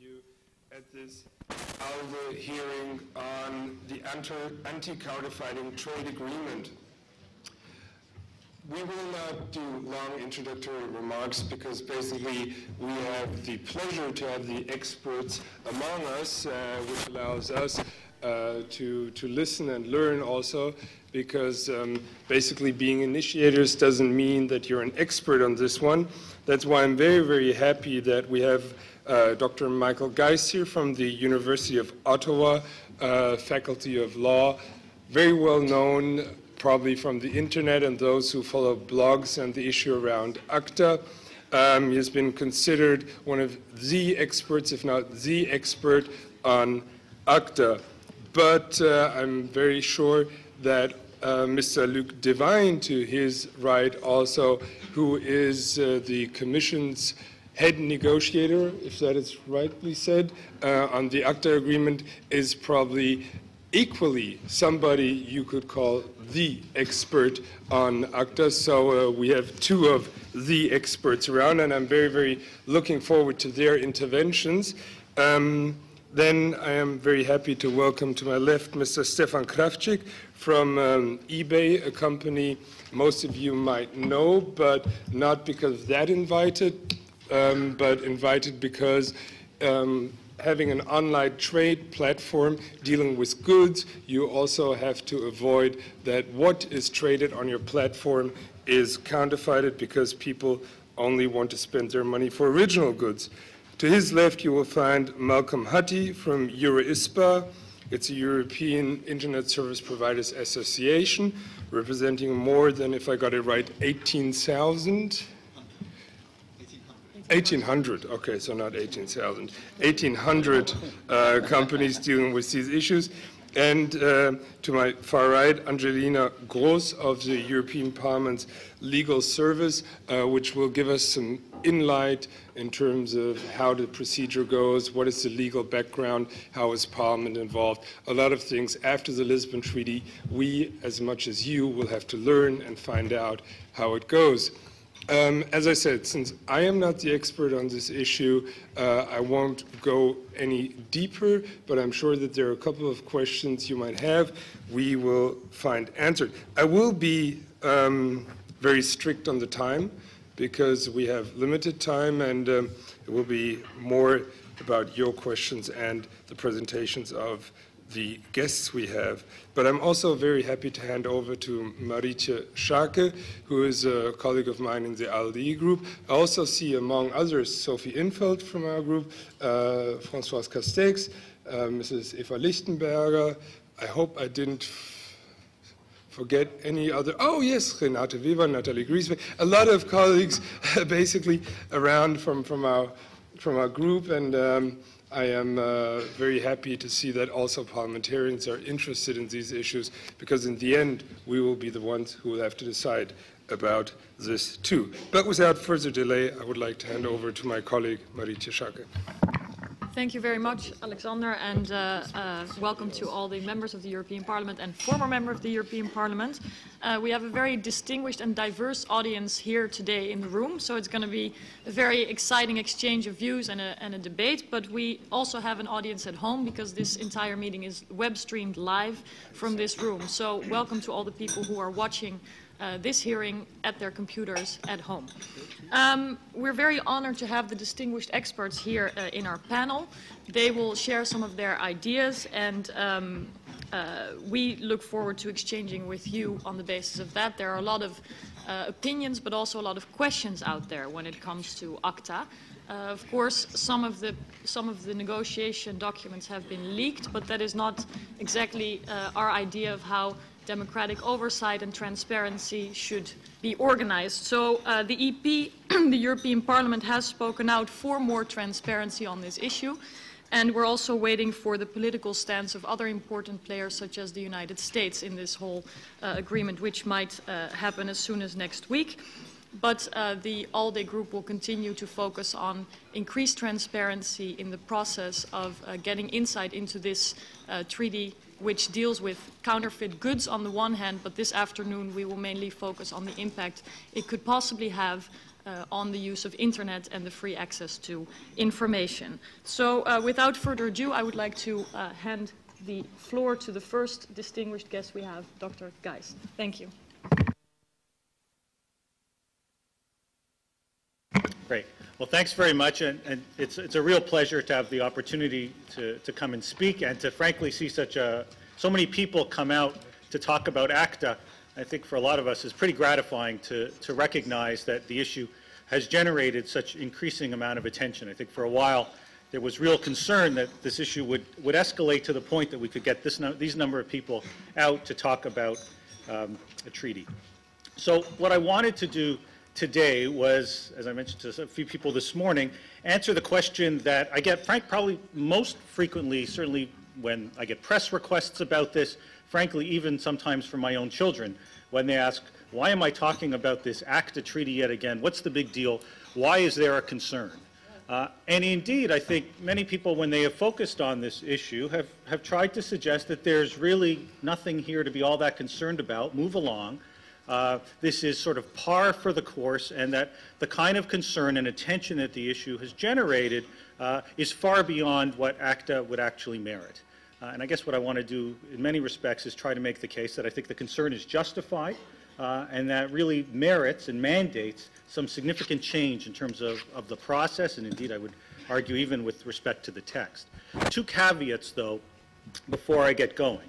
you at this ALDE hearing on the anti-counterfeiting trade agreement. We will not do long introductory remarks because basically we have the pleasure to have the experts among us, uh, which allows us uh, to, to listen and learn also because um, basically being initiators doesn't mean that you're an expert on this one. That's why I'm very, very happy that we have uh, Dr. Michael Geist here from the University of Ottawa, uh, Faculty of Law, very well known probably from the internet and those who follow blogs and the issue around ACTA. Um, he has been considered one of the experts, if not the expert, on ACTA. But uh, I'm very sure that uh, Mr. Luc Devigne to his right also, who is uh, the Commission's head negotiator, if that is rightly said, uh, on the ACTA agreement, is probably equally somebody you could call the expert on ACTA. So uh, we have two of the experts around, and I'm very, very looking forward to their interventions. Um, then I am very happy to welcome to my left Mr. Stefan Krawczyk from um, eBay, a company most of you might know, but not because that invited, um, but invited because um, having an online trade platform dealing with goods, you also have to avoid that what is traded on your platform is counterfeited because people only want to spend their money for original goods. To his left, you will find Malcolm Hutty from EuroISPA. It's a European Internet Service Providers Association, representing more than, if I got it right, 18,000 1,800, okay, so not 18,000. 1,800 uh, companies dealing with these issues. And uh, to my far right, Angelina Gross of the European Parliament's Legal Service, uh, which will give us some inlight in terms of how the procedure goes, what is the legal background, how is Parliament involved, a lot of things. After the Lisbon Treaty, we, as much as you, will have to learn and find out how it goes. Um, as I said, since I am not the expert on this issue, uh, I won't go any deeper, but I'm sure that there are a couple of questions you might have we will find answered. I will be um, very strict on the time because we have limited time and um, it will be more about your questions and the presentations of the guests we have. But I'm also very happy to hand over to Marietje Schaake, who is a colleague of mine in the ALDE group. I also see, among others, Sophie in 't Veld from our group, uh, Françoise Castex, uh, Mrs. Eva Lichtenberger. I hope I didn't forget any other. Oh, yes, Renate Weber, Nathalie Griesbeck. A lot of colleagues basically around from, from, our, from our group. and. Um, I am uh, very happy to see that also parliamentarians are interested in these issues because in the end we will be the ones who will have to decide about this too. But without further delay, I would like to hand over to my colleague Marietje Schaake. Thank you very much, Alexander, and uh, uh, welcome to all the members of the European Parliament and former member of the European Parliament. Uh, we have a very distinguished and diverse audience here today in the room, so it's going to be a very exciting exchange of views and a, and a, debate, but we also have an audience at home because this entire meeting is web streamed live from this room. So welcome to all the people who are watching uh, this hearing at their computers at home. Um, we're very honored to have the distinguished experts here uh, in our panel. They will share some of their ideas and um, uh, we look forward to exchanging with you on the basis of that. There are a lot of uh, opinions but also a lot of questions out there when it comes to ACTA. Uh, of course, some of, the, some of the negotiation documents have been leaked, but that is not exactly uh, our idea of how democratic oversight and transparency should be organized. So uh, the EP, the European Parliament, has spoken out for more transparency on this issue. And we're also waiting for the political stance of other important players, such as the United States, in this whole uh, agreement, which might uh, happen as soon as next week. But uh, the ALDE group will continue to focus on increased transparency in the process of uh, getting insight into this uh, treaty which deals with counterfeit goods on the one hand, but this afternoon we will mainly focus on the impact it could possibly have uh, on the use of internet and the free access to information. So uh, without further ado, I would like to uh, hand the floor to the first distinguished guest we have, Dr. Geist. Thank you. Great. Well, thanks very much, and, and it's, it's a real pleasure to have the opportunity to, to come and speak and to frankly see such a, so many people come out to talk about ACTA. I think for a lot of us, it's pretty gratifying to, to recognize that the issue has generated such increasing amount of attention. I think for a while, there was real concern that this issue would, would escalate to the point that we could get this, these number of people out to talk about um, a treaty. So what I wanted to do today was, as I mentioned to a few people this morning, answer the question that I get, Frank, probably most frequently, certainly when I get press requests about this, frankly, even sometimes from my own children, when they ask, why am I talking about this ACTA treaty yet again? What's the big deal? Why is there a concern? Uh, and indeed, I think many people, when they have focused on this issue, have, have tried to suggest that there's really nothing here to be all that concerned about. Move along. Uh, this is sort of par for the course, and that the kind of concern and attention that the issue has generated uh, is far beyond what ACTA would actually merit. Uh, and I guess what I want to do in many respects is try to make the case that I think the concern is justified uh, and that really merits and mandates some significant change in terms of, of the process, and indeed I would argue even with respect to the text. Two caveats, though, before I get going.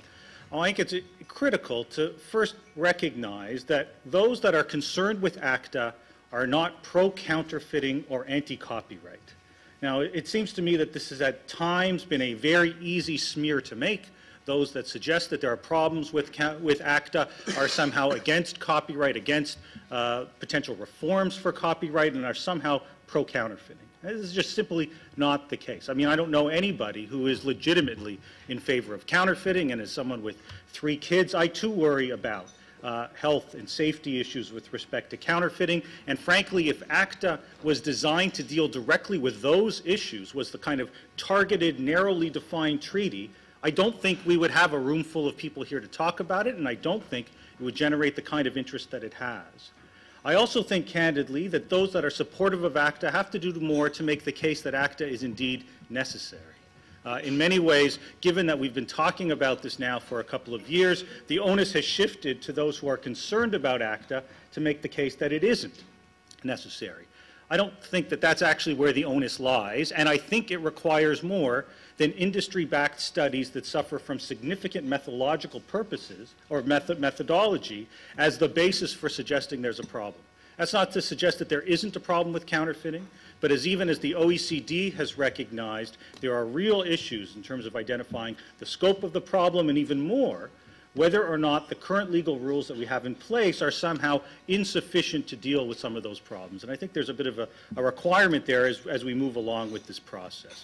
I think it's critical to first recognize that those that are concerned with ACTA are not pro-counterfeiting or anti-copyright. Now, it seems to me that this has at times been a very easy smear to make. Those that suggest that there are problems with, with ACTA are somehow against copyright, against uh, potential reforms for copyright, and are somehow pro-counterfeiting. This is just simply not the case. I mean, I don't know anybody who is legitimately in favor of counterfeiting, and as someone with three kids, I too worry about uh, health and safety issues with respect to counterfeiting. And frankly, if ACTA was designed to deal directly with those issues, was the kind of targeted, narrowly defined treaty, I don't think we would have a room full of people here to talk about it, and I don't think it would generate the kind of interest that it has. I also think, candidly, that those that are supportive of ACTA have to do more to make the case that ACTA is indeed necessary. Uh, in many ways, given that we've been talking about this now for a couple of years, the onus has shifted to those who are concerned about ACTA to make the case that it isn't necessary. I don't think that that's actually where the onus lies, and I think it requires more than industry-backed studies that suffer from significant methodological purposes or method methodology as the basis for suggesting there's a problem. That's not to suggest that there isn't a problem with counterfeiting, but as even as the OECD has recognized, there are real issues in terms of identifying the scope of the problem and even more, whether or not the current legal rules that we have in place are somehow insufficient to deal with some of those problems. And I think there's a bit of a, a requirement there as, as we move along with this process.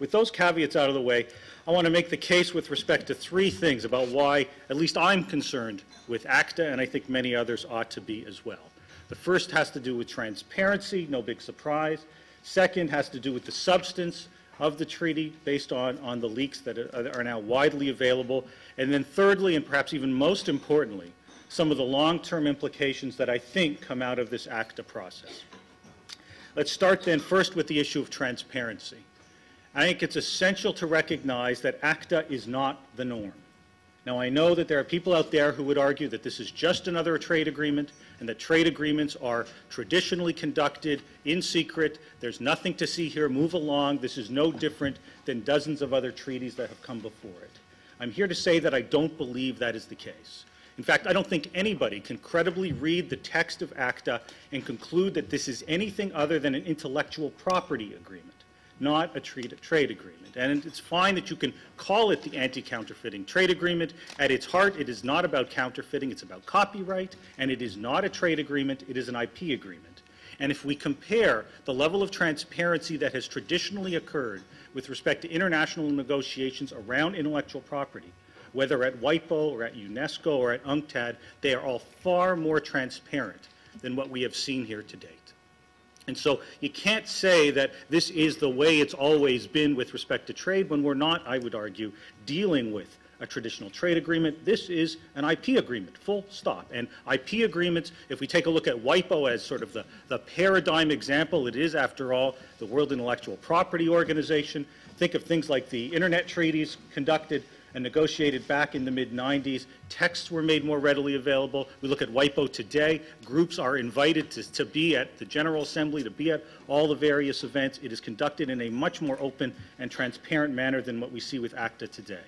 With those caveats out of the way, I want to make the case with respect to three things about why, at least I'm concerned with ACTA, and I think many others ought to be as well. The first has to do with transparency, no big surprise. Second has to do with the substance of the treaty based on, on the leaks that are now widely available. And then thirdly, and perhaps even most importantly, some of the long-term implications that I think come out of this ACTA process. Let's start then first with the issue of transparency. I think it's essential to recognize that ACTA is not the norm. Now, I know that there are people out there who would argue that this is just another trade agreement and that trade agreements are traditionally conducted in secret. There's nothing to see here. Move along. This is no different than dozens of other treaties that have come before it. I'm here to say that I don't believe that is the case. In fact, I don't think anybody can credibly read the text of ACTA and conclude that this is anything other than an intellectual property agreement not a trade, agreement. And it's fine that you can call it the anti-counterfeiting trade agreement. At its heart, it is not about counterfeiting, it's about copyright, and it is not a trade agreement, it is an IP agreement. And if we compare the level of transparency that has traditionally occurred with respect to international negotiations around intellectual property, whether at WIPO or at UNESCO or at UNCTAD, they are all far more transparent than what we have seen here to date. And so you can't say that this is the way it's always been with respect to trade when we're not, I would argue, dealing with a traditional trade agreement. This is an IP agreement, full stop. And IP agreements, if we take a look at WIPO as sort of the, the paradigm example, it is, after all, the World Intellectual Property Organization. Think of things like the Internet treaties conducted and negotiated back in the mid-90s. Texts were made more readily available. We look at WIPO today. Groups are invited to, to be at the General Assembly, to be at all the various events. It is conducted in a much more open and transparent manner than what we see with ACTA today.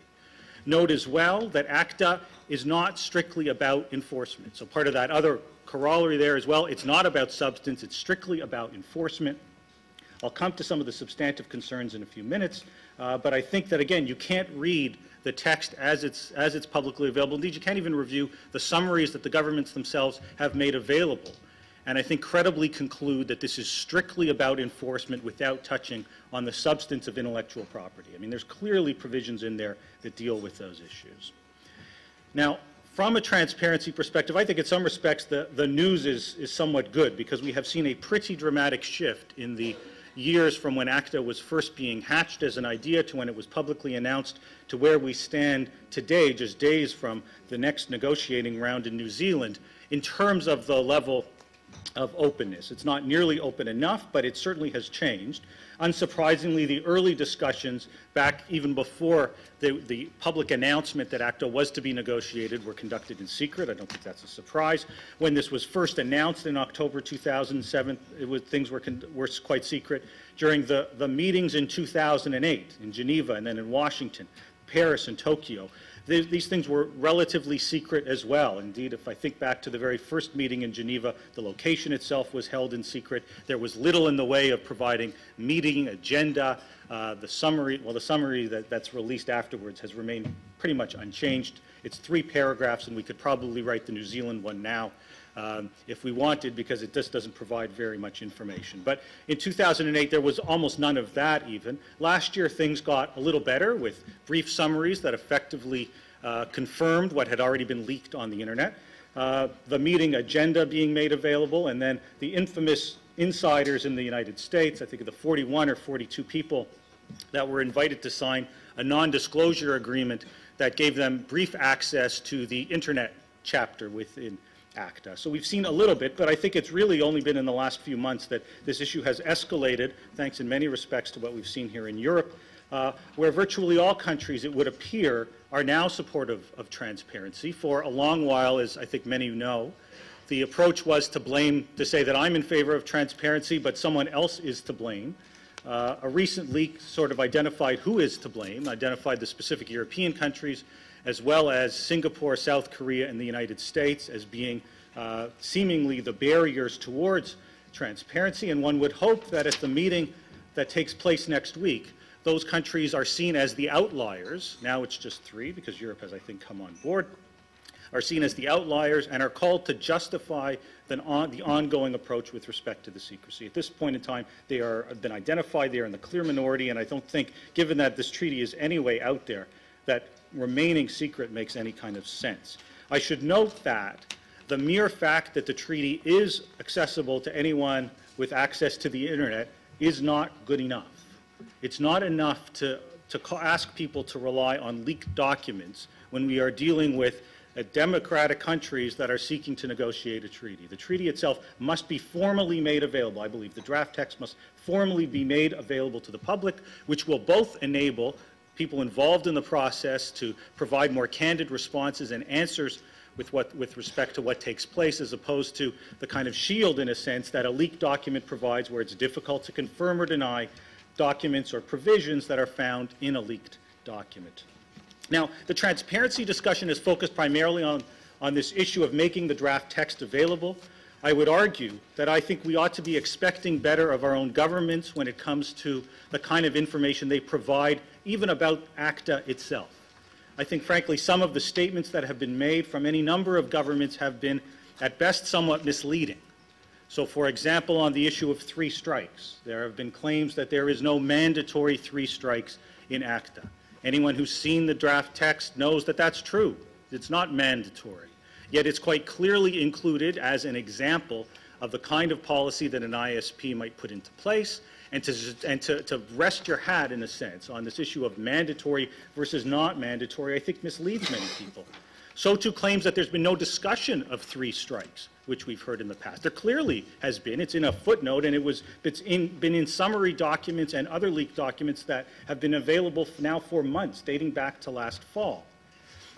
Note as well that ACTA is not strictly about enforcement. So part of that other corollary there as well, it's not about substance, it's strictly about enforcement. I'll come to some of the substantive concerns in a few minutes, uh, but I think that, again, you can't read the text as it's, as it's publicly available. Indeed, you can't even review the summaries that the governments themselves have made available. And I think credibly conclude that this is strictly about enforcement without touching on the substance of intellectual property. I mean, there's clearly provisions in there that deal with those issues. Now, from a transparency perspective, I think in some respects the, the news is, is somewhat good because we have seen a pretty dramatic shift in the years from when ACTA was first being hatched as an idea to when it was publicly announced to where we stand today, just days from the next negotiating round in New Zealand, in terms of the level of openness. It's not nearly open enough, but it certainly has changed. Unsurprisingly, the early discussions back even before the, the, public announcement that ACTA was to be negotiated were conducted in secret. I don't think that's a surprise. When this was first announced in October 2007, was, things were, were, quite secret. During the, the meetings in 2008 in Geneva and then in Washington, Paris and Tokyo, these things were relatively secret as well. Indeed, if I think back to the very first meeting in Geneva, the location itself was held in secret. There was little in the way of providing meeting agenda. Uh, the summary, well, the summary that, that's released afterwards has remained pretty much unchanged. It's three paragraphs, and we could probably write the New Zealand one now um, if we wanted, because it just doesn't provide very much information. But in 2008, there was almost none of that even. Last year, things got a little better with brief summaries that effectively uh, confirmed what had already been leaked on the internet. Uh, the meeting agenda being made available, and then the infamous insiders in the United States, I think of the 41 or 42 people that were invited to sign a non-disclosure agreement that gave them brief access to the internet chapter within ACTA. So we've seen a little bit, but I think it's really only been in the last few months that this issue has escalated, thanks in many respects to what we've seen here in Europe, uh, where virtually all countries, it would appear, are now supportive of transparency. For a long while, as I think many know, the approach was to blame, to say that I'm in favor of transparency, but someone else is to blame. Uh, a recent leak sort of identified who is to blame, identified the specific European countries, as well as Singapore, South Korea, and the United States as being uh, seemingly the barriers towards transparency. And one would hope that at the meeting that takes place next week, those countries are seen as the outliers. Now it's just three because Europe has, I think, come on board. Are seen as the outliers and are called to justify the, on, the ongoing approach with respect to the secrecy. At this point in time, they are been identified. They are in the clear minority, and I don't think, given that this treaty is anyway out there, that remaining secret makes any kind of sense. I should note that the mere fact that the treaty is accessible to anyone with access to the internet is not good enough. It's not enough to, to ask people to rely on leaked documents when we are dealing with uh, democratic countries that are seeking to negotiate a treaty. The treaty itself must be formally made available. I believe the draft text must formally be made available to the public, which will both enable people involved in the process to provide more candid responses and answers with, what, with respect to what takes place, as opposed to the kind of shield, in a sense, that a leaked document provides where it's difficult to confirm or deny documents or provisions that are found in a leaked document. Now, the transparency discussion is focused primarily on, on this issue of making the draft text available. I would argue that I think we ought to be expecting better of our own governments when it comes to the kind of information they provide, even about ACTA itself. I think, frankly, some of the statements that have been made from any number of governments have been, at best, somewhat misleading. So, for example, on the issue of three strikes, there have been claims that there is no mandatory three strikes in ACTA. Anyone who's seen the draft text knows that that's true. It's not mandatory. Yet it's quite clearly included as an example of the kind of policy that an ISP might put into place and to, and to, to rest your hat, in a sense, on this issue of mandatory versus not mandatory, I think misleads many people. So too claims that there's been no discussion of three strikes, which we've heard in the past. There clearly has been. It's in a footnote, and it was it's in, been in summary documents and other leaked documents that have been available now for months, dating back to last fall.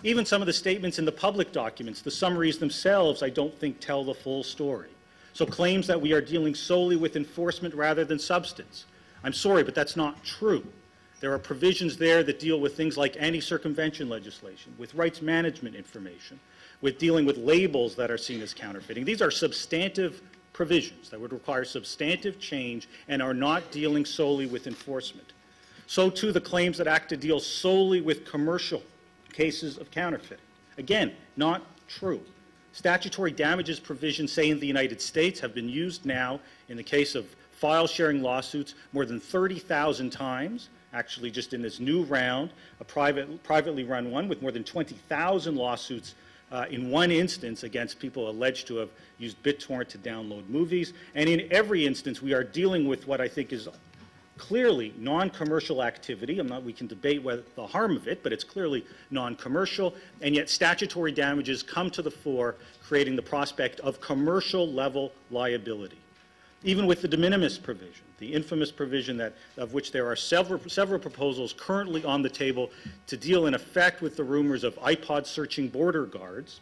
Even some of the statements in the public documents, the summaries themselves, I don't think tell the full story. So claims that we are dealing solely with enforcement rather than substance. I'm sorry, but that's not true. There are provisions there that deal with things like anti-circumvention legislation, with rights management information, with dealing with labels that are seen as counterfeiting. These are substantive provisions that would require substantive change and are not dealing solely with enforcement. So too the claims that ACTA deals solely with commercial cases of counterfeiting. Again, not true. Statutory damages provisions, say in the United States, have been used now in the case of file sharing lawsuits more than 30,000 times actually just in this new round, a private, privately run one with more than 20,000 lawsuits uh, in one instance against people alleged to have used BitTorrent to download movies. And in every instance, we are dealing with what I think is clearly non-commercial activity. I'm not, we can debate whether the harm of it, but it's clearly non-commercial. And yet statutory damages come to the fore, creating the prospect of commercial level liability. Even with the de minimis provision, the infamous provision that, of which there are several, several proposals currently on the table to deal in effect with the rumors of iPod searching border guards.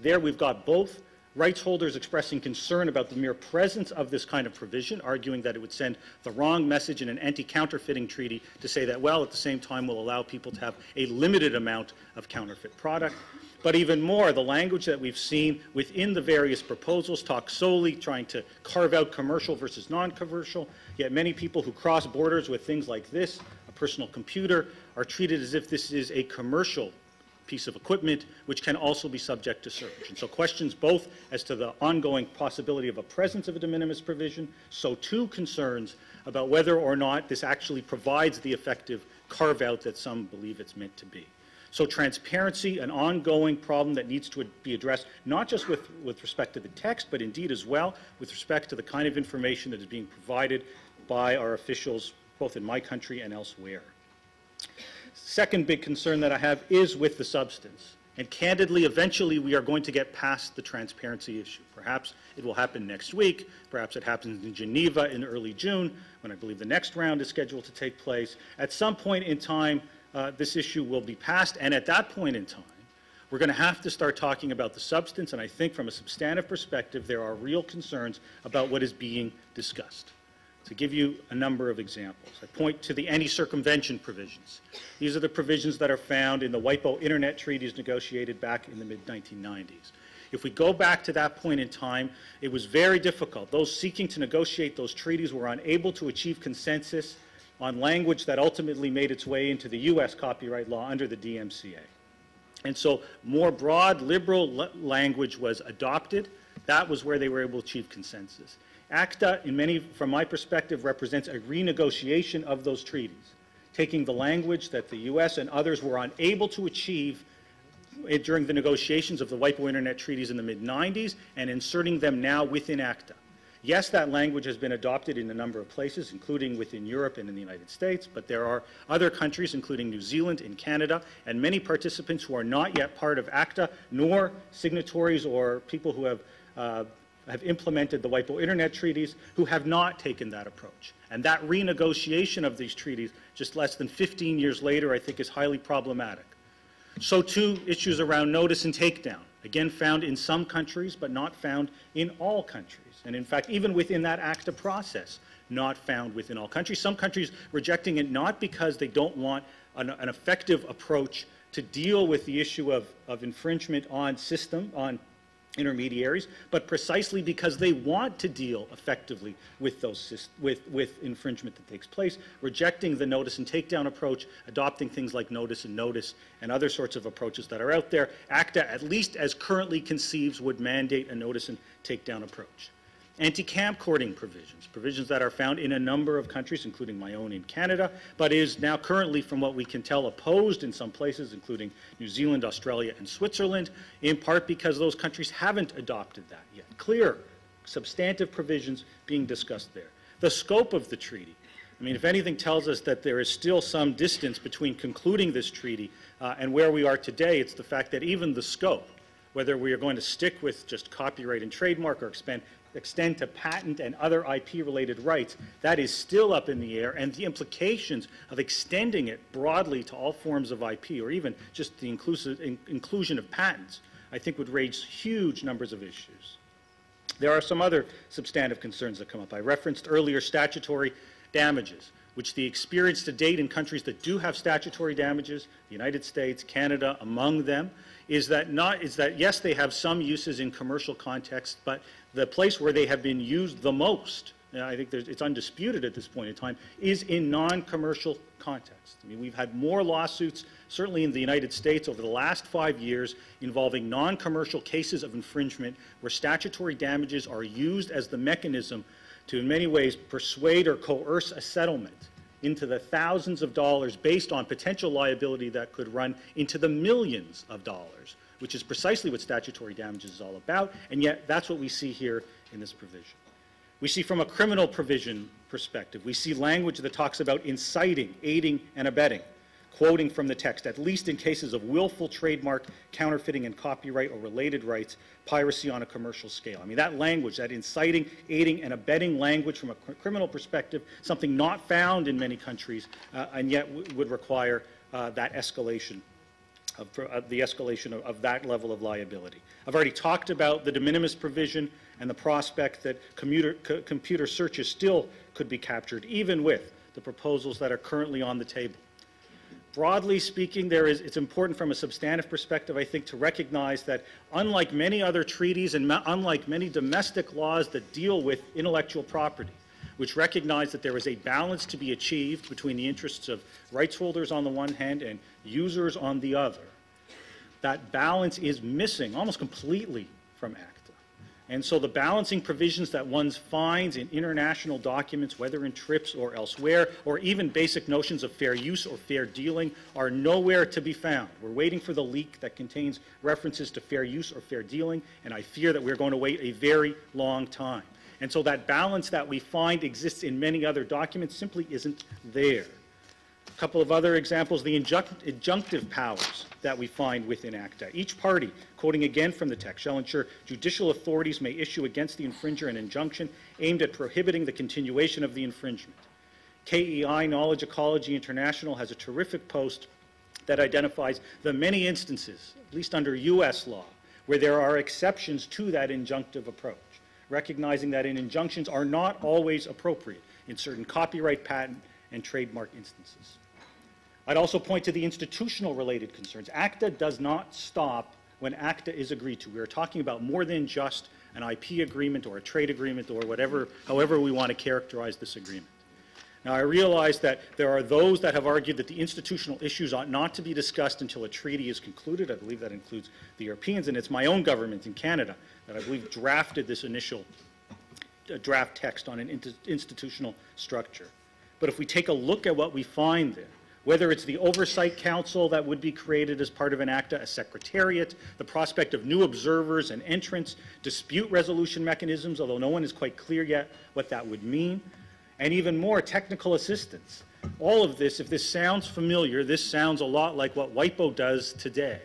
There we've got both rights holders expressing concern about the mere presence of this kind of provision, arguing that it would send the wrong message in an anti-counterfeiting treaty to say that, well, at the same time, we'll allow people to have a limited amount of counterfeit product. But even more, the language that we've seen within the various proposals talks solely trying to carve out commercial versus non-commercial, yet many people who cross borders with things like this, a personal computer, are treated as if this is a commercial piece of equipment, which can also be subject to search. And so questions both as to the ongoing possibility of a presence of a de minimis provision, so too concerns about whether or not this actually provides the effective carve-out that some believe it's meant to be. So transparency, an ongoing problem that needs to be addressed, not just with, with respect to the text, but indeed as well with respect to the kind of information that is being provided by our officials, both in my country and elsewhere. Second big concern that I have is with the substance. And candidly, eventually we are going to get past the transparency issue. Perhaps it will happen next week. Perhaps it happens in Geneva in early June, when I believe the next round is scheduled to take place. At some point in time, uh, this issue will be passed. And at that point in time, we're going to have to start talking about the substance. And I think from a substantive perspective, there are real concerns about what is being discussed. To give you a number of examples, I point to the anti-circumvention provisions. These are the provisions that are found in the WIPO Internet treaties negotiated back in the mid-1990s. If we go back to that point in time, it was very difficult. Those seeking to negotiate those treaties were unable to achieve consensus on language that ultimately made its way into the U.S. copyright law under the DMCA. And so more broad, liberal language was adopted. That was where they were able to achieve consensus. ACTA, in many, from my perspective, represents a renegotiation of those treaties, taking the language that the U.S. and others were unable to achieve during the negotiations of the WIPO Internet treaties in the mid-90s and inserting them now within ACTA. Yes, that language has been adopted in a number of places, including within Europe and in the United States, but there are other countries, including New Zealand and Canada, and many participants who are not yet part of ACTA, nor signatories or people who have, uh, have implemented the WIPO Internet treaties, who have not taken that approach. And that renegotiation of these treaties, just less than 15 years later, I think is highly problematic. So too, issues around notice and takedown, again found in some countries, but not found in all countries. And in fact, even within that ACTA process, not found within all countries. Some countries rejecting it not because they don't want an, an effective approach to deal with the issue of, of infringement on system, on intermediaries, but precisely because they want to deal effectively with those with with infringement that takes place, rejecting the notice and takedown approach, adopting things like notice and notice and other sorts of approaches that are out there. ACTA, at least as currently conceives, would mandate a notice and takedown approach. Anti-camcording provisions, provisions that are found in a number of countries, including my own in Canada, but is now currently, from what we can tell, opposed in some places, including New Zealand, Australia, and Switzerland, in part because those countries haven't adopted that yet. Clear, substantive provisions being discussed there. the scope of the treaty. I mean, if anything tells us that there is still some distance between concluding this treaty uh, and where we are today, it's the fact that even the scope, whether we are going to stick with just copyright and trademark or expand, extend to patent and other IP-related rights, that is still up in the air, and the implications of extending it broadly to all forms of IP, or even just the inclusive, in, inclusion of patents, I think would raise huge numbers of issues. There are some other substantive concerns that come up. I referenced earlier statutory damages, which the experience to date in countries that do have statutory damages, the United States, Canada, among them, is that not is that yes, they have some uses in commercial context, but the place where they have been used the most, I think it's undisputed at this point in time, is in non-commercial context. I mean, we've had more lawsuits, certainly in the United States, over the last five years involving non-commercial cases of infringement where statutory damages are used as the mechanism to, in many ways, persuade or coerce a settlement into the thousands of dollars based on potential liability that could run into the millions of dollars, which is precisely what statutory damages is all about, and yet that's what we see here in this provision. We see from a criminal provision perspective, we see language that talks about inciting, aiding, and abetting, quoting from the text, at least in cases of willful trademark, counterfeiting, and copyright or related rights, piracy on a commercial scale. I mean, that language, that inciting, aiding, and abetting language from a cr- criminal perspective, something not found in many countries, uh, and yet would require uh, that escalation of, of the escalation of, of that level of liability. I've already talked about the de minimis provision and the prospect that commuter, co- computer searches still could be captured, even with the proposals that are currently on the table. Broadly speaking, there is, it's important from a substantive perspective, I think, to recognize that unlike many other treaties and unlike many domestic laws that deal with intellectual property, which recognize that there is a balance to be achieved between the interests of rights holders on the one hand and users on the other, that balance is missing almost completely from ACTA. And so the balancing provisions that one finds in international documents, whether in TRIPS or elsewhere, or even basic notions of fair use or fair dealing, are nowhere to be found. We're waiting for the leak that contains references to fair use or fair dealing, and I fear that we're going to wait a very long time. And so that balance that we find exists in many other documents simply isn't there. A couple of other examples, the injunc- injunctive powers that we find within ACTA. Each party, quoting again from the text, shall ensure judicial authorities may issue against the infringer an injunction aimed at prohibiting the continuation of the infringement. KEI Knowledge Ecology International has a terrific post that identifies the many instances, at least under U.S. law, where there are exceptions to that injunctive approach, recognizing that in injunctions are not always appropriate in certain copyright, patent, and trademark instances. I'd also point to the institutional related concerns. ACTA does not stop when ACTA is agreed to. We are talking about more than just an IP agreement or a trade agreement or whatever, however we want to characterize this agreement. Now, I realize that there are those that have argued that the institutional issues ought not to be discussed until a treaty is concluded. I believe that includes the Europeans, and it's my own government in Canada that I believe drafted this initial uh, draft text on an institutional structure. But if we take a look at what we find there, whether it's the oversight council that would be created as part of an ACTA, a secretariat, the prospect of new observers and entrants, dispute resolution mechanisms, although no one is quite clear yet what that would mean, and even more technical assistance. All of this, if this sounds familiar, this sounds a lot like what WIPO does today.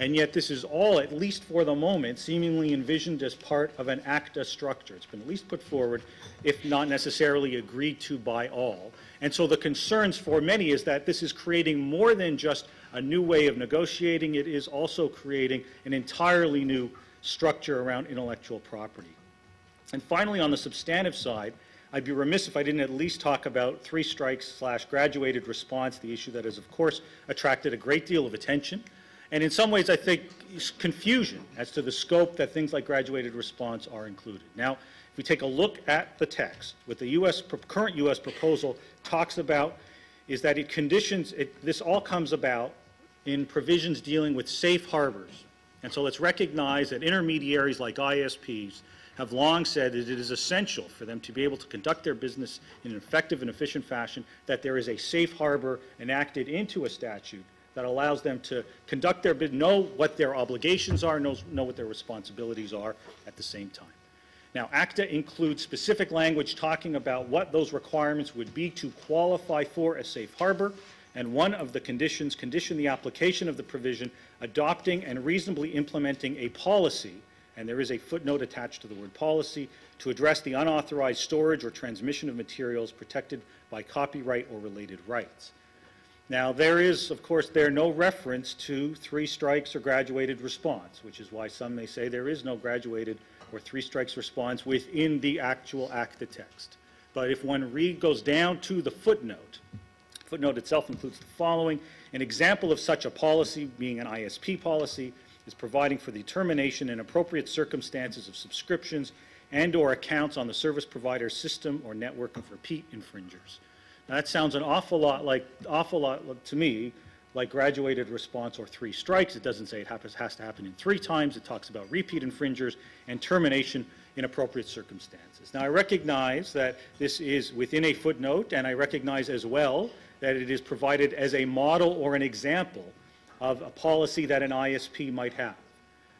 And yet this is all, at least for the moment, seemingly envisioned as part of an ACTA structure. It's been at least put forward, if not necessarily agreed to by all. And so the concerns for many is that this is creating more than just a new way of negotiating, it is also creating an entirely new structure around intellectual property. And finally, on the substantive side, I'd be remiss if I didn't at least talk about three strikes slash graduated response, the issue that has, of course, attracted a great deal of attention. And in some ways, I think, confusion as to the scope that things like graduated response are included. Now, we take a look at the text, what the US, current US proposal talks about is that it conditions, it, this all comes about in provisions dealing with safe harbors. And so let's recognize that intermediaries like ISPs have long said that it is essential for them to be able to conduct their business in an effective and efficient fashion, that there is a safe harbor enacted into a statute that allows them to conduct their, bus- know what their obligations are, knows, know what their responsibilities are at the same time. Now, ACTA includes specific language talking about what those requirements would be to qualify for a safe harbor, and one of the conditions condition the application of the provision adopting and reasonably implementing a policy, and there is a footnote attached to the word policy, to address the unauthorized storage or transmission of materials protected by copyright or related rights. Now, there is, of course, there no reference to three strikes or graduated response, which is why some may say there is no graduated or three strikes response within the actual ACTA text. But if one read goes down to the footnote, footnote itself includes the following. An example of such a policy, being an ISP policy, is providing for the termination in appropriate circumstances of subscriptions and or accounts on the service provider's system or network of repeat infringers. Now, that sounds an awful lot like, awful lot to me, like graduated response or three strikes. It doesn't say it happens, has to happen in three times. It talks about repeat infringers and termination in appropriate circumstances. Now, I recognize that this is within a footnote, and I recognize as well that it is provided as a model or an example of a policy that an ISP might have.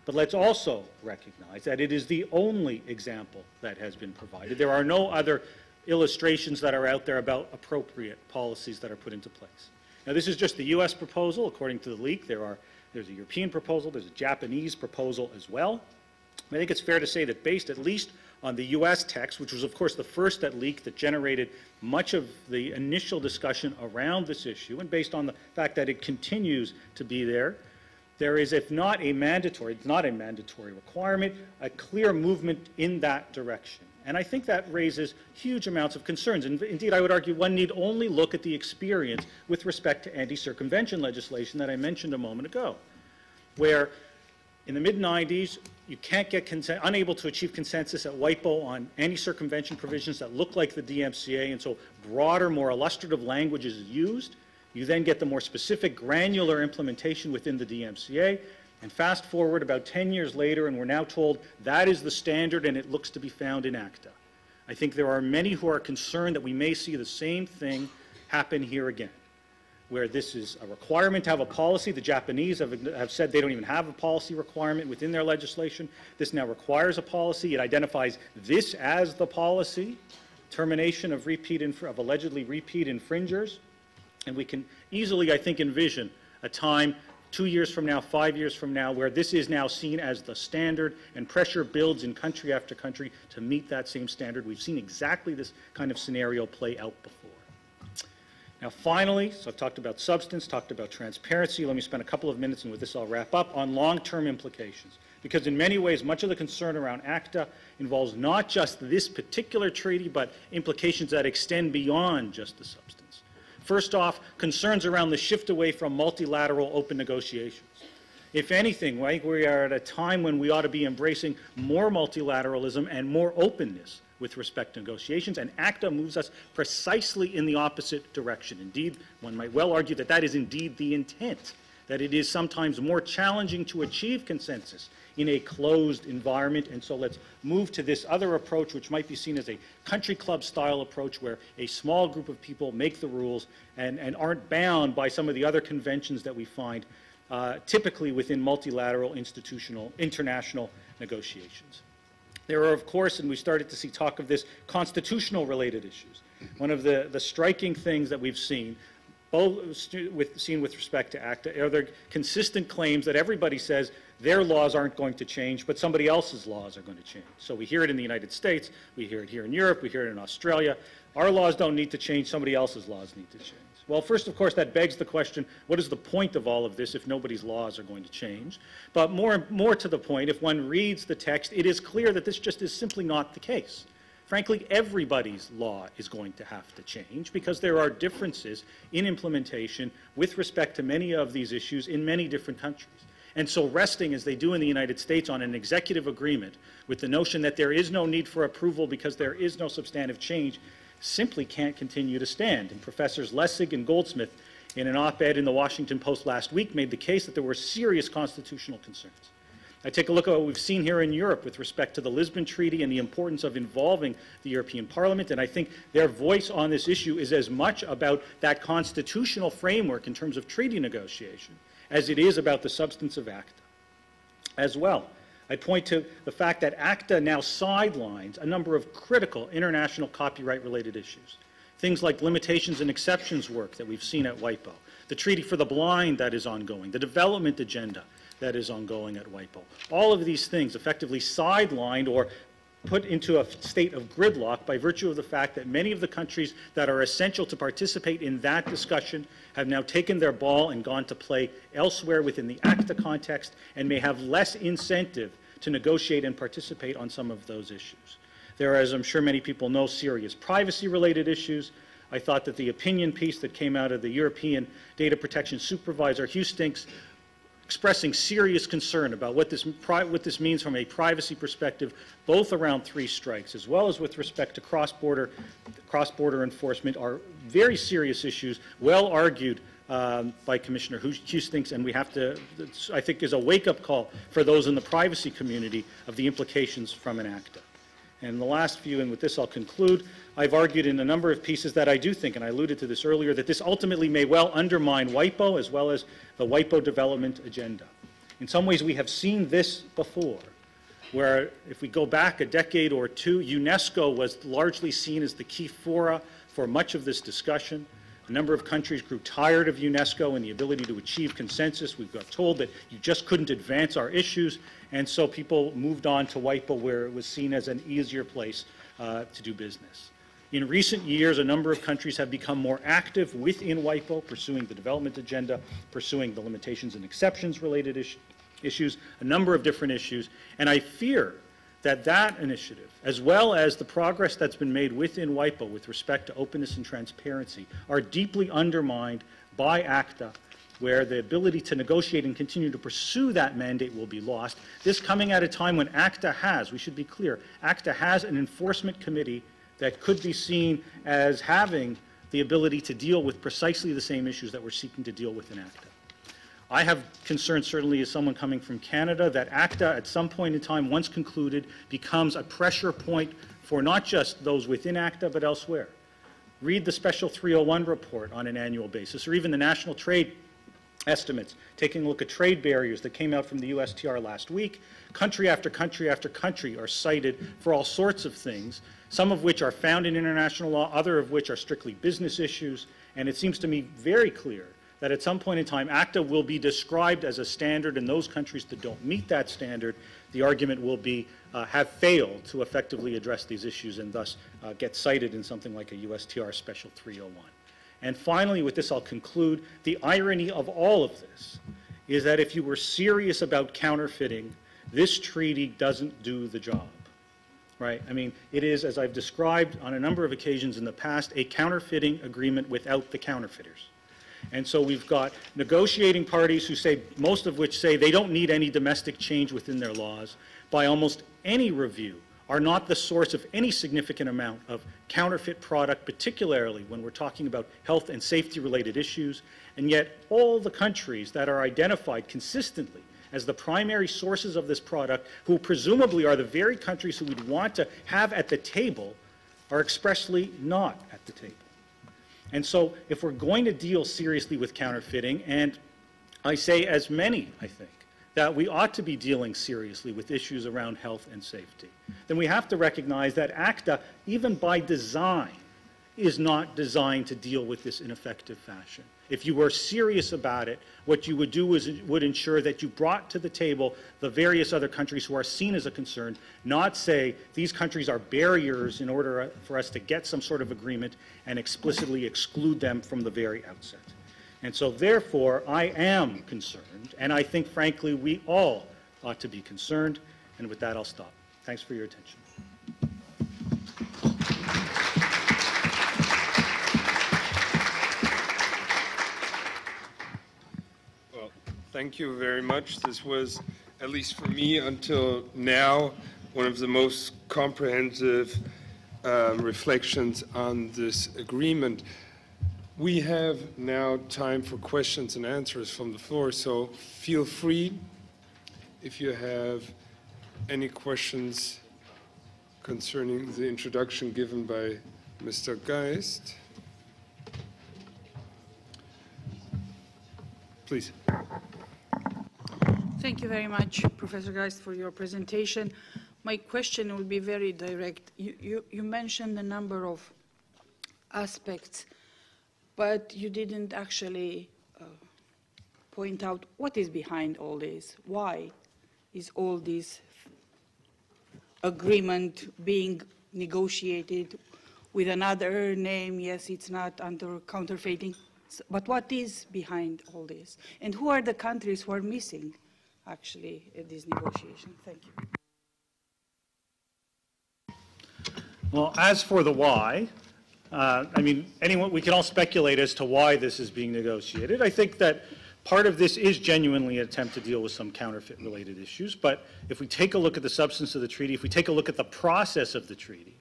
But let's also recognize that it is the only example that has been provided. There are no other illustrations that are out there about appropriate policies that are put into place. Now, this is just the U.S. proposal. According to the leak, there are, there's a European proposal, there's a Japanese proposal as well. I think it's fair to say that based at least on the U.S. text, which was, of course, the first that leaked that generated much of the initial discussion around this issue, and based on the fact that it continues to be there, there is, if not a mandatory, it's not a mandatory requirement, a clear movement in that direction. And I think that raises huge amounts of concerns. And indeed, I would argue one need only look at the experience with respect to anti-circumvention legislation that I mentioned a moment ago, where in the mid-90s, you can't get unable to achieve consensus at WIPO on anti-circumvention provisions that look like the DMCA, and so broader, more illustrative language is used. You then get the more specific, granular implementation within the DMCA, and fast forward about 10 years later, and we're now told that is the standard and it looks to be found in ACTA. I think there are many who are concerned that we may see the same thing happen here again, where this is a requirement to have a policy. The Japanese have, have said they don't even have a policy requirement within their legislation. This now requires a policy. It identifies this as the policy, termination of, repeat of allegedly repeat infringers. And we can easily, I think, envision a time two years from now, five years from now, where this is now seen as the standard and pressure builds in country after country to meet that same standard. We've seen exactly this kind of scenario play out before. Now, finally, so I've talked about substance, talked about transparency. Let me spend a couple of minutes, and with this I'll wrap up, on long-term implications. Because in many ways, much of the concern around ACTA involves not just this particular treaty, but implications that extend beyond just the substance. First off, concerns around the shift away from multilateral open negotiations. If anything, right, we are at a time when we ought to be embracing more multilateralism and more openness with respect to negotiations, and ACTA moves us precisely in the opposite direction. Indeed, one might well argue that that is indeed the intent, that it is sometimes more challenging to achieve consensus in a closed environment. And so let's move to this other approach, which might be seen as a country club style approach where a small group of people make the rules and, and aren't bound by some of the other conventions that we find uh, typically within multilateral institutional international negotiations. There are, of course, and we started to see talk of this, constitutional related issues. One of the, the striking things that we've seen both with, seen with respect to ACTA are there consistent claims that everybody says their laws aren't going to change, but somebody else's laws are going to change. So we hear it in the United States, we hear it here in Europe, we hear it in Australia. Our laws don't need to change, somebody else's laws need to change. Well, first, of course, that begs the question, what is the point of all of this if nobody's laws are going to change? But more, more to the point, if one reads the text, it is clear that this just is simply not the case. Frankly, everybody's law is going to have to change because there are differences in implementation with respect to many of these issues in many different countries. And so resting, as they do in the United States, on an executive agreement with the notion that there is no need for approval because there is no substantive change simply can't continue to stand. And Professors Lessig and Goldsmith, in an op-ed in the Washington Post last week, made the case that there were serious constitutional concerns. I take a look at what we've seen here in Europe with respect to the Lisbon Treaty and the importance of involving the European Parliament, and I think their voice on this issue is as much about that constitutional framework in terms of treaty negotiation as it is about the substance of ACTA as well. I'd point to the fact that ACTA now sidelines a number of critical international copyright-related issues. Things like limitations and exceptions work that we've seen at WIPO, the Treaty for the Blind that is ongoing, the development agenda that is ongoing at WIPO. All of these things effectively sidelined or put into a state of gridlock by virtue of the fact that many of the countries that are essential to participate in that discussion have now taken their ball and gone to play elsewhere within the ACTA context and may have less incentive to negotiate and participate on some of those issues. There are, as I'm sure many people know, serious privacy-related issues. I thought that the opinion piece that came out of the European Data Protection Supervisor, Hustinx, expressing serious concern about what this, what this means from a privacy perspective, both around three strikes as well as with respect to cross-border cross-border enforcement, are very serious issues, well argued um, by Commissioner Hustinx, and we have to, I think, is a wake-up call for those in the privacy community of the implications from an ACTA. And the last few, and with this I'll conclude, I've argued in a number of pieces that I do think, and I alluded to this earlier, that this ultimately may well undermine WIPO as well as the WIPO development agenda. In some ways, we have seen this before, where if we go back a decade or two, UNESCO was largely seen as the key fora for much of this discussion. A number of countries grew tired of UNESCO and the ability to achieve consensus. We got told that you just couldn't advance our issues, and so people moved on to WIPO where it was seen as an easier place uh, to do business. In recent years, a number of countries have become more active within WIPO, pursuing the development agenda, pursuing the limitations and exceptions related is issues, a number of different issues. And I fear that that initiative, as well as the progress that's been made within WIPO with respect to openness and transparency, are deeply undermined by ACTA, where the ability to negotiate and continue to pursue that mandate will be lost. This coming at a time when ACTA has, we should be clear, ACTA has an enforcement committee that could be seen as having the ability to deal with precisely the same issues that we're seeking to deal with in ACTA. I have concerns, certainly as someone coming from Canada, that ACTA at some point in time, once concluded, becomes a pressure point for not just those within ACTA, but elsewhere. Read the Special 301 report on an annual basis, or even the National Trade estimates, taking a look at trade barriers that came out from the USTR last week. Country after country after country are cited for all sorts of things some of which are found in international law, other of which are strictly business issues. And it seems to me very clear that at some point in time, ACTA will be described as a standard, and those countries that don't meet that standard, the argument will be uh, have failed to effectively address these issues and thus uh, get cited in something like a USTR Special 301. And finally, with this I'll conclude, the irony of all of this is that if you were serious about counterfeiting, this treaty doesn't do the job right? I mean, it is, as I've described on a number of occasions in the past, a counterfeiting agreement without the counterfeiters. And so we've got negotiating parties who say, most of which say they don't need any domestic change within their laws, by almost any review, are not the source of any significant amount of counterfeit product, particularly when we're talking about health and safety related issues. And yet, all the countries that are identified consistently as the primary sources of this product, who presumably are the very countries who we'd want to have at the table, are expressly not at the table. And so, if we're going to deal seriously with counterfeiting, and I say as many, I think, that we ought to be dealing seriously with issues around health and safety, then we have to recognize that ACTA, even by design, is not designed to deal with this in effective fashion. If you were serious about it, what you would do is would ensure that you brought to the table the various other countries who are seen as a concern, not say these countries are barriers in order for us to get some sort of agreement and explicitly exclude them from the very outset. And so therefore, I am concerned, and I think frankly we all ought to be concerned, and with that I'll stop. Thanks for your attention. Well, thank you very much. This was, at least for me until now, one of the most comprehensive um, reflections on this agreement. We have now time for questions and answers from the floor, so feel free if you have any questions concerning the introduction given by Mr. Geist. Please. Thank you very much, Professor Geist, for your presentation. My question will be very direct. You, you, you mentioned a number of aspects, but you didn't actually uh, point out what is behind all this. Why is all this agreement being negotiated with another name? Yes, it's not under counterfeiting, but what is behind all this? And who are the countries who are missing, actually, in this negotiation? Thank you. Well, as for the why, uh, I mean, anyone, we can all speculate as to why this is being negotiated. I think that part of this is genuinely an attempt to deal with some counterfeit-related issues, but if we take a look at the substance of the treaty, if we take a look at the process of the treaty,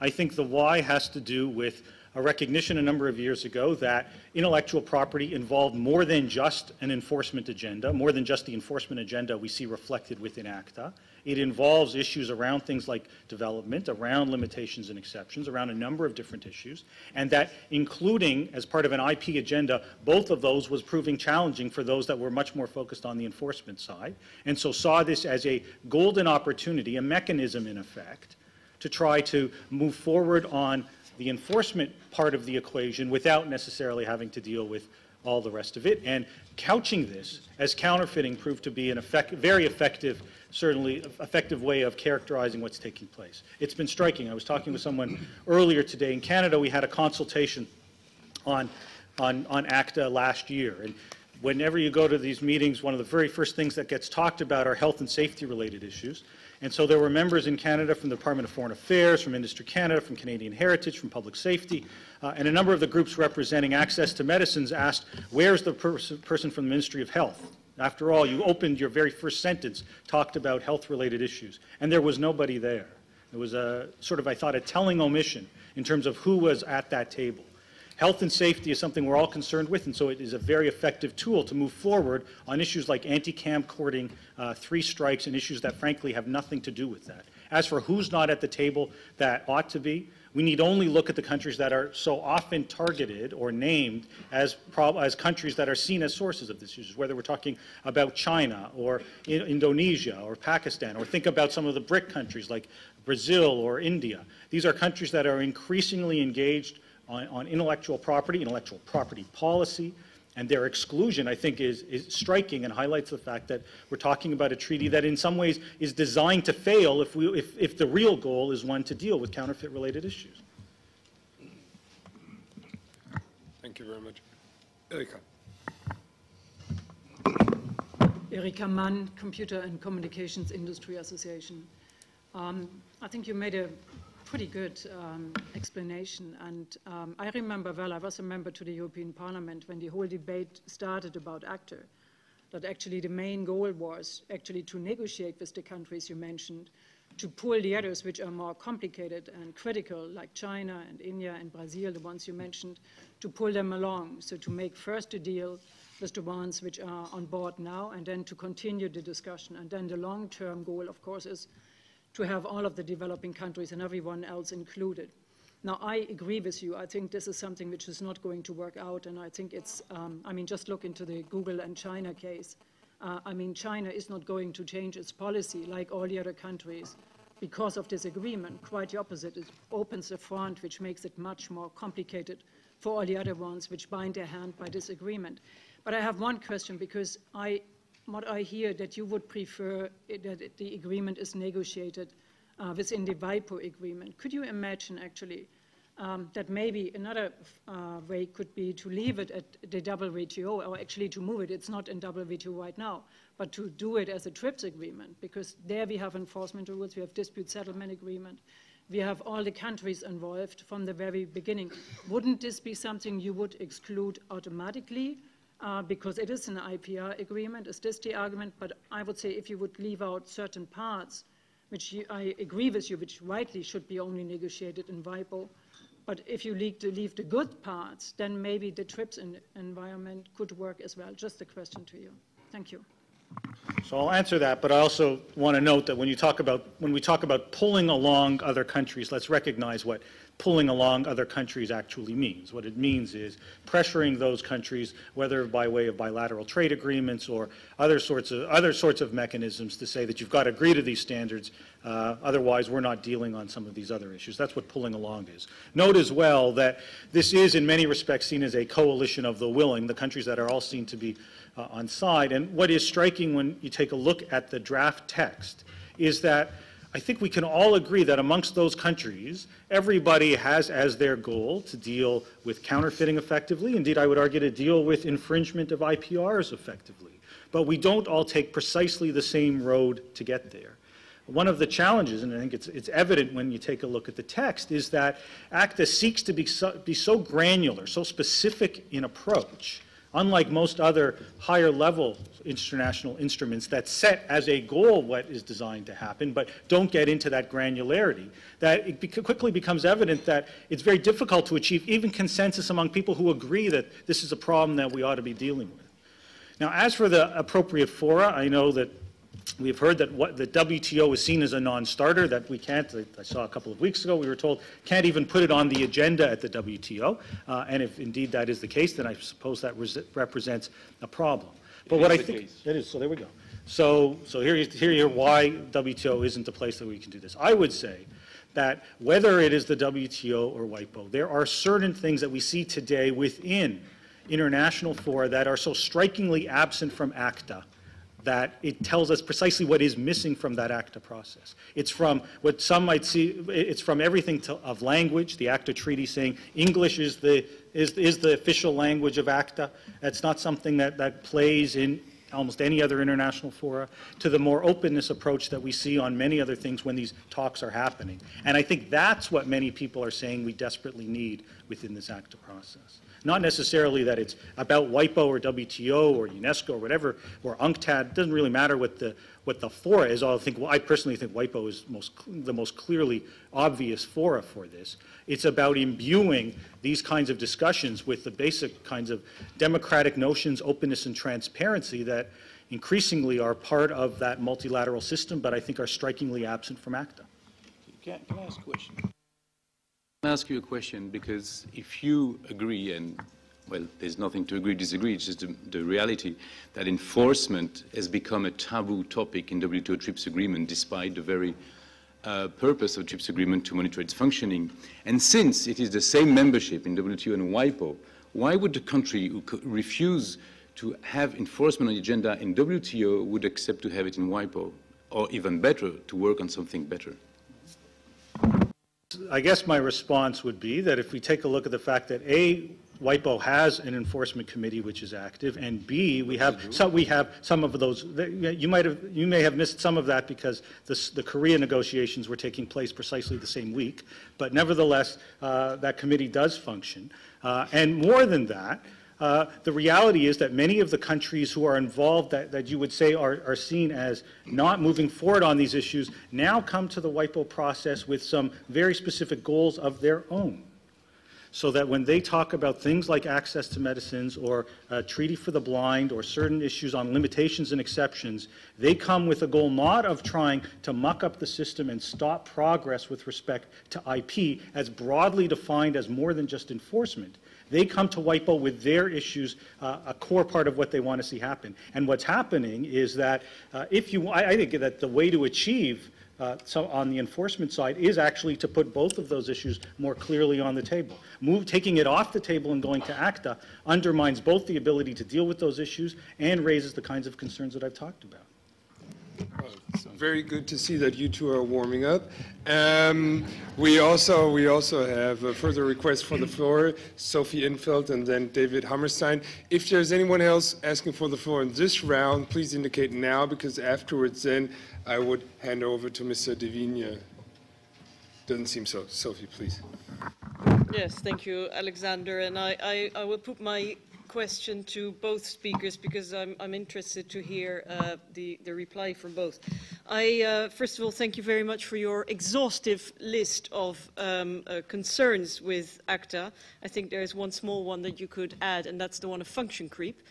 I think the why has to do with a recognition a number of years ago that intellectual property involved more than just an enforcement agenda, more than just the enforcement agenda we see reflected within ACTA. It involves issues around things like development, around limitations and exceptions, around a number of different issues, and that including, as part of an IP agenda, both of those was proving challenging for those that were much more focused on the enforcement side, and so saw this as a golden opportunity, a mechanism in effect, to try to move forward on the enforcement part of the equation without necessarily having to deal with all the rest of it. And couching this as counterfeiting proved to be an effect, very effective, certainly effective way of characterizing what's taking place. It's been striking. I was talking with someone earlier today in Canada. We had a consultation on, on, on ACTA last year. And whenever you go to these meetings, one of the very first things that gets talked about are health and safety related issues. And so there were members in Canada from the Department of Foreign Affairs, from Industry Canada, from Canadian Heritage, from Public Safety, uh, and a number of the groups representing access to medicines asked, where's the pers- person from the Ministry of Health? After all, you opened your very first sentence, talked about health-related issues, and there was nobody there. It was a sort of, I thought, a telling omission in terms of who was at that table. Health and safety is something we're all concerned with, and so it is a very effective tool to move forward on issues like anti-camcording, uh, three strikes, and issues that frankly have nothing to do with that. As for who's not at the table that ought to be, we need only look at the countries that are so often targeted or named as, as countries that are seen as sources of this issues, whether we're talking about China or I- Indonesia or Pakistan, or think about some of the BRIC countries like Brazil or India. These are countries that are increasingly engaged on, on intellectual property, intellectual property policy, and their exclusion, I think, is, is striking and highlights the fact that we're talking about a treaty that in some ways is designed to fail if, we, if, if the real goal is one to deal with counterfeit-related issues. Thank you very much. Erika. Erika Mann, Computer and Communications Industry Association. Um, I think you made a pretty good um, explanation, and um, I remember well, I was a member to the European Parliament when the whole debate started about ACTA, that actually the main goal was actually to negotiate with the countries you mentioned, to pull the others which are more complicated and critical, like China and India and Brazil, the ones you mentioned, to pull them along. So to make first a deal with the ones which are on board now, and then to continue the discussion. And then the long-term goal, of course, is to have all of the developing countries and everyone else included. Now, I agree with you. I think this is something which is not going to work out, and I think it's, um, I mean, just look into the Google and China case. Uh, I mean, China is not going to change its policy like all the other countries because of this agreement. Quite the opposite. It opens a front which makes it much more complicated for all the other ones which bind their hand by this agreement. But I have one question because I what I hear that you would prefer that the agreement is negotiated uh, within the WIPO agreement. Could you imagine actually um, that maybe another uh, way could be to leave it at the WTO or actually to move it? It's not in WTO right now, but to do it as a TRIPS agreement because there we have enforcement rules, we have dispute settlement agreement, we have all the countries involved from the very beginning. Wouldn't this be something you would exclude automatically? Uh, because it is an IPR agreement. Is this the argument? But I would say if you would leave out certain parts, which you, I agree with you, which rightly should be only negotiated in WIPO, but if you leave the, leave the good parts, then maybe the TRIPS environment could work as well. Just a question to you. Thank you. So I'll answer that, but I also want to note that when you talk about, when we talk about pulling along other countries, let's recognize what pulling along other countries actually means. What it means is pressuring those countries, whether by way of bilateral trade agreements or other sorts of, other sorts of mechanisms to say that you've got to agree to these standards, uh, otherwise we're not dealing on some of these other issues. That's what pulling along is. Note as well that this is in many respects seen as a coalition of the willing, the countries that are all seen to be uh, on side. And what is striking when you take a look at the draft text is that I think we can all agree that amongst those countries, everybody has as their goal to deal with counterfeiting effectively. Indeed, I would argue to deal with infringement of IPRs effectively. But we don't all take precisely the same road to get there. One of the challenges, and I think it's, it's evident when you take a look at the text, is that ACTA seeks to be so, be so granular, so specific in approach, unlike most other higher level international instruments that set as a goal what is designed to happen, but don't get into that granularity, that it quickly becomes evident that it's very difficult to achieve even consensus among people who agree that this is a problem that we ought to be dealing with. Now, as for the appropriate fora, I know that We've heard that what the WTO is seen as a non-starter, that we can't, I saw a couple of weeks ago, we were told, can't even put it on the agenda at the WTO. Uh, and if indeed that is the case, then I suppose that represents a problem. But it what I think, case. it is, so there we go. So, so here, here, here why WTO isn't the place that we can do this. I would say that whether it is the WTO or WIPO, there are certain things that we see today within international fora that are so strikingly absent from ACTA that it tells us precisely what is missing from that ACTA process. It's from what some might see, it's from everything to, of language, the ACTA treaty saying English is the, is, is the official language of ACTA. That's not something that, that plays in almost any other international fora, to the more openness approach that we see on many other things when these talks are happening. And I think that's what many people are saying we desperately need within this ACTA process. Not necessarily that it's about WIPO or WTO or UNESCO or whatever, or UNCTAD. It doesn't really matter what the, what the fora is. I think, well, I personally think WIPO is most, the most clearly obvious fora for this. It's about imbuing these kinds of discussions with the basic kinds of democratic notions, openness and transparency that increasingly are part of that multilateral system, but I think are strikingly absent from ACTA. Can, can I ask a question? Can I ask you a question? Because if you agree, and well, there's nothing to agree, disagree, it's just the, the reality that enforcement has become a taboo topic in WTO TRIPS agreement, despite the very uh, purpose of TRIPS agreement to monitor its functioning. And since it is the same membership in WTO and WIPO, why would the country who refuse to have enforcement on the agenda in WTO would accept to have it in WIPO? Or even better, to work on something better? I guess my response would be that if we take a look at the fact that A, WIPO has an enforcement committee which is active, and B, we have some, we have some of those. You might have you may have missed some of that because this, the Korea negotiations were taking place precisely the same week, but nevertheless, uh, that committee does function. Uh, and more than that, uh, the reality is that many of the countries who are involved that, that you would say are, are seen as not moving forward on these issues now come to the WIPO process with some very specific goals of their own. So that when they talk about things like access to medicines or a treaty for the blind or certain issues on limitations and exceptions, they come with a goal not of trying to muck up the system and stop progress with respect to IP as broadly defined as more than just enforcement, they come to WIPO with their issues, uh, a core part of what they want to see happen. And what's happening is that uh, if you, I, I, think that the way to achieve uh, so on the enforcement side is actually to put both of those issues more clearly on the table. Move, taking it off the table and going to ACTA undermines both the ability to deal with those issues and raises the kinds of concerns that I've talked about. Very good to see that you two are warming up. Um, we also we also have a further request for the floor, Sophie in 't Veld and then David Hammerstein. If there's anyone else asking for the floor in this round, please indicate now because afterwards then I would hand over to Mr. Devigne. Doesn't seem so. Sophie, please. Yes, thank you, Alexander. And I, I, I will put my question to both speakers because I'm, I'm interested to hear uh, the, the reply from both. I, uh, first of all, thank you very much for your exhaustive list of um, uh, concerns with ACTA. I think there is one small one that you could add, and that's the one of function creep.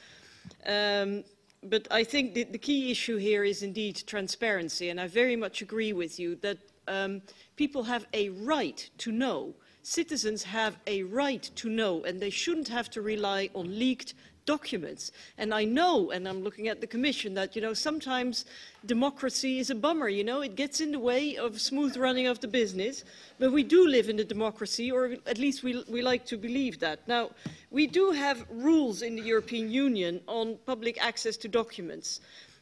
Um, but I think the, the key issue here is indeed transparency, and I very much agree with you that um, people have a right to know citizens have a right to know, and they shouldn't have to rely on leaked documents. And I know, and I'm looking at the Commission, that, you know, sometimes democracy is a bummer, you know, it gets in the way of smooth running of the business. But we do live in a democracy, or at least we, we like to believe that. Now, we do have rules in the European Union on public access to documents.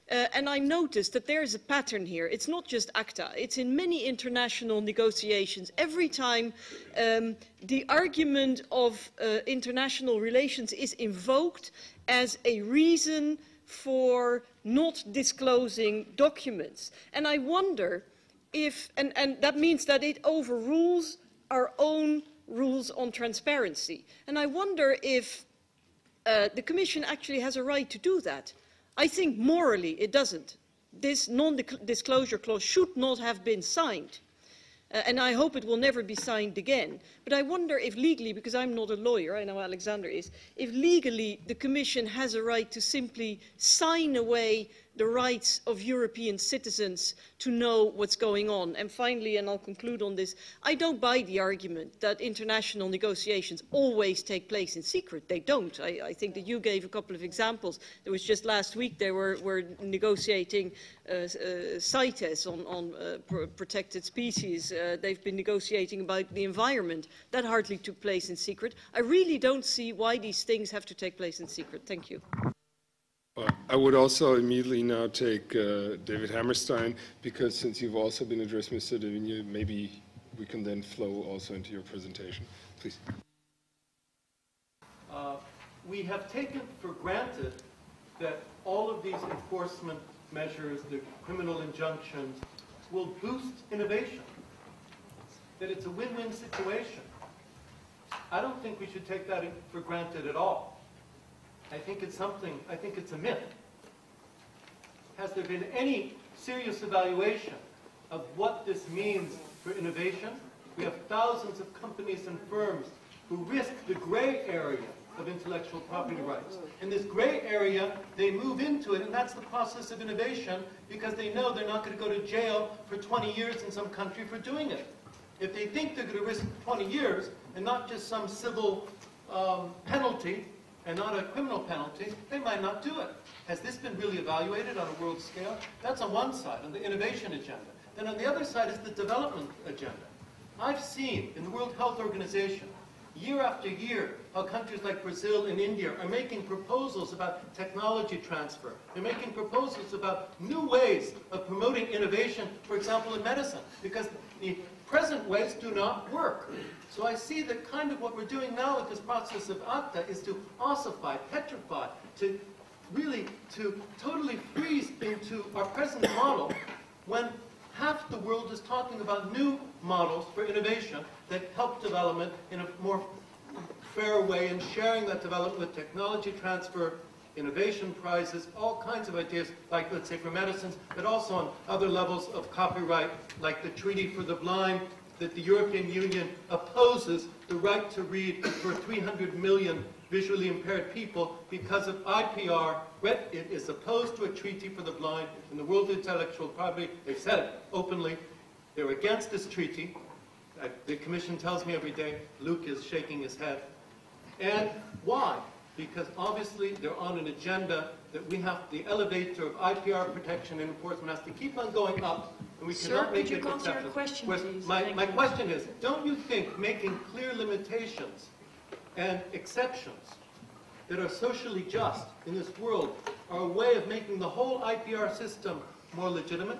Uh, and I noticed that there is a pattern here. It's not just ACTA, it's in many international negotiations. Every time um, the argument of uh, international relations is invoked as a reason for not disclosing documents. And I wonder if, and, and that means that it overrules our own rules on transparency. And I wonder if uh, the Commission actually has a right to do that. I think morally it doesn't. This non-disclosure clause should not have been signed. Uh, and I hope it will never be signed again. But I wonder if legally, because I'm not a lawyer, I know Alexander is, if legally the Commission has a right to simply sign away the rights of European citizens to know what's going on. And finally, and I'll conclude on this, I don't buy the argument that international negotiations always take place in secret. They don't. I, I think that you gave a couple of examples. There was just last week they were, were negotiating uh, uh, CITES on, on uh, pr protected species. Uh, they've been negotiating about the environment. That hardly took place in secret. I really don't see why these things have to take place in secret. Thank you. I would also immediately now take uh, David Hammerstein, because since you've also been addressed, Mr. Devigne, maybe we can then flow also into your presentation. Please. Uh, we have taken for granted that all of these enforcement measures, the criminal injunctions, will boost innovation, that it's a win-win situation. I don't think we should take that for granted at all. I think it's something, I think it's a myth. Has there been any serious evaluation of what this means for innovation? We have thousands of companies and firms who risk the gray area of intellectual property rights. In this gray area, they move into it, and that's the process of innovation because they know they're not going to go to jail for 20 years in some country for doing it. If they think they're going to risk 20 years and not just some civil um, penalty, and not a criminal penalty, they might not do it. Has this been really evaluated on a world scale? That's on one side, on the innovation agenda. Then on the other side is the development agenda. I've seen in the World Health Organization, year after year, how countries like Brazil and India are making proposals about technology transfer. They're making proposals about new ways of promoting innovation, for example, in medicine, because the present ways do not work. So I see that kind of what we're doing now with this process of ACTA is to ossify, petrify, to really to totally freeze into our present model when half the world is talking about new models for innovation that help development in a more fair way and sharing that development with technology transfer, innovation prizes, all kinds of ideas, like let's say for medicines, but also on other levels of copyright, like the Treaty for the Blind, that the European Union opposes the right to read for 300 million visually impaired people because of IPR. It is opposed to a treaty for the blind in the world intellectual property. They've said it openly. They're against this treaty. The Commission tells me every day, Luc is shaking his head. And why? Because obviously they're on an agenda that we have, the elevator of IPR protection and enforcement has to keep on going up and we Sir, cannot make it your question, Whereas? My, my question is, don't you think making clear limitations and exceptions that are socially just in this world are a way of making the whole IPR system more legitimate?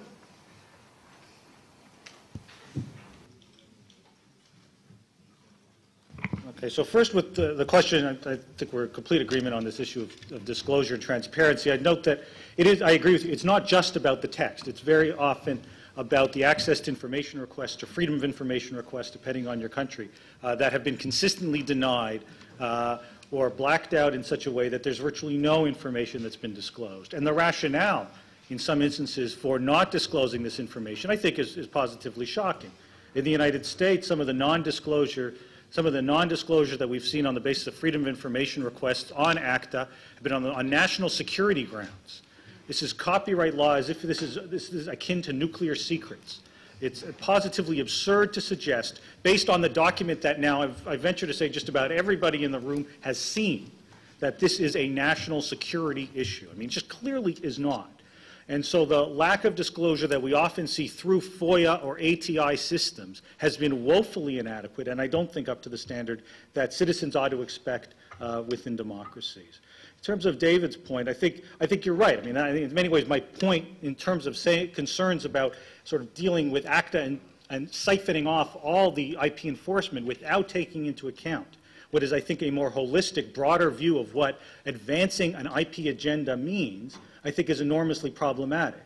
Okay, so first with the, the question, I, I think we're in complete agreement on this issue of, of disclosure and transparency. I'd note that it is, I agree with you, it's not just about the text. It's very often about the access to information requests or freedom of information requests, depending on your country, uh, that have been consistently denied uh, or blacked out in such a way that there's virtually no information that's been disclosed. And the rationale, in some instances, for not disclosing this information, I think is, is positively shocking. In the United States, some of the non-disclosure some of the non-disclosure that we've seen on the basis of freedom of information requests on ACTA have been on, the, on national security grounds. This is copyright law as if this is, this is akin to nuclear secrets. It's positively absurd to suggest, based on the document that now I've, I venture to say just about everybody in the room has seen, that this is a national security issue. I mean, it just clearly is not. And so the lack of disclosure that we often see through FOIA or ATI systems has been woefully inadequate, and I don't think up to the standard that citizens ought to expect uh, within democracies. In terms of David's point, I think, I think you're right. I mean, I think in many ways my point in terms of say, concerns about sort of dealing with ACTA and, and siphoning off all the IP enforcement without taking into account what is, I think, a more holistic, broader view of what advancing an IP agenda means, I think is enormously problematic.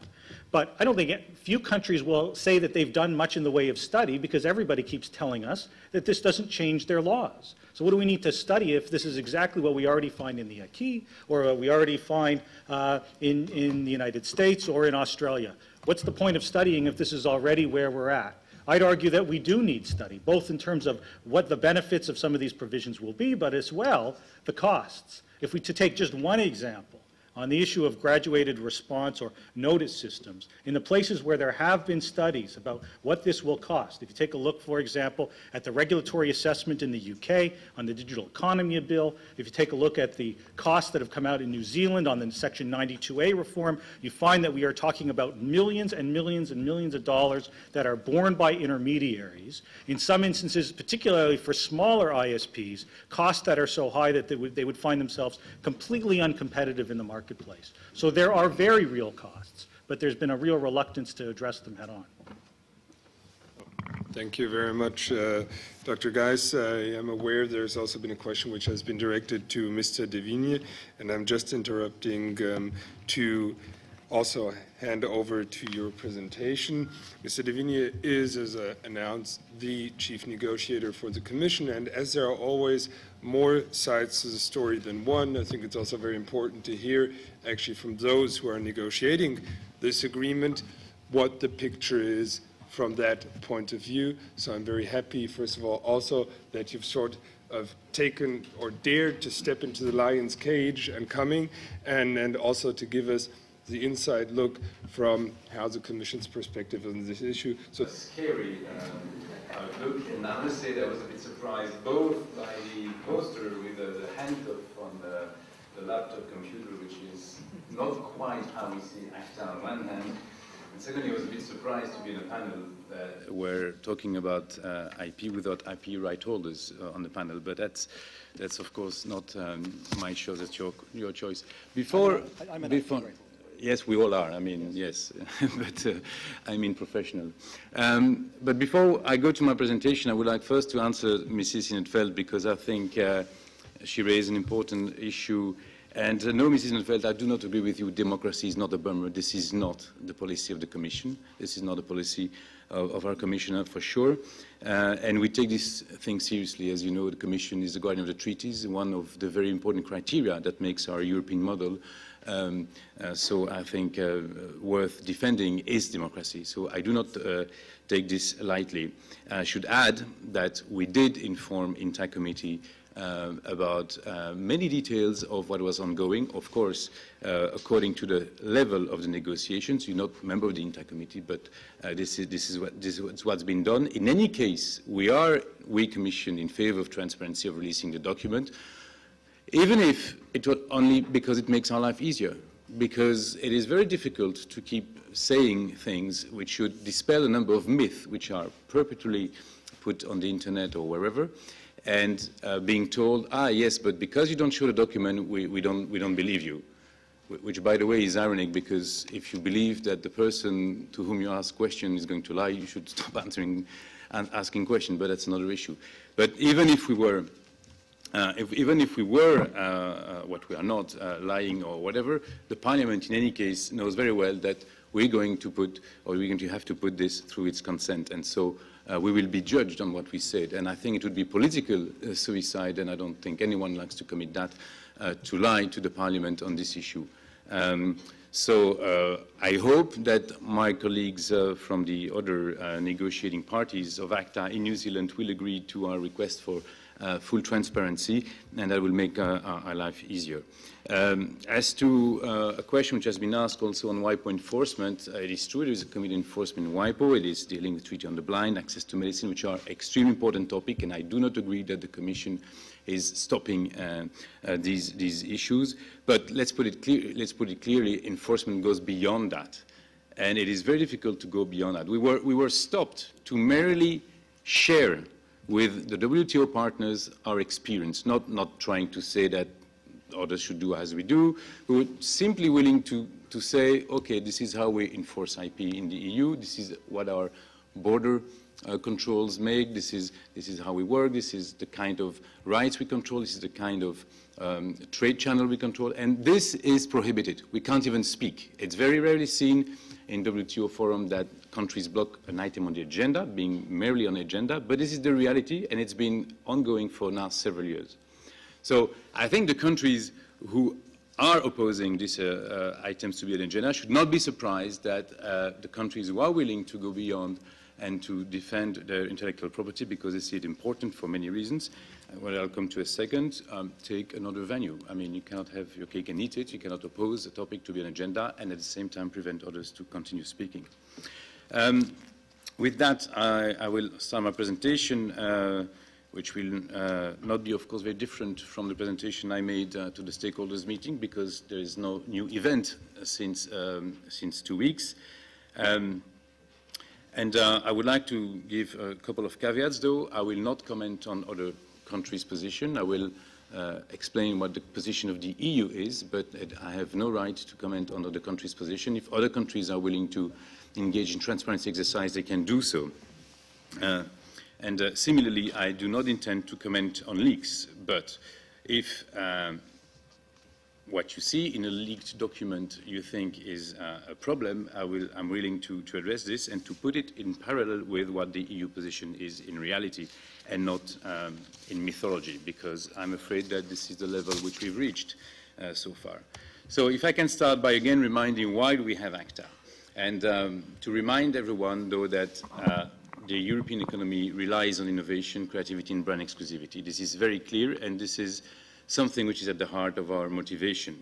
But I don't think few countries will say that they've done much in the way of study because everybody keeps telling us that this doesn't change their laws. So what do we need to study if this is exactly what we already find in the acquis or what we already find uh, in, in the United States or in Australia? What's the point of studying if this is already where we're at? I'd argue that we do need study, both in terms of what the benefits of some of these provisions will be, but as well the costs. If we to take just one example, on the issue of graduated response or notice systems in the places where there have been studies about what this will cost. If you take a look, for example, at the regulatory assessment in the UK on the digital economy bill, if you take a look at the costs that have come out in New Zealand on the Section 92A reform, you find that we are talking about millions and millions and millions of dollars that are borne by intermediaries. In some instances, particularly for smaller ISPs, costs that are so high that they would, they would find themselves completely uncompetitive in the market marketplace. So there are very real costs, but there's been a real reluctance to address them head on. Thank you very much, uh, Dr. Geist. I am aware there's also been a question which has been directed to Mr. Devigne, and I'm just interrupting um, to also hand over to your presentation. Mr. Vigne is, as uh, announced, the chief negotiator for the Commission, and as there are always more sides to the story than one. I think it's also very important to hear, actually, from those who are negotiating this agreement, what the picture is from that point of view. So I'm very happy, first of all, also that you've sort of taken or dared to step into the lion's cage and coming, and, and also to give us the inside look from how the Commission's perspective on this issue. So scary. Um outlook, and I must say that I was a bit surprised both by the poster with the, the hand on the, the laptop computer, which is not quite how we see ACTA on one hand, and secondly, I was a bit surprised to be in a panel that we're talking about uh, IP without IP right holders uh, on the panel, but that's that's of course not um, my choice. That's your your choice. Before, I'm, I'm before. Yes, we all are. I mean, yes, yes. but uh, I mean professional. Um, but before I go to my presentation, I would like first to answer Mrs. in because I think uh, she raised an important issue. And uh, no, Mrs. in I do not agree with you. Democracy is not a bummer. This is not the policy of the Commission. This is not the policy of, of our Commissioner for sure. Uh, and we take this thing seriously. As you know, the Commission is the guardian of the treaties, one of the very important criteria that makes our European model um, uh, so I think uh, worth defending is democracy. So I do not uh, take this lightly. I should add that we did inform INTA committee uh, about uh, many details of what was ongoing. Of course, uh, according to the level of the negotiations, you're not a member of the INTA committee, but this is, this, is what, this is what's been done. In any case, we are, we Commission, in favor of transparency of releasing the document even if it was only because it makes our life easier, because it is very difficult to keep saying things which should dispel a number of myths which are perpetually put on the internet or wherever, and uh, being told, ah, yes, but because you don't show the document, we, we, don't, we don't believe you. Which, by the way, is ironic because if you believe that the person to whom you ask questions is going to lie, you should stop answering and asking questions, but that's another issue. But even if we were uh, if, even if we were, uh, uh, what we are not, uh, lying or whatever, the Parliament in any case knows very well that we're going to put, or we're going to have to put this through its consent. And so uh, we will be judged on what we said. And I think it would be political suicide, and I don't think anyone likes to commit that, to lie to the Parliament on this issue. Um, so I hope that my colleagues from the other negotiating parties of ACTA in New Zealand will agree to our request for uh, full transparency, and that will make uh, our, our, life easier. Um, as to uh, a question which has been asked also on WIPO enforcement, uh, it is true there is a committee enforcement in WIPO. It is dealing with the Treaty on the Blind, access to medicine, which are extremely important topic, and I do not agree that the Commission is stopping uh, uh, these, these issues. But let's put, it clear, let's put it clearly, enforcement goes beyond that. And it is very difficult to go beyond that. We were, we were stopped to merely share with the WTO partners our experience, not, not trying to say that others should do as we do. We were simply willing to, to say, okay, this is how we enforce IP in the EU, this is what our border uh, controls make, this is, this is how we work, this is the kind of rights we control, this is the kind of um, trade channel we control, and this is prohibited. We can't even speak. It's very rarely seen in WTO forum that countries block an item on the agenda, being merely on the agenda, but this is the reality, and it's been ongoing for now several years. So I think the countries who are opposing these uh, uh, items to be on the agenda should not be surprised that uh, the countries who are willing to go beyond and to defend their intellectual property because they see it important for many reasons, uh, well, I'll come to a second, um, take another venue. I mean, you cannot have your cake and eat it. You cannot oppose a topic to be an agenda and at the same time prevent others to continue speaking. Um, with that, I, I, will start my presentation, uh, which will uh, not be, of course, very different from the presentation I made uh, to the stakeholders meeting because there is no new event since, um, since two weeks. Um, and uh, I would like to give a couple of caveats, though. I will not comment on other countries' position. I will uh, explain what the position of the EU is, but I have no right to comment on other countries' position. If other countries are willing to engage in transparency exercise, they can do so. Uh, and uh, similarly, I do not intend to comment on leaks, but if um, what you see in a leaked document you think is uh, a problem, I I'm willing to, to address this and to put it in parallel with what the EU position is in reality and not um, in mythology, because I'm afraid that this is the level which we've reached uh, so far. So if I can start by again reminding why we have ACTA, and um, to remind everyone, though, that uh, the European economy relies on innovation, creativity, and brand exclusivity. This is very clear, and this is something which is at the heart of our motivation.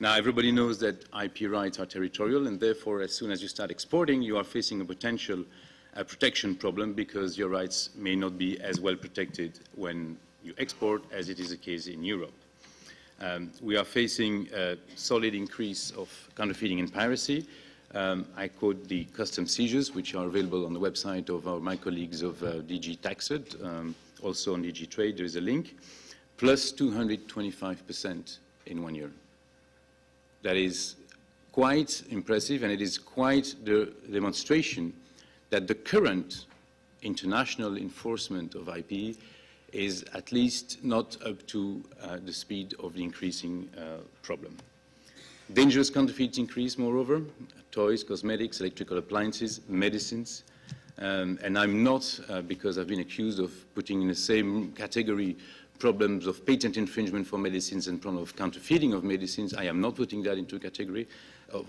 Now, everybody knows that IP rights are territorial, and therefore, as soon as you start exporting, you are facing a potential uh, protection problem because your rights may not be as well protected when you export as it is the case in Europe. Um, we are facing a solid increase of counterfeiting and piracy. Um, I quote the custom seizures, which are available on the website of our, my colleagues of uh, DG Taxud. Um, also on DG Trade, there is a link plus 225% in one year. That is quite impressive, and it is quite the demonstration that the current international enforcement of IP is at least not up to uh, the speed of the increasing uh, problem. Dangerous counterfeits increase, moreover, toys, cosmetics, electrical appliances, medicines, um, and I'm not, uh, because I've been accused of putting in the same category problems of patent infringement for medicines and problem of counterfeiting of medicines. I am not putting that into a category.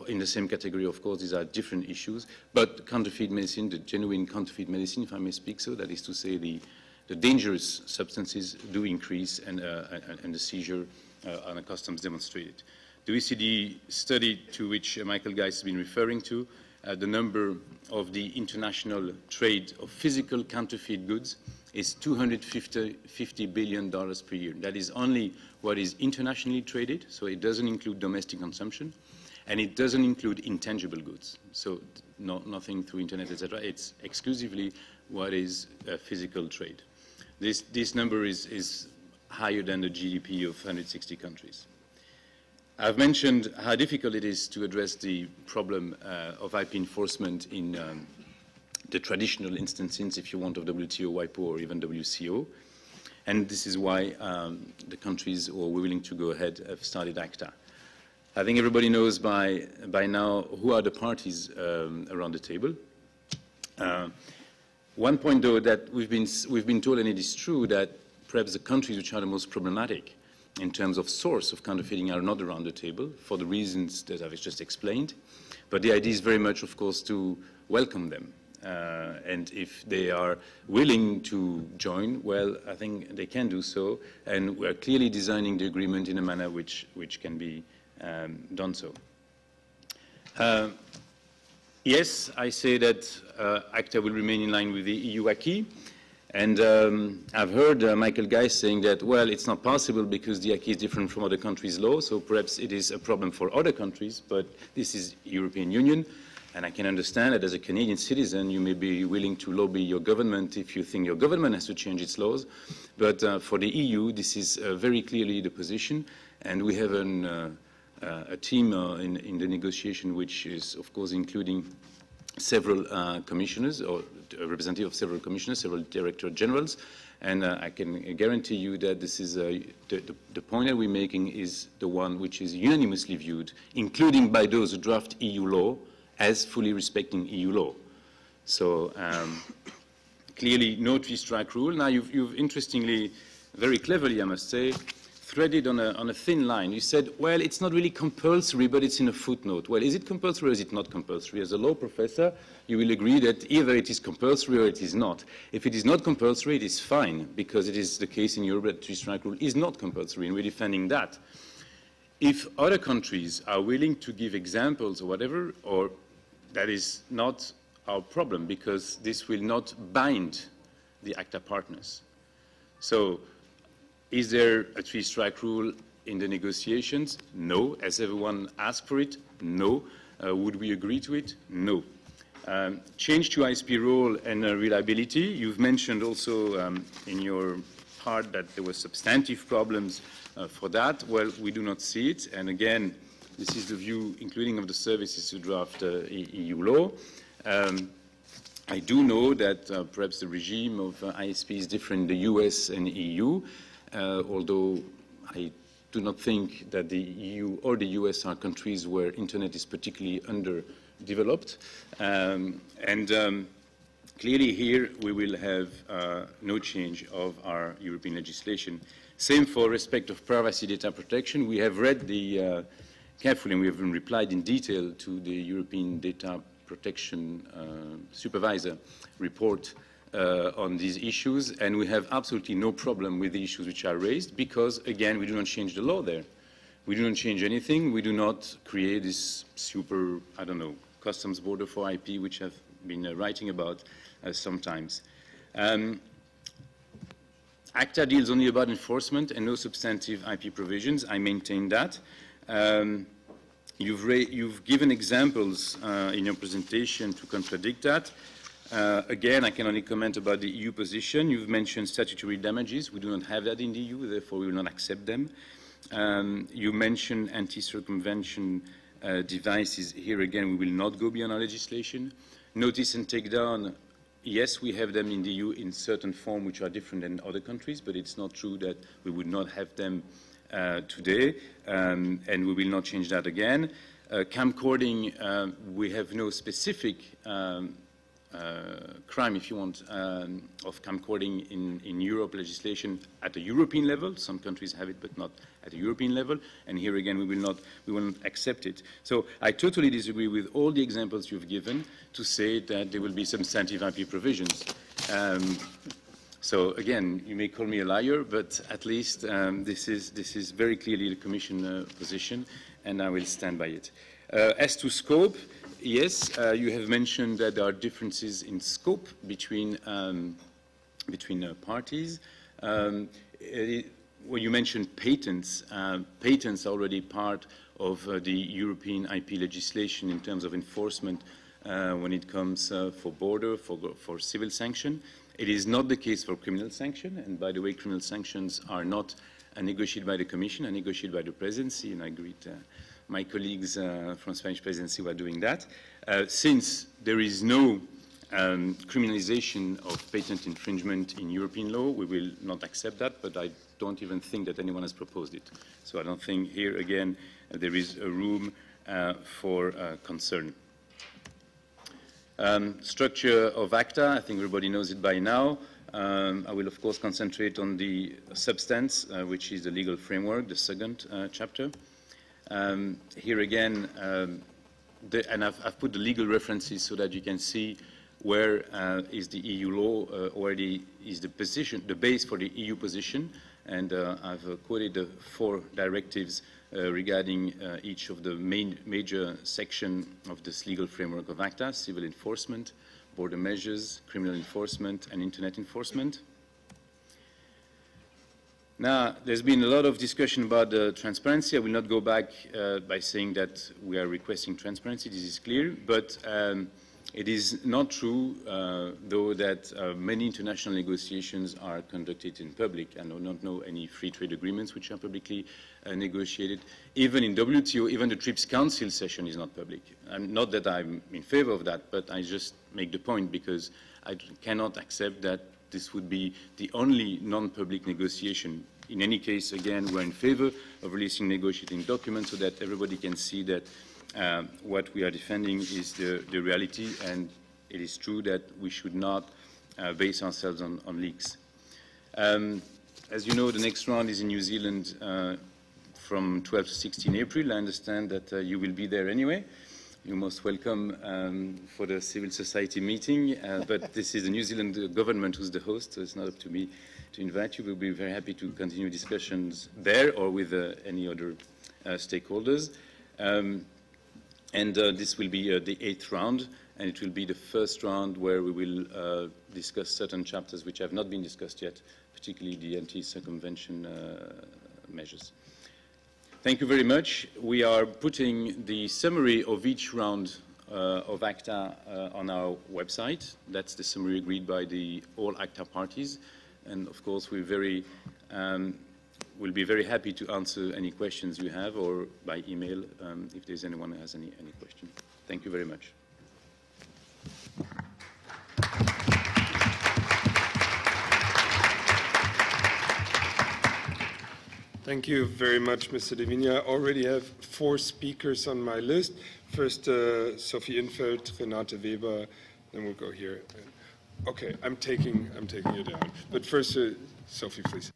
In the same category, of course, these are different issues. But counterfeit medicine, the genuine counterfeit medicine, if I may speak so, that is to say the, the dangerous substances do increase and, uh, and the seizure uh, on the customs demonstrated. The OECD study to which uh, Michael Geist has been referring to, uh, the number of the international trade of physical counterfeit goods is $250 billion per year. That is only what is internationally traded, so it doesn't include domestic consumption, and it doesn't include intangible goods, so no, nothing through internet, etc. It's exclusively what is physical trade. This, this number is, is higher than the GDP of 160 countries. I've mentioned how difficult it is to address the problem uh, of IP enforcement in um, the traditional instances, if you want, of WTO, WIPO, or even WCO. And this is why um, the countries who are willing to go ahead have started ACTA. I think everybody knows by, by now who are the parties um, around the table. Uh, one point, though, that we've been, we've been told, and it is true, that perhaps the countries which are the most problematic in terms of source of counterfeiting are not around the table for the reasons that I've just explained. But the idea is very much, of course, to welcome them Uh, and if they are willing to join, well, I think they can do so. And we're clearly designing the agreement in a manner which, which can be um, done so. Uh, yes, I say that uh, ACTA will remain in line with the EU acquis. And um, I've heard uh, Michael Geist saying that, well, it's not possible because the acquis is different from other countries' law, so perhaps it is a problem for other countries, but this is European Union. And I can understand that as a Canadian citizen, you may be willing to lobby your government if you think your government has to change its laws. But uh, for the EU, this is uh, very clearly the position. And we have an, uh, uh a team uh, in, in, the negotiation which is, of course, including several uh, commissioners or representative of several commissioners, several director generals. And I can guarantee you that this is the, the, the point that we're making is the one which is unanimously viewed, including by those who draft EU law, as fully respecting EU law. So um, clearly no three-strike rule. Now you've, you've, interestingly, very cleverly I must say, threaded on a, on a, thin line. You said, well, it's not really compulsory, but it's in a footnote. Well, is it compulsory or is it not compulsory? As a law professor, you will agree that either it is compulsory or it is not. If it is not compulsory, it is fine, because it is the case in Europe that three-strike rule is not compulsory, and we're defending that. If other countries are willing to give examples or whatever, or that is not our problem because this will not bind the ACTA partners. So is there a three-strike rule in the negotiations? No. Has everyone asked for it? No. Uh, would we agree to it? No. Um, change to ISP role and uh, reliability. You've mentioned also um, in your part that there were substantive problems uh, for that. Well, we do not see it. And again, this is the view, including of the services who draft uh, EU law. Um, I do know that uh, perhaps the regime of uh, ISP is different in the US and EU, although I do not think that the EU or the US are countries where internet is particularly underdeveloped. Um, and um, clearly here we will have uh, no change of our European legislation. Same for respect of privacy data protection. We have read the uh, carefully, and we have replied in detail to the European Data Protection uh, Supervisor report uh, on these issues, and we have absolutely no problem with the issues which are raised because, again, we do not change the law there. We do not change anything. We do not create this super, I don't know, customs border for IP, which I've been uh, writing about uh, sometimes. Um, ACTA deals only about enforcement and no substantive IP provisions. I maintain that. Um, you've, you've, given examples uh, in your presentation to contradict that. Uh, again, I can only comment about the EU position. You've mentioned statutory damages. We do not have that in the EU, therefore we will not accept them. Um, you mentioned anti-circumvention uh, devices. Here again, we will not go beyond our legislation. Notice and takedown, yes, we have them in the EU in certain form which are different than other countries, but it's not true that we would not have them today, um, and we will not change that again. Uh, camcording, uh, we have no specific um, uh, crime, if you want, um, of camcording in, in Europe legislation at a European level. Some countries have it, but not at a European level. And here again, we will not, we will not accept it. So I totally disagree with all the examples you've given to say that there will be substantive IP provisions. Um, so again, you may call me a liar, but at least um, this, is, this is very clearly the Commission uh, position, and I will stand by it. Uh, as to scope, yes, uh, you have mentioned that there are differences in scope between, um, between uh, parties. Um, when you mentioned patents, uh, patents are already part of uh, the European IP legislation in terms of enforcement when it comes for border, for, for civil sanction. It is not the case for criminal sanction, and by the way, criminal sanctions are not uh, negotiated by the Commission, are negotiated by the Presidency, and I greet uh, my colleagues uh, from Spanish Presidency who are doing that. Uh, since there is no um, criminalization of patent infringement in European law, we will not accept that, but I don't even think that anyone has proposed it. So I don't think here, again, uh, there is a room uh, for concern. Um, structure of ACTA, I think everybody knows it by now. Um, I will, of course, concentrate on the substance, uh, which is the legal framework, the second uh, chapter. Um, here again, um, the, and I've, I've, put the legal references so that you can see where uh, is the EU law uh, already is the position, the base for the EU position, and uh, I've uh, quoted the four directives regarding uh, each of the main major section of this legal framework of ACTA, civil enforcement, border measures, criminal enforcement, and internet enforcement. Now, there's been a lot of discussion about uh, transparency. I will not go back uh, by saying that we are requesting transparency. This is clear, but um, it is not true, uh, though, that uh, many international negotiations are conducted in public. I do not know any free trade agreements which are publicly uh, negotiated. Even in WTO, even the TRIPS Council session is not public. Not that I'm in favor of that, but I just make the point because I cannot accept that this would be the only non-public negotiation. In any case, again, we're in favor of releasing negotiating documents so that everybody can see that uh, what we are defending is the, the, reality, and it is true that we should not uh, base ourselves on, on leaks. Um, as you know, the next round is in New Zealand uh, from 12 to 16 April. I understand that uh, you will be there anyway. You're most welcome um, for the civil society meeting, uh, but this is the New Zealand government who's the host, so it's not up to me to invite you. We'll be very happy to continue discussions there or with uh, any other uh, stakeholders. Um, and uh, this will be uh, the eighth round, and it will be the first round where we will uh, discuss certain chapters which have not been discussed yet, particularly the anti-circumvention measures. Thank you very much. We are putting the summary of each round uh, of ACTA uh, on our website. That's the summary agreed by the all ACTA parties. And of course, we're very, um, we'll be very happy to answer any questions you have or by email um, if there's anyone who has any, any question. Thank you very much. Thank you very much, Mr. De I already have four speakers on my list. First, uh, Sophie in 't Veld, Renate Weber, then we'll go here. Okay, I'm taking, I'm taking you down. But first, uh, Sophie, please.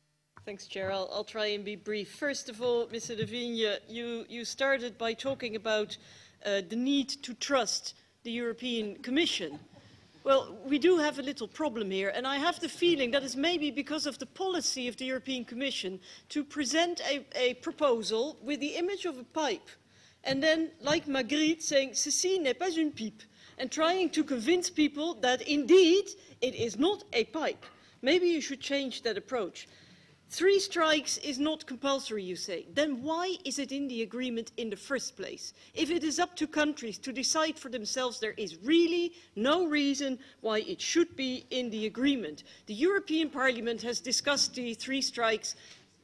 Thanks. I'll, I'll, try and be brief. First of all, Mr. Devigne, you, you started by talking about uh, the need to trust the European Commission. Well, we do have a little problem here, and I have the feeling that it's maybe because of the policy of the European Commission to present a, a proposal with the image of a pipe, and then, like Magritte, saying, ceci n'est pas une pipe, and trying to convince people that indeed it is not a pipe. Maybe you should change that approach. Three strikes is not compulsory, you say. Then why is it in the agreement in the first place? If it is up to countries to decide for themselves, there is really no reason why it should be in the agreement. The European Parliament has discussed the three strikes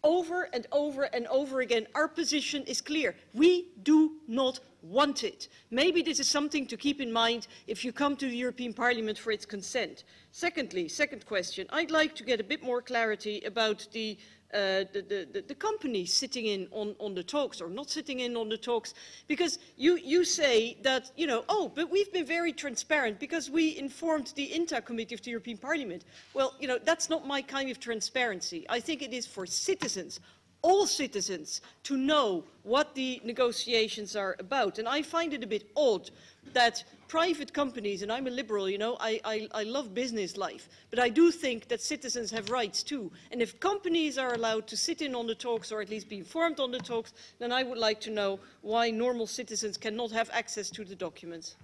over and over and over again. Our position is clear. We do not want it. Maybe this is something to keep in mind if you come to the European Parliament for its consent. Secondly, second question, I'd like to get a bit more clarity about the uh, the, the, the companies sitting in on, on the talks or not sitting in on the talks because you, you say that, you know, oh, but we've been very transparent because we informed the INTA committee of the European Parliament. Well, you know, that's not my kind of transparency. I think it is for citizens all citizens to know what the negotiations are about. And I find it a bit odd that private companies, and I'm a liberal, you know, I, I, I, love business life, but I do think that citizens have rights too. And if companies are allowed to sit in on the talks or at least be informed on the talks, then I would like to know why normal citizens cannot have access to the documents.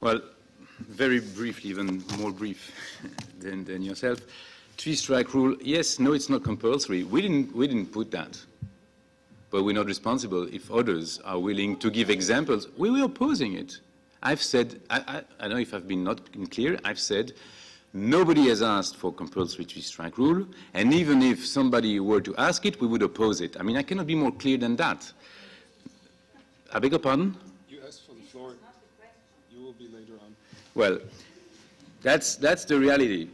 Well, very briefly, even more brief than, than yourself. Three-strike rule, yes, no, it's not compulsory. We didn't, we didn't put that but we're not responsible if others are willing to give examples. We were opposing it. I've said, I, I, I don't know if I've been not clear, I've said nobody has asked for compulsory three-strike rule, and even if somebody were to ask it, we would oppose it. I mean, I cannot be more clear than that. I beg your pardon? You asked for the floor. You will be later on. Well, that's, that's the reality.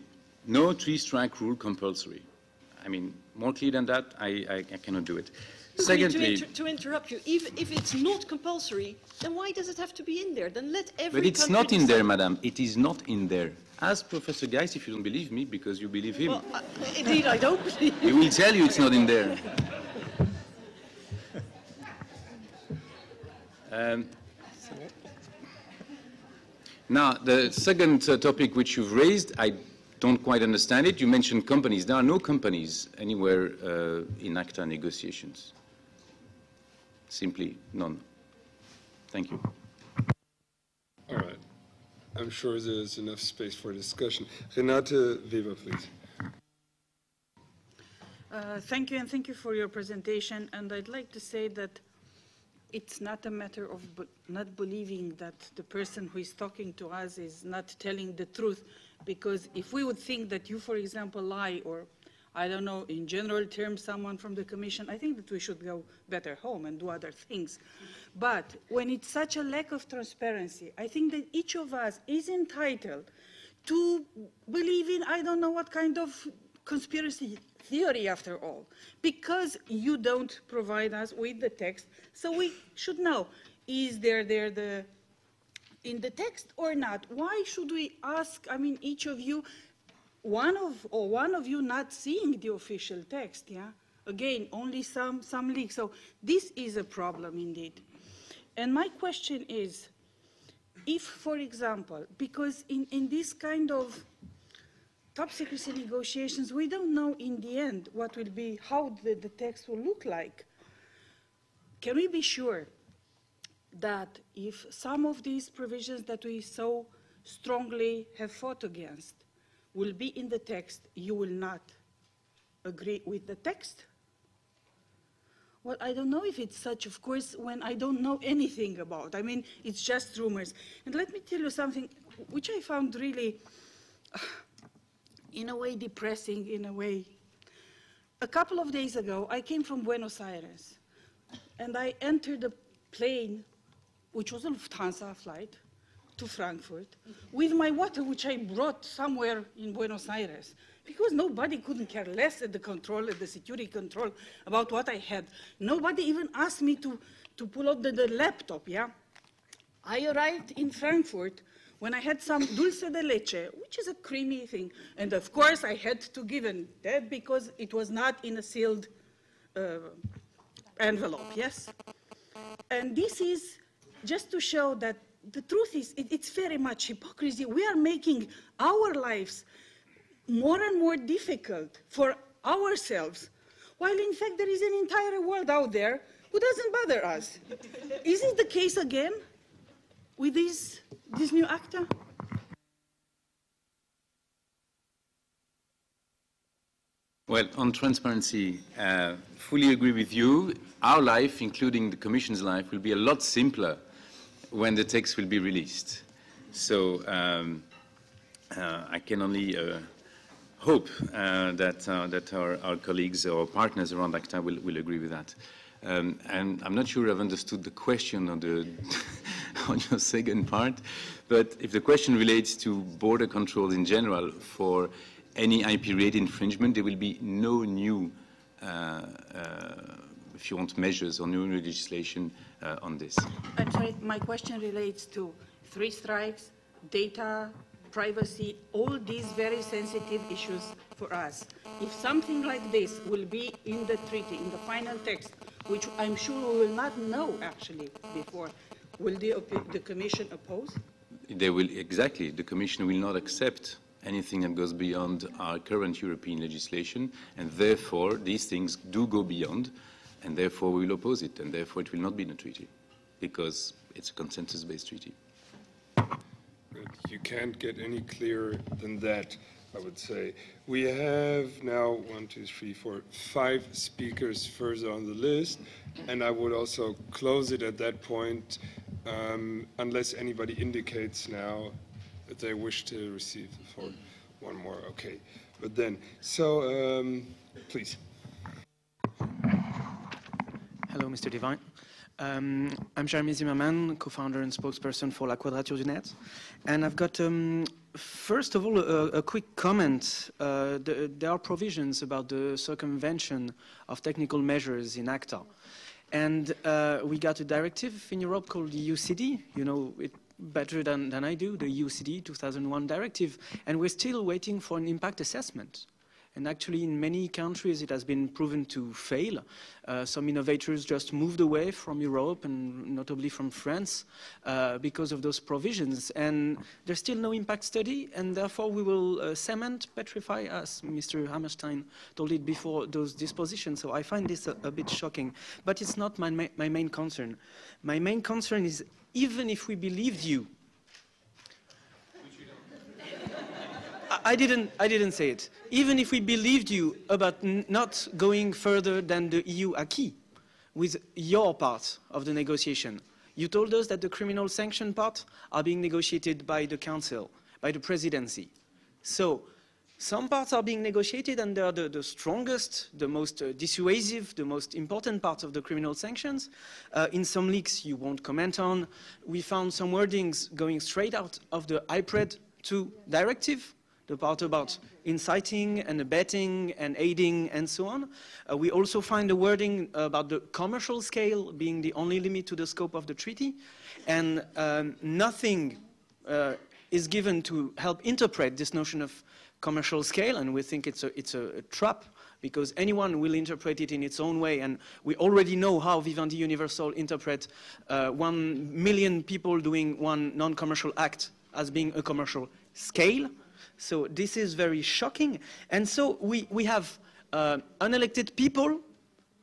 No three-strike rule compulsory. I mean, more clear than that, I, I, I cannot do it. Secondly, to, inter to, interrupt you, if, if, it's not compulsory, then why does it have to be in there? Then let every. But it's not in there, madam. It is not in there. Ask Professor Geist if you don't believe me, because you believe him. Well, uh, indeed, I don't believe. He will tell you it's not in there. Um, Now, the second uh, topic which you've raised, I don't quite understand it. You mentioned companies. There are no companies anywhere uh, in ACTA negotiations. Simply none. Thank you. All right. I'm sure there's enough space for discussion. Renate Weber, please. Uh, Thank you, and thank you for your presentation. And I'd like to say that it's not a matter of be- not believing that the person who is talking to us is not telling the truth, because if we would think that you, for example, lie, or, I don't know, in general terms, someone from the commission, I think that we should go better home and do other things. But when it's such a lack of transparency, I think that each of us is entitled to believe in, I don't know what kind of conspiracy theory after all, because you don't provide us with the text, so we should know, is there there the, in the text or not? Why should we ask, I mean, each of you, one of, or one of you not seeing the official text, yeah? Again, only some, some leaks, so this is a problem indeed. And my question is, if, for example, because in, in this kind of top secrecy negotiations, we don't know in the end what will be, how the, the text will look like. Can we be sure that if some of these provisions that we so strongly have fought against will be in the text, you will not agree with the text? Well, I don't know if it's such, of course, when I don't know anything about. I mean, it's just rumors. And let me tell you something which I found really, in a way, depressing, in a way. A couple of days ago, I came from Buenos Aires, and I entered a plane, which was a Lufthansa flight, to Frankfurt, with my water, which I brought somewhere in Buenos Aires, because nobody couldn't care less at the control, at the security control, about what I had. Nobody even asked me to, to pull out the, the laptop, yeah? I arrived in Frankfurt when I had some dulce de leche, which is a creamy thing. And of course, I had to give in that because it was not in a sealed uh, envelope, yes? And this is just to show that the truth is, it, it's very much hypocrisy. We are making our lives more and more difficult for ourselves, while in fact there is an entire world out there who doesn't bother us. is it the case again with this, this new ACTA? Well, on transparency, uh, fully agree with you. Our life, including the Commission's life, will be a lot simpler when the text will be released. So um, uh, I can only uh, hope uh, that, that our, our, colleagues or partners around ACTA will, will agree with that. Um, and I'm not sure I've understood the question on, the on your second part, but if the question relates to border controls in general for any IP rate infringement, there will be no new, uh, uh, if you want, measures or new legislation uh, on this. I'm sorry, my question relates to three strikes, data, privacy, all these very sensitive issues for us. If something like this will be in the treaty, in the final text, which I'm sure we will not know actually before, will the, the Commission oppose? They will, exactly. The Commission will not accept anything that goes beyond our current European legislation, and therefore these things do go beyond, and therefore we will oppose it, and therefore it will not be in a treaty, because it's a consensus-based treaty. You can't get any clearer than that, I would say. We have now one, two, three, four, five speakers further on the list, and I would also close it at that point, um, unless anybody indicates now that they wish to receive the floor. One more, okay. But then, so um, please. Hello, Mr. Devigne. Um, I'm Jérémie Zimmermann, co-founder and spokesperson for La Quadrature du Net. And I've got, um, first of all, a, a quick comment. Uh, the, there are provisions about the circumvention of technical measures in ACTA. And uh, we got a directive in Europe called the EUCD. You know it better than, than I do, the EUCD 2001 directive. And we're still waiting for an impact assessment. And actually, in many countries, it has been proven to fail. Uh, some innovators just moved away from Europe and notably from France uh, because of those provisions. And there's still no impact study, and therefore we will uh, cement, petrify, as Mr. Hammerstein told it before, those dispositions. So I find this a, a bit shocking. But it's not my, ma my main concern. My main concern is even if we believed you, I didn't, I didn't say it. Even if we believed you about not going further than the EU acquis with your part of the negotiation, you told us that the criminal sanction part are being negotiated by the Council, by the Presidency. So some parts are being negotiated and they are the, the strongest, the most uh, dissuasive, the most important parts of the criminal sanctions. Uh, in some leaks you won't comment on, we found some wordings going straight out of the IPRED 2 directive the part about inciting and abetting and aiding and so on. Uh, we also find the wording about the commercial scale being the only limit to the scope of the treaty. And um, nothing uh, is given to help interpret this notion of commercial scale, and we think it's a, it's a, a trap because anyone will interpret it in its own way, and we already know how Vivendi Universal interpret uh, one million people doing one non-commercial act as being a commercial scale. So this is very shocking. And so we, we have uh, unelected people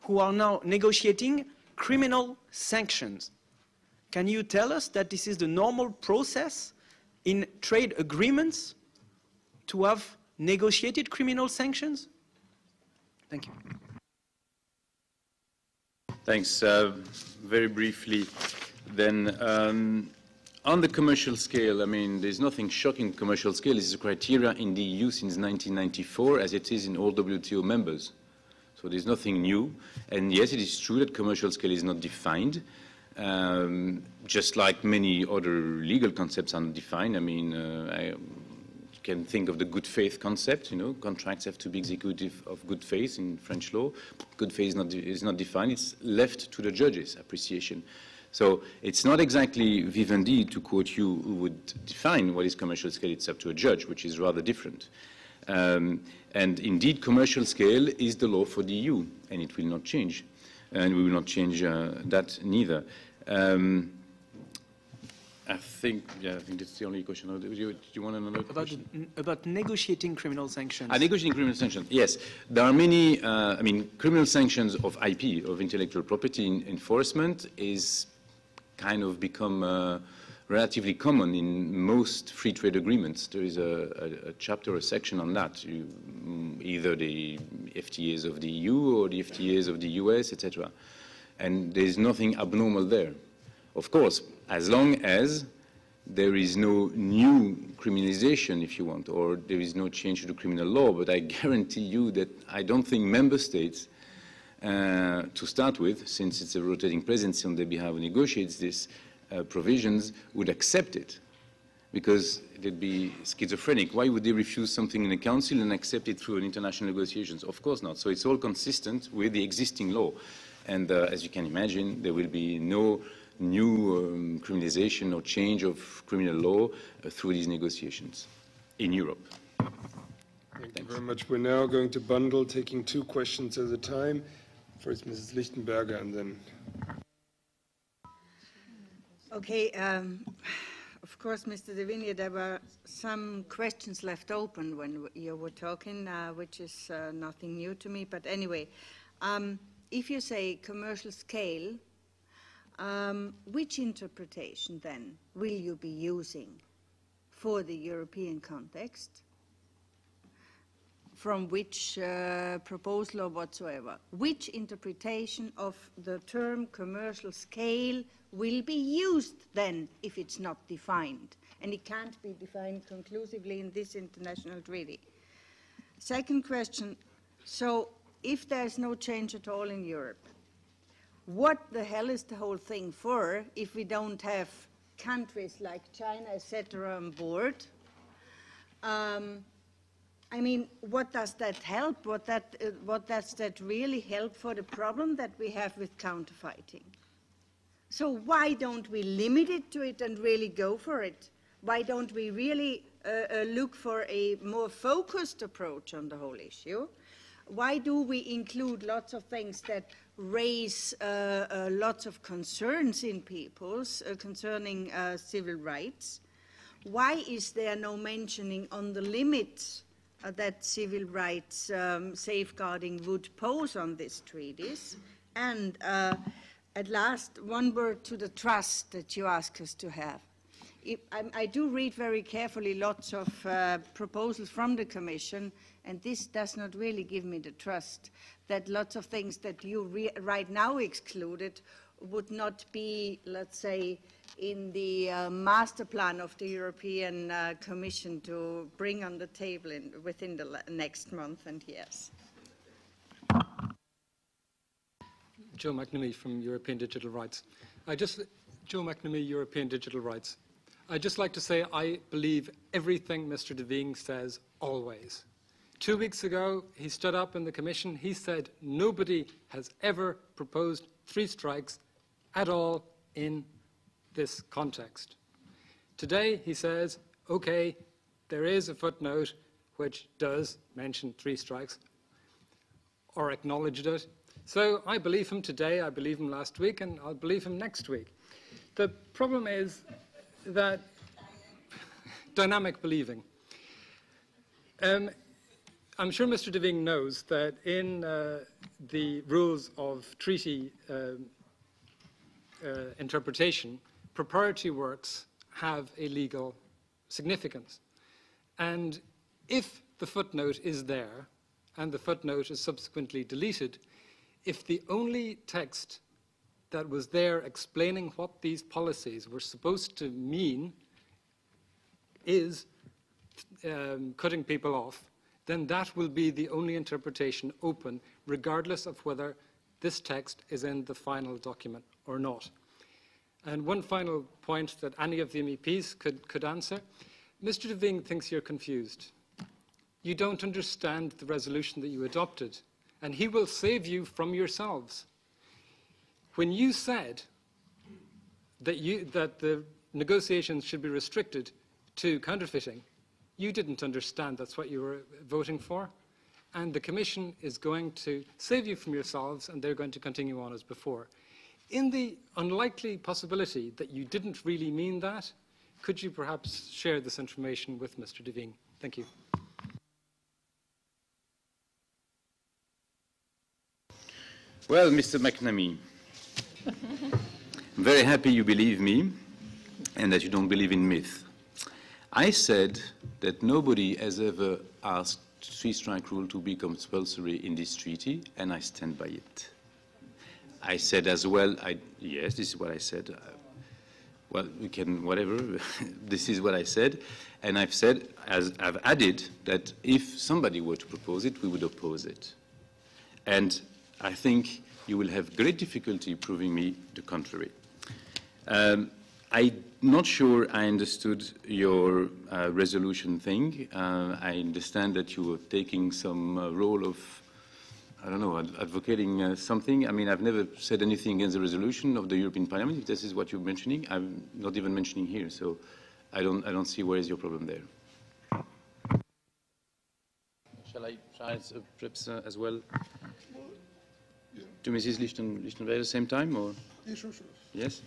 who are now negotiating criminal sanctions. Can you tell us that this is the normal process in trade agreements to have negotiated criminal sanctions? Thank you. Thanks. Uh, very briefly, then, um, on the commercial scale, I mean, there's nothing shocking commercial scale. This is a criteria in the EU since 1994, as it is in all WTO members. So there's nothing new. And yes, it is true that commercial scale is not defined, um, just like many other legal concepts are not defined. I mean, uh, I can think of the good faith concept. You know, contracts have to be executed of good faith in French law. Good faith is not, is not defined. It's left to the judges' appreciation. So it's not exactly Vivendi, to quote you, who would define what is commercial scale. It's up to a judge, which is rather different. Um, and indeed, commercial scale is the law for the EU, and it will not change. And we will not change uh, that neither. Um, I think, yeah, I think that's the only question. Do you, do you want another about, question? About negotiating criminal sanctions. Ah, negotiating criminal sanctions, yes. There are many, uh, I mean, criminal sanctions of IP, of intellectual property enforcement is kind of become uh, relatively common in most free trade agreements. There is a, a, a chapter, a section on that, you, mm, either the FTAs of the EU or the FTAs of the US, etc. And there's nothing abnormal there. Of course, as long as there is no new criminalization, if you want, or there is no change to the criminal law, but I guarantee you that I don't think member states uh, to start with, since it's a rotating presidency on their behalf who negotiates these uh, provisions, would accept it. Because they'd be schizophrenic. Why would they refuse something in the Council and accept it through an international negotiations? Of course not. So it's all consistent with the existing law. And uh, as you can imagine, there will be no new um, criminalization or change of criminal law uh, through these negotiations in Europe. Thank Thanks. you very much. We're now going to bundle, taking two questions at a time. First, Mrs. Lichtenberger, and then. Okay. Um, of course, Mr. Devigne, there were some questions left open when you were talking, uh, which is uh, nothing new to me. But anyway, um, if you say commercial scale, um, which interpretation then will you be using for the European context? From which uh, proposal or whatsoever. Which interpretation of the term commercial scale will be used then if it's not defined? And it can't be defined conclusively in this international treaty. Second question, so if there's no change at all in Europe, what the hell is the whole thing for if we don't have countries like China, etc., on board? Um, I mean, what does that help? What, that, uh, what does that really help for the problem that we have with counterfeiting? So why don't we limit it to it and really go for it? Why don't we really uh, uh, look for a more focused approach on the whole issue? Why do we include lots of things that raise uh, uh, lots of concerns in people's uh, concerning uh, civil rights? Why is there no mentioning on the limits that civil rights um, safeguarding would pose on these treaties? And uh, at last, one word to the trust that you ask us to have. I, I do read very carefully lots of uh, proposals from the Commission, and this does not really give me the trust that lots of things that you right now excluded would not be, let's say, in the uh, master plan of the European uh, Commission to bring on the table in, within the next month and years. Joe McNamee from European Digital Rights. I just, Joe McNamee, European Digital Rights. I'd just like to say I believe everything Mr. Devigne says always. Two weeks ago, he stood up in the Commission. He said nobody has ever proposed three strikes at all in this context. Today, he says, okay, there is a footnote which does mention three strikes or acknowledged it. So I believe him today, I believe him last week, and I'll believe him next week. The problem is that dynamic believing. Um, I'm sure Mr. Devigne knows that in uh, the rules of treaty um, uh, interpretation, preparatory works have a legal significance. And if the footnote is there, and the footnote is subsequently deleted, if the only text that was there explaining what these policies were supposed to mean is um, cutting people off, then that will be the only interpretation open, regardless of whether this text is in the final document or not. And one final point that any of the MEPs could, could answer. Mr. Devigne thinks you're confused. You don't understand the resolution that you adopted, and he will save you from yourselves. When you said that, you, that the negotiations should be restricted to counterfeiting, you didn't understand that's what you were voting for. And the Commission is going to save you from yourselves, and they're going to continue on as before. In the unlikely possibility that you didn't really mean that, could you perhaps share this information with Mr. Devigne? Thank you. Well, Mr. McNamee, I'm very happy you believe me and that you don't believe in myth. I said that nobody has ever asked three-strike rule to be compulsory in this treaty, and I stand by it. I said as well, I, yes, this is what I said. Uh, well, we can, whatever, this is what I said. And I've said, as I've added, that if somebody were to propose it, we would oppose it. And I think you will have great difficulty proving me the contrary. Um, I'm not sure I understood your uh, resolution thing. Uh, I understand that you were taking some uh, role of, I don't know, advocating uh, something. I mean, I've never said anything against the resolution of the European Parliament. If this is what you're mentioning, I'm not even mentioning here. So I don't, I don't see where is your problem there. Shall I try uh, perhaps uh, as well? To Mrs. Lichten, Lichtenberg at the same time, or? Yeah, sure, sure. Yes?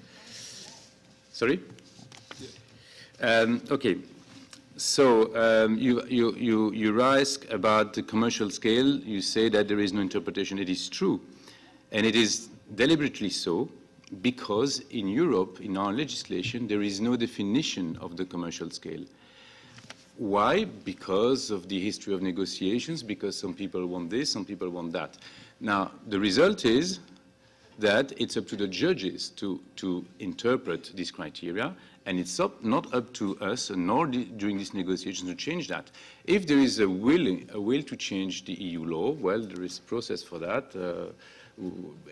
Sorry? Um, okay. So um, you, you, you, you ask about the commercial scale. You say that there is no interpretation. It is true. And it is deliberately so because in Europe, in our legislation, there is no definition of the commercial scale. Why? Because of the history of negotiations, because some people want this, some people want that. Now, the result is that it's up to the judges to, to interpret these criteria, and it's up, not up to us, nor during these negotiations, to change that. If there is a will, a will to change the EU law, well, there is a process for that, uh,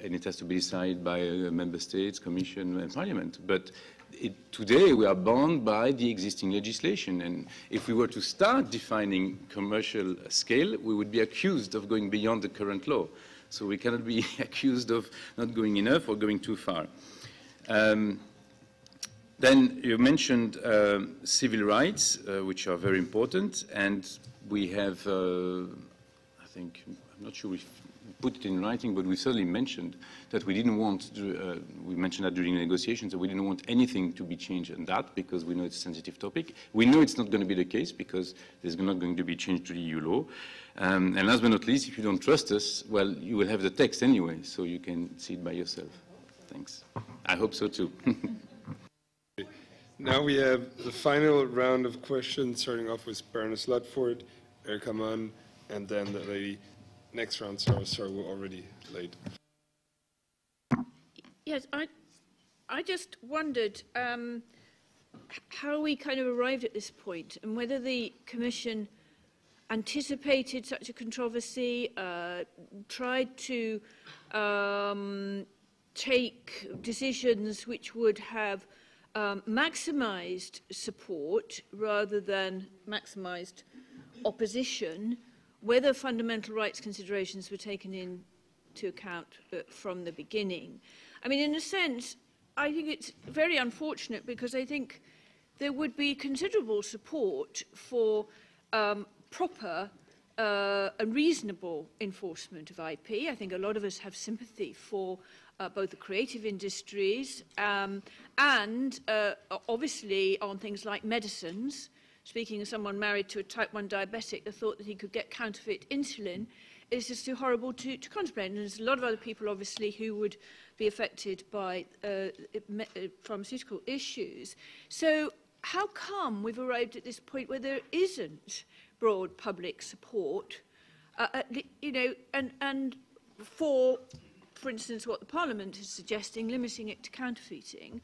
and it has to be decided by uh, member states, commission, and parliament. But it, today we are bound by the existing legislation, and if we were to start defining commercial scale, we would be accused of going beyond the current law. So we cannot be accused of not going enough or going too far. Um, Then you mentioned uh, civil rights, uh, which are very important, and we have, uh, I think, I'm not sure we put it in writing, but we certainly mentioned that we didn't want, to, uh, we mentioned that during the negotiations, that we didn't want anything to be changed on that because we know it's a sensitive topic. We know it's not going to be the case because there's not going to be change to the EU law. Um, and last but not least, if you don't trust us, well, you will have the text anyway, so you can see it by yourself. Thanks. I hope so too. Now we have the final round of questions, starting off with Baroness Ludford, Erika Mann, and then the lady. Next round, sorry, sorry, we're already late. Yes, I, I just wondered um, how we kind of arrived at this point and whether the Commission anticipated such a controversy, uh, tried to um, take decisions which would have um, maximised support rather than maximised opposition, whether fundamental rights considerations were taken into account uh, from the beginning. I mean, in a sense, I think it's very unfortunate because I think there would be considerable support for um, proper uh, and reasonable enforcement of IP. I think a lot of us have sympathy for uh, both the creative industries um, and uh, obviously on things like medicines. Speaking as someone married to a type 1 diabetic, the thought that he could get counterfeit insulin is just too horrible to, to contemplate. And there's a lot of other people, obviously, who would be affected by uh, uh, pharmaceutical issues. So how come we've arrived at this point where there isn't broad public support, uh, uh, you know, and, and for for instance, what the Parliament is suggesting, limiting it to counterfeiting,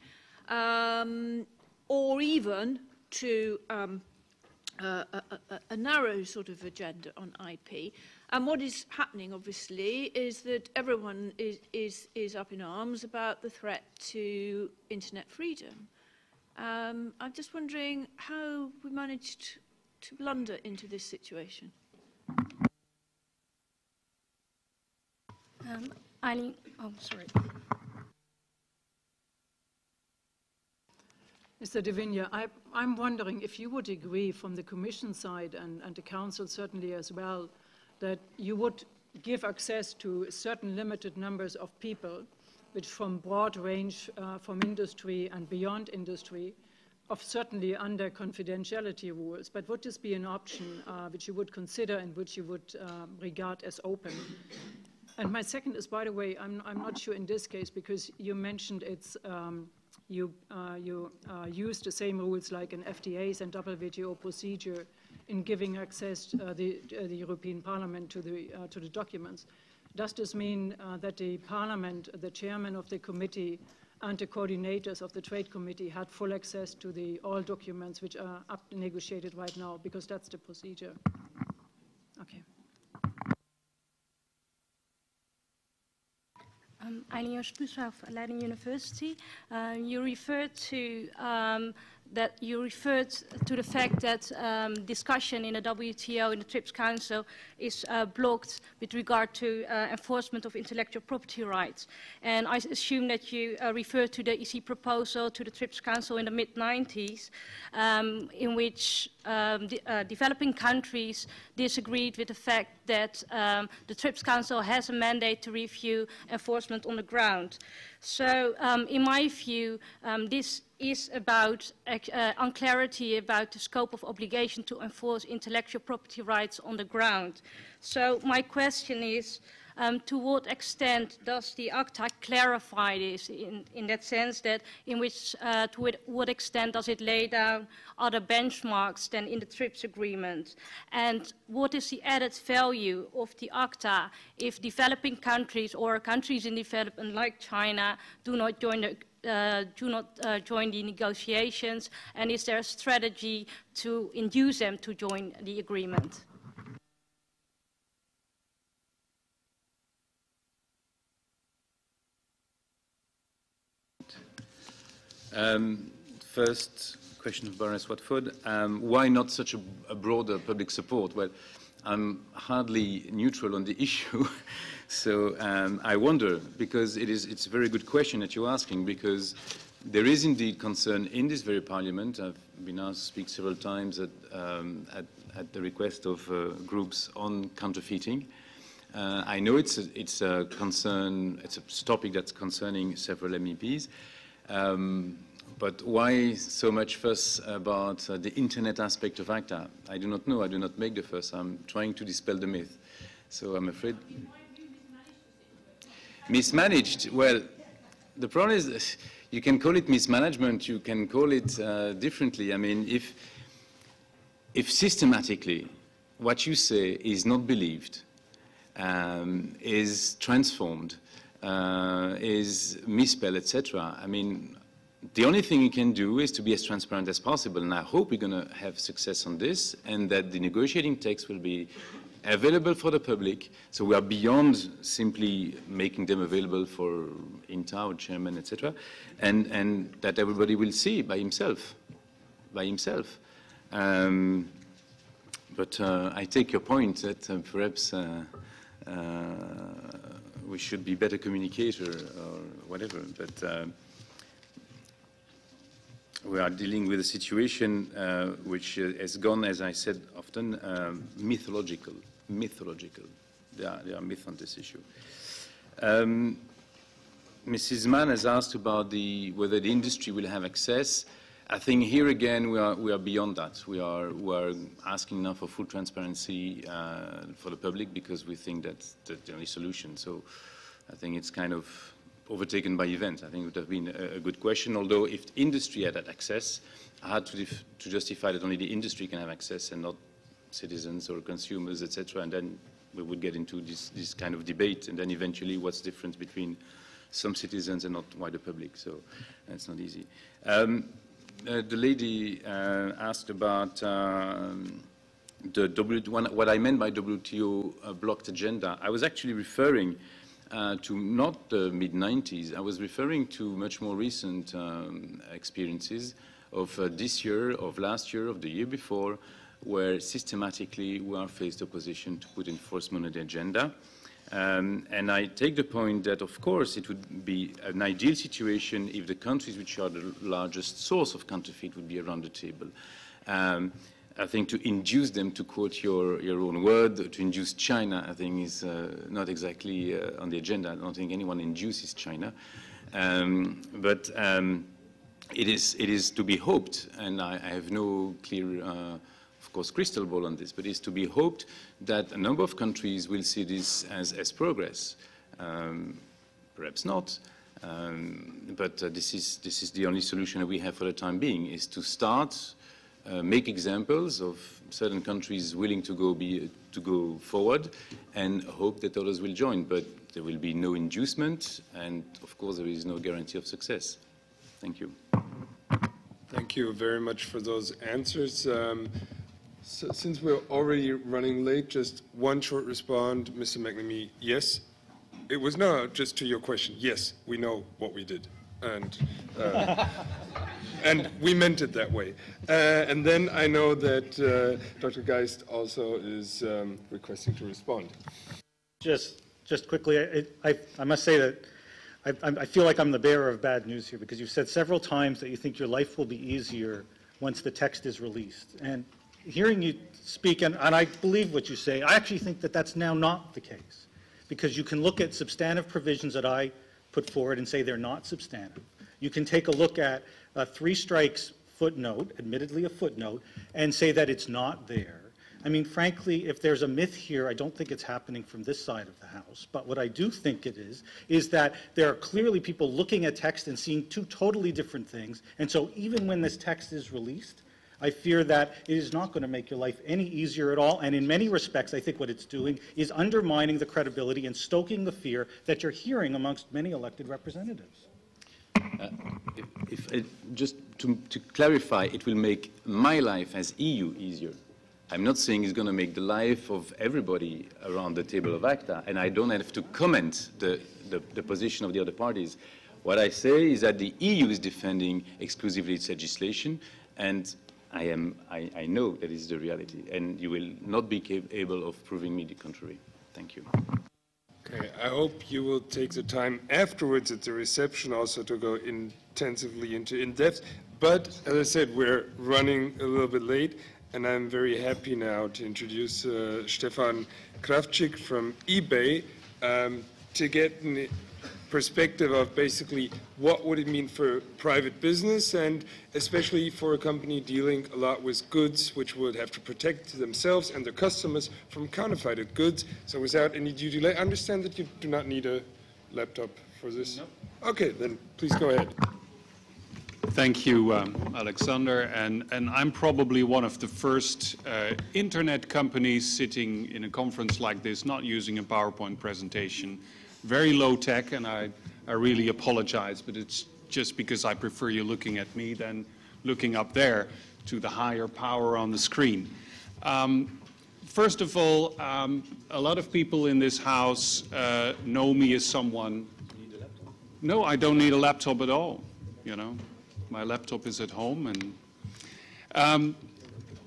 um, or even to um, a, a, a narrow sort of agenda on IP. And what is happening, obviously, is that everyone is, is, is up in arms about the threat to internet freedom. Um, I'm just wondering how we managed to blunder into this situation. Um, Oh, sorry. Mr. De I, I'm wondering if you would agree from the Commission side and, and the Council certainly as well that you would give access to certain limited numbers of people, which from broad range uh, from industry and beyond industry, of certainly under confidentiality rules, but would this be an option uh, which you would consider and which you would uh, regard as open? And my second is, by the way, I'm, I'm not sure in this case because you mentioned it's um, you, uh, you uh, use the same rules like an FTA's and WTO procedure in giving access uh, the, uh, the European Parliament to the, uh, to the documents. Does this mean uh, that the Parliament, the chairman of the committee, and the coordinators of the Trade Committee had full access to the all documents which are up negotiated right now? Because that's the procedure. Okay. Um, Eileen of Leiden University. Uh, you referred to um, that you referred to the fact that um, discussion in the WTO, in the TRIPS Council, is uh, blocked with regard to uh, enforcement of intellectual property rights. And I assume that you uh, refer to the EC proposal to the TRIPS Council in the mid-90s, um, in which um, uh, developing countries disagreed with the fact that um, the TRIPS Council has a mandate to review enforcement on the ground. So um, in my view, um, this is about uh, unclarity about the scope of obligation to enforce intellectual property rights on the ground. So my question is, um, to what extent does the ACTA clarify this in, in that sense that in which, uh, to what extent does it lay down other benchmarks than in the TRIPS agreement? And what is the added value of the ACTA if developing countries or countries in development like China do not join the uh, do not uh, join the negotiations? And is there a strategy to induce them to join the agreement? Um, first question of Baroness Watford. um, why not such a, a, broader public support? Well, I'm hardly neutral on the issue, so um, I wonder, because it is, it's a very good question that you're asking, because there is indeed concern in this very parliament. I've been asked to speak several times at, um, at, at the request of uh, groups on counterfeiting. Uh, I know it's a, it's a concern, it's a topic that's concerning several MEPs. Um, but why so much fuss about uh, the internet aspect of ACTA? I do not know. I do not make the fuss. I'm trying to dispel the myth. So I'm afraid. Mismanaged. Well, the problem is you can call it mismanagement. You can call it uh, differently. I mean, if if systematically what you say is not believed, um, is transformed, uh, is misspelled, etc. I mean, the only thing you can do is to be as transparent as possible, and I hope we're going to have success on this, and that the negotiating text will be available for the public. So we are beyond simply making them available for INTA or chairman, etc., and and that everybody will see by himself, by himself. Um, but uh, I take your point that uh, perhaps. Uh, uh, we should be better communicator or whatever. But uh, we are dealing with a situation uh, which has gone, as I said often, mythological. Mythological. There are, are myths on this issue. Um, Mrs. Mann has asked about the, whether the industry will have access. I think here again we are, we are beyond that. We are, we are asking now for full transparency uh, for the public because we think that's the only solution. So I think it's kind of overtaken by events. I think it would have been a, a good question, although if industry had that access, I had to, to justify that only the industry can have access and not citizens or consumers, etc. And then we would get into this, this kind of debate, and then eventually what's the difference between some citizens and not wider public. So that's not easy. Um, uh, the lady uh, asked about um, the w, what I meant by WTO uh, blocked agenda. I was actually referring uh, to not the mid-90s. I was referring to much more recent um, experiences of uh, this year, of last year, of the year before, where systematically we are faced opposition to put enforcement on the agenda. Um, and I take the point that, of course, it would be an ideal situation if the countries which are the largest source of counterfeit would be around the table. Um, I think to induce them, to quote your, your own word, to induce China, I think is uh, not exactly uh, on the agenda. I don't think anyone induces China. Um, but um, it, is, it is to be hoped, and I, I have no clear uh, of course, crystal ball on this, but it's to be hoped that a number of countries will see this as, as progress. Um, perhaps not, um, but uh, this, is, this is the only solution that we have for the time being, is to start, uh, make examples of certain countries willing to go, be, to go forward and hope that others will join. But there will be no inducement, and of course there is no guarantee of success. Thank you. Thank you very much for those answers. Um, so since we're already running late, just one short respond, Mr. McNamee. Yes, it was no, just to your question. Yes, we know what we did, and uh, and we meant it that way. Uh, and then I know that uh, Dr. Geist also is um, requesting to respond. Just just quickly, I, I, I must say that. I, I feel like I'm the bearer of bad news here because you've said several times that you think your life will be easier once the text is released. And hearing you speak, and, and I believe what you say, I actually think that that's now not the case. Because you can look at substantive provisions that I put forward and say they're not substantive. You can take a look at a three strikes footnote, admittedly a footnote, and say that it's not there. I mean, frankly, if there's a myth here, I don't think it's happening from this side of the House. But what I do think it is, is that there are clearly people looking at text and seeing two totally different things. And so even when this text is released, I fear that it is not going to make your life any easier at all. And in many respects, I think what it's doing is undermining the credibility and stoking the fear that you're hearing amongst many elected representatives. Uh, if, if it, just to, to clarify, it will make my life as EU easier. I'm not saying it's going to make the life of everybody around the table of ACTA, and I don't have to comment the, the, the, position of the other parties. What I say is that the EU is defending exclusively its legislation, and I, am, I, I know that is the reality, and you will not be able of proving me the contrary. Thank you. Okay, I hope you will take the time afterwards at the reception also to go intensively into in depth. But as I said, we're running a little bit late, and I'm very happy now to introduce uh, Stefan Krawczyk from eBay um, to get an perspective of basically what would it mean for private business and especially for a company dealing a lot with goods which would have to protect themselves and their customers from counterfeited goods. So without any due delay, I understand that you do not need a laptop for this. No. Okay, then please go ahead. Thank you, um, Alexander. And, and, I'm probably one of the first uh, internet companies sitting in a conference like this, not using a PowerPoint presentation very low tech, and I, I really apologize, but it's just because I prefer you looking at me than looking up there to the higher power on the screen. Um, first of all, um, a lot of people in this house uh, know me as someone. No, I don't need a laptop at all. You know, my laptop is at home, and um,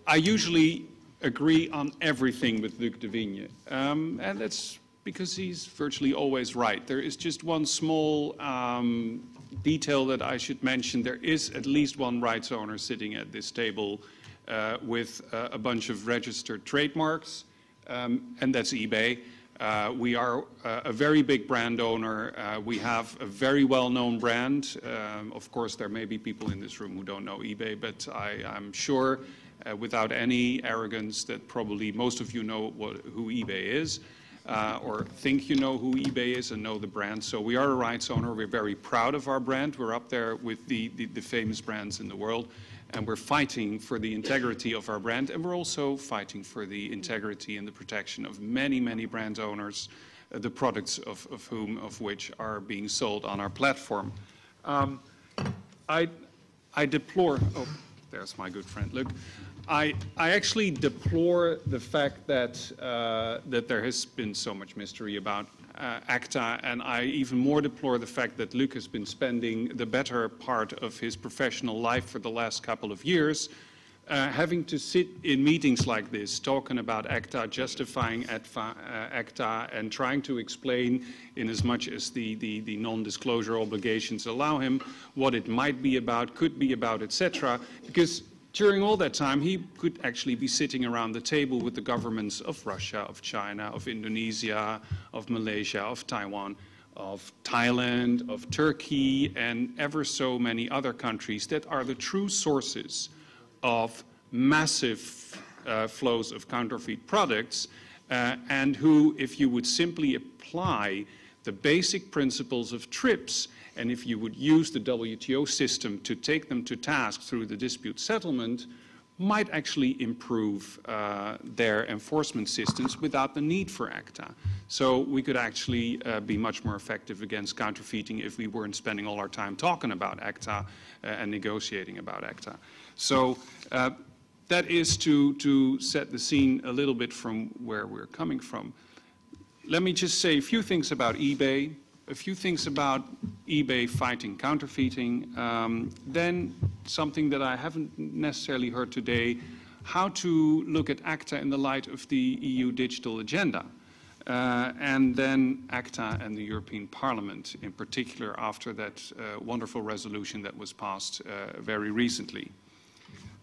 I usually agree on everything with Luc Devigne, um, and that's because he's virtually always right. There is just one small um, detail that I should mention. There is at least one rights owner sitting at this table uh, with uh, a bunch of registered trademarks, um, and that's eBay. Uh, we are uh, a very big brand owner. Uh, we have a very well-known brand. Um, of course, there may be people in this room who don't know eBay, but I, am sure, uh, without any arrogance, that probably most of you know what, who eBay is uh, or think you know who eBay is and know the brand. So we are a rights owner. We're very proud of our brand. We're up there with the, the, the famous brands in the world. And we're fighting for the integrity of our brand. And we're also fighting for the integrity and the protection of many, many brand owners, uh, the products of, of whom, of which are being sold on our platform. Um, I, I deplore, oh, there's my good friend Luc. I, I actually deplore the fact that, uh, that there has been so much mystery about uh, ACTA, and I even more deplore the fact that Luc has been spending the better part of his professional life for the last couple of years uh, having to sit in meetings like this, talking about ACTA, justifying uh, ACTA, and trying to explain, in as much as the, the, the non-disclosure obligations allow him, what it might be about, could be about, etc. Because during all that time, he could actually be sitting around the table with the governments of Russia, of China, of Indonesia, of Malaysia, of Taiwan, of Thailand, of Turkey, and ever so many other countries that are the true sources of massive uh, flows of counterfeit products, uh, and who, if you would simply apply the basic principles of TRIPS and if you would use the WTO system to take them to task through the dispute settlement, might actually improve uh, their enforcement systems without the need for ACTA. So we could actually uh, be much more effective against counterfeiting if we weren't spending all our time talking about ACTA uh, and negotiating about ACTA. So uh, that is to, to set the scene a little bit from where we're coming from. Let me just say a few things about eBay a few things about eBay fighting counterfeiting. Um, then something that I haven't necessarily heard today, how to look at ACTA in the light of the EU digital agenda. Uh, and then ACTA and the European Parliament, in particular, after that uh, wonderful resolution that was passed uh, very recently.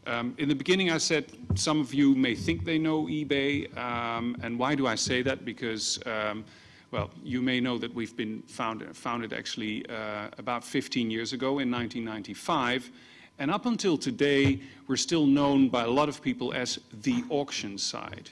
Um, in the beginning, I said some of you may think they know eBay, um, and why do I say that? Because um, well, you may know that we've been founded, founded actually uh, about 15 years ago in 1995. And up until today, we're still known by a lot of people as the auction side.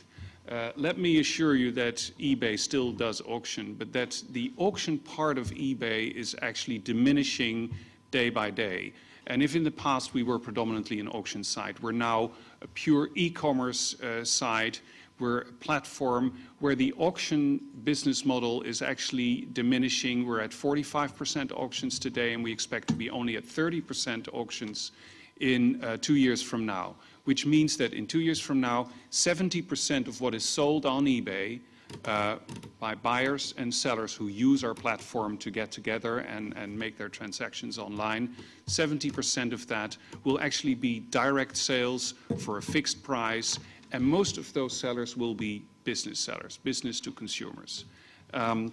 Uh, let me assure you that eBay still does auction, but that the auction part of eBay is actually diminishing day by day. And if in the past we were predominantly an auction site, we're now a pure e-commerce uh, site we're a platform where the auction business model is actually diminishing. We're at 45% auctions today, and we expect to be only at 30% auctions in uh, two years from now, which means that in two years from now, 70% of what is sold on eBay uh, by buyers and sellers who use our platform to get together and, and make their transactions online, 70% of that will actually be direct sales for a fixed price and most of those sellers will be business sellers, business to consumers. Um,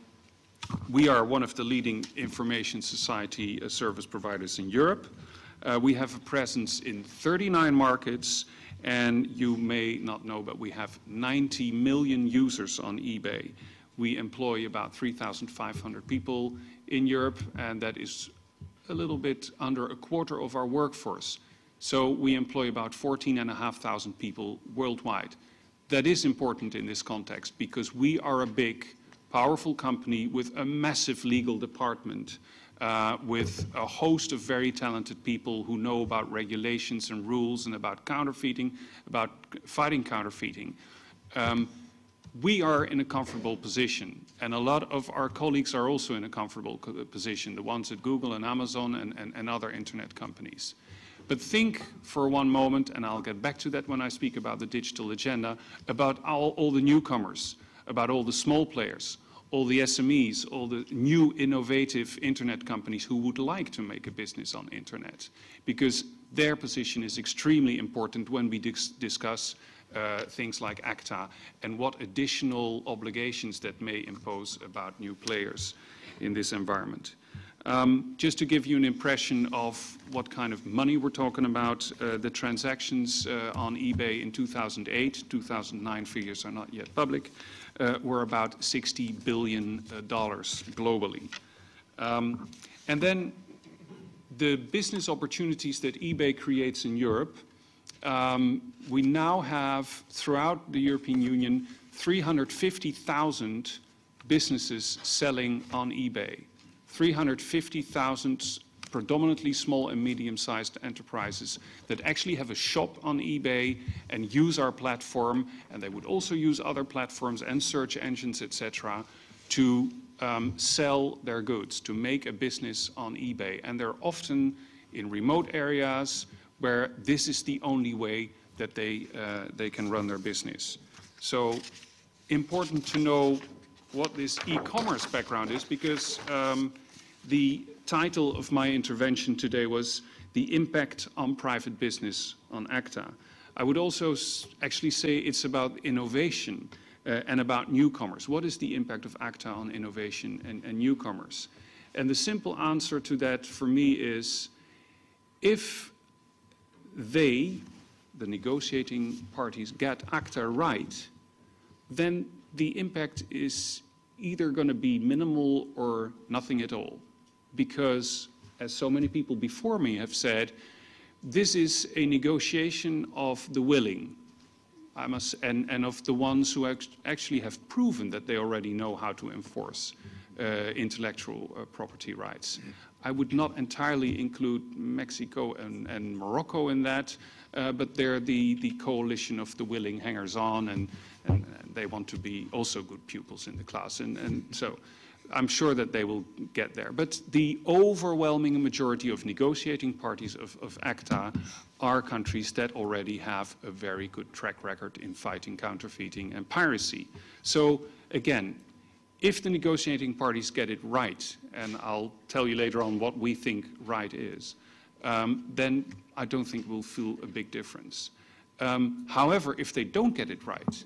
we are one of the leading information society uh, service providers in Europe. Uh, we have a presence in 39 markets, and you may not know, but we have 90 million users on eBay. We employ about 3,500 people in Europe, and that is a little bit under a quarter of our workforce. So we employ about 14,500 people worldwide. That is important in this context because we are a big, powerful company with a massive legal department, uh, with a host of very talented people who know about regulations and rules and about counterfeiting, about fighting counterfeiting. Um, we are in a comfortable position, and a lot of our colleagues are also in a comfortable position, the ones at Google and Amazon and, and, and other internet companies. But think for one moment, and I'll get back to that when I speak about the digital agenda, about all, all the newcomers, about all the small players, all the SMEs, all the new innovative internet companies who would like to make a business on internet, because their position is extremely important when we dis discuss uh, things like ACTA and what additional obligations that may impose about new players in this environment. Um, just to give you an impression of what kind of money we're talking about, uh, the transactions uh, on eBay in 2008, 2009 figures are not yet public, uh, were about $60 billion uh, globally. Um, and then the business opportunities that eBay creates in Europe um, we now have, throughout the European Union, 350,000 businesses selling on eBay. 350,000 predominantly small and medium-sized enterprises that actually have a shop on eBay and use our platform, and they would also use other platforms and search engines, etc., to um, sell their goods, to make a business on eBay. And they're often in remote areas, where this is the only way that they, uh, they can run their business. So important to know what this e-commerce background is because um, the title of my intervention today was the impact on private business on ACTA. I would also actually say it's about innovation uh, and about newcomers. What is the impact of ACTA on innovation and, and newcomers? And the simple answer to that for me is if they, the negotiating parties, get ACTA right, then the impact is either going to be minimal or nothing at all. Because, as so many people before me have said, this is a negotiation of the willing, must, and, and of the ones who actually have proven that they already know how to enforce uh, intellectual uh, property rights. I would not entirely include Mexico and, and Morocco in that, uh, but they're the, the coalition of the willing hangers-on, and, and, and, they want to be also good pupils in the class. And so I'm sure that they will get there. But the overwhelming majority of negotiating parties of, of ACTA are countries that already have a very good track record in fighting counterfeiting and piracy. So again, if the negotiating parties get it right, and I'll tell you later on what we think right is, um, then I don't think we'll feel a big difference. Um, however, if they don't get it right,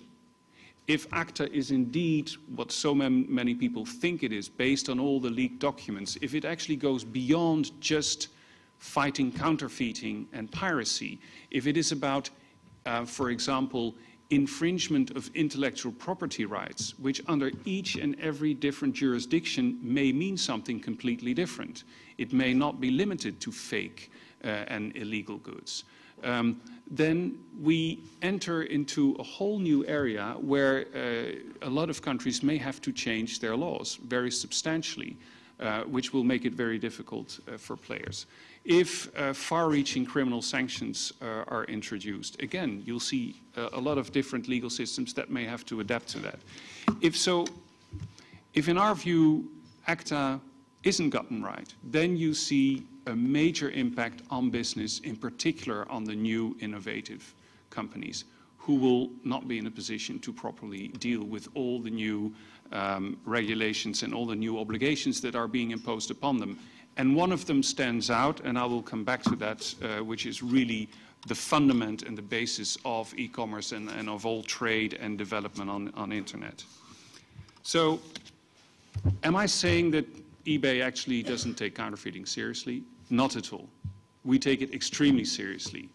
if ACTA is indeed what so many people think it is, based on all the leaked documents, if it actually goes beyond just fighting counterfeiting and piracy, if it is about, uh, for example, infringement of intellectual property rights, which under each and every different jurisdiction may mean something completely different. It may not be limited to fake uh, and illegal goods. Um, then we enter into a whole new area where uh, a lot of countries may have to change their laws very substantially, uh, which will make it very difficult uh, for players. If uh, far-reaching criminal sanctions uh, are introduced, again, you'll see uh, a lot of different legal systems that may have to adapt to that. If so, if in our view ACTA isn't gotten right, then you see a major impact on business, in particular on the new innovative companies who will not be in a position to properly deal with all the new um, regulations and all the new obligations that are being imposed upon them. And one of them stands out, and I will come back to that, uh, which is really the fundament and the basis of e-commerce and, and, of all trade and development on, on internet. So Am I saying that eBay actually doesn't take counterfeiting seriously? Not at all. We take it extremely seriously.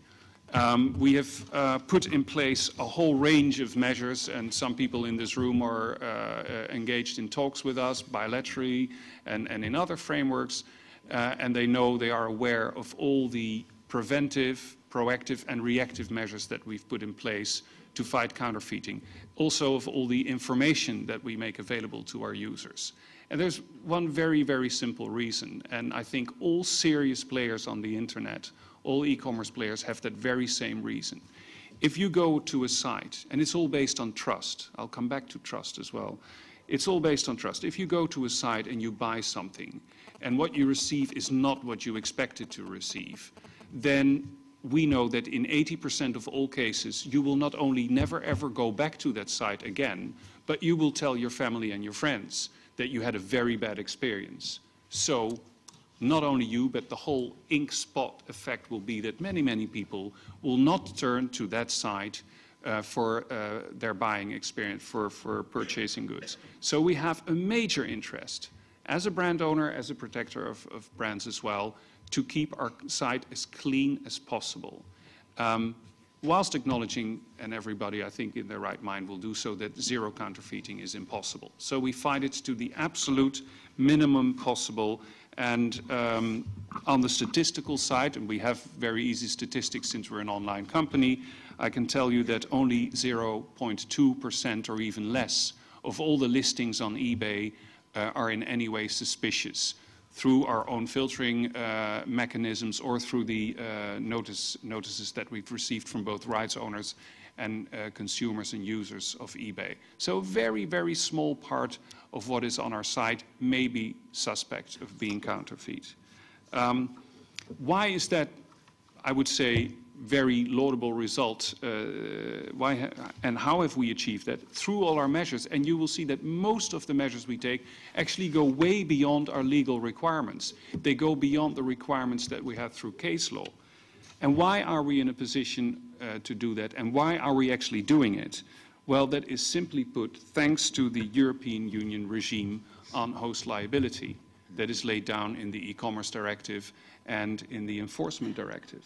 Um, we have uh, put in place a whole range of measures, and some people in this room are uh, engaged in talks with us bilaterally and, and in other frameworks, uh, and they know they are aware of all the preventive, proactive, and reactive measures that we've put in place to fight counterfeiting. Also, of all the information that we make available to our users. And there's one very, very simple reason, and I think all serious players on the internet, all e-commerce players have that very same reason. If you go to a site, and it's all based on trust, I'll come back to trust as well, it's all based on trust. If you go to a site and you buy something, and what you receive is not what you expected to receive, then we know that in 80% of all cases, you will not only never ever go back to that site again, but you will tell your family and your friends that you had a very bad experience. So not only you, but the whole ink spot effect will be that many, many people will not turn to that site uh, for uh, their buying experience, for, for purchasing goods. So we have a major interest, as a brand owner, as a protector of, of brands as well, to keep our site as clean as possible. Um, whilst acknowledging, and everybody I think in their right mind will do so, that zero counterfeiting is impossible. So we fight it to the absolute minimum possible. And um, on the statistical side, and we have very easy statistics since we're an online company, I can tell you that only 0.2% or even less of all the listings on eBay uh, are in any way suspicious through our own filtering uh, mechanisms or through the uh, notice, notices that we've received from both rights owners and uh, consumers and users of eBay. So a very, very small part of what is on our site may be suspect of being counterfeit. Um, why is that, I would say, very laudable result. Uh, why and how have we achieved that? Through all our measures. And you will see that most of the measures we take actually go way beyond our legal requirements. They go beyond the requirements that we have through case law. And why are we in a position uh, to do that? And why are we actually doing it? Well, that is simply put thanks to the European Union regime on host liability that is laid down in the e-commerce directive and in the enforcement directive.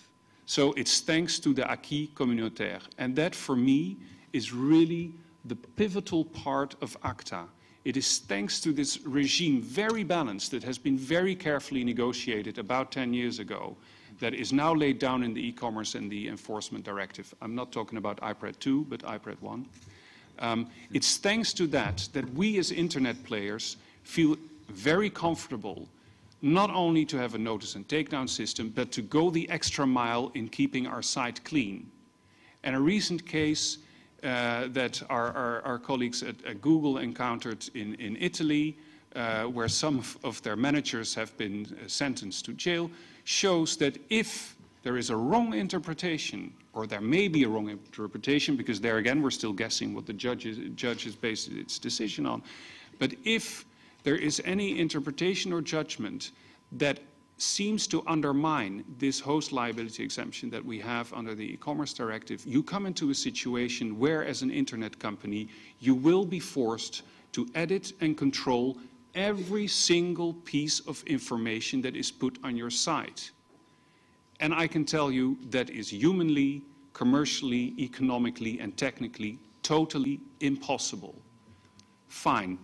So it's thanks to the acquis communautaire. And that, for me, is really the pivotal part of ACTA. It is thanks to this regime, very balanced, that has been very carefully negotiated about 10 years ago, that is now laid down in the e-commerce and the enforcement directive. I'm not talking about IPRED 2, but IPRED 1. Um, it's thanks to that that we as internet players feel very comfortable not only to have a notice and takedown system, but to go the extra mile in keeping our site clean. And a recent case uh, that our, our, our, colleagues at, at, Google encountered in, in Italy, uh, where some of, of, their managers have been uh, sentenced to jail, shows that if there is a wrong interpretation, or there may be a wrong interpretation, because there again we're still guessing what the judge, is, judge has based its decision on, but if there is any interpretation or judgment that seems to undermine this host liability exemption that we have under the e-commerce directive, you come into a situation where, as an internet company, you will be forced to edit and control every single piece of information that is put on your site. And I can tell you that is humanly, commercially, economically, and technically totally impossible. Fine,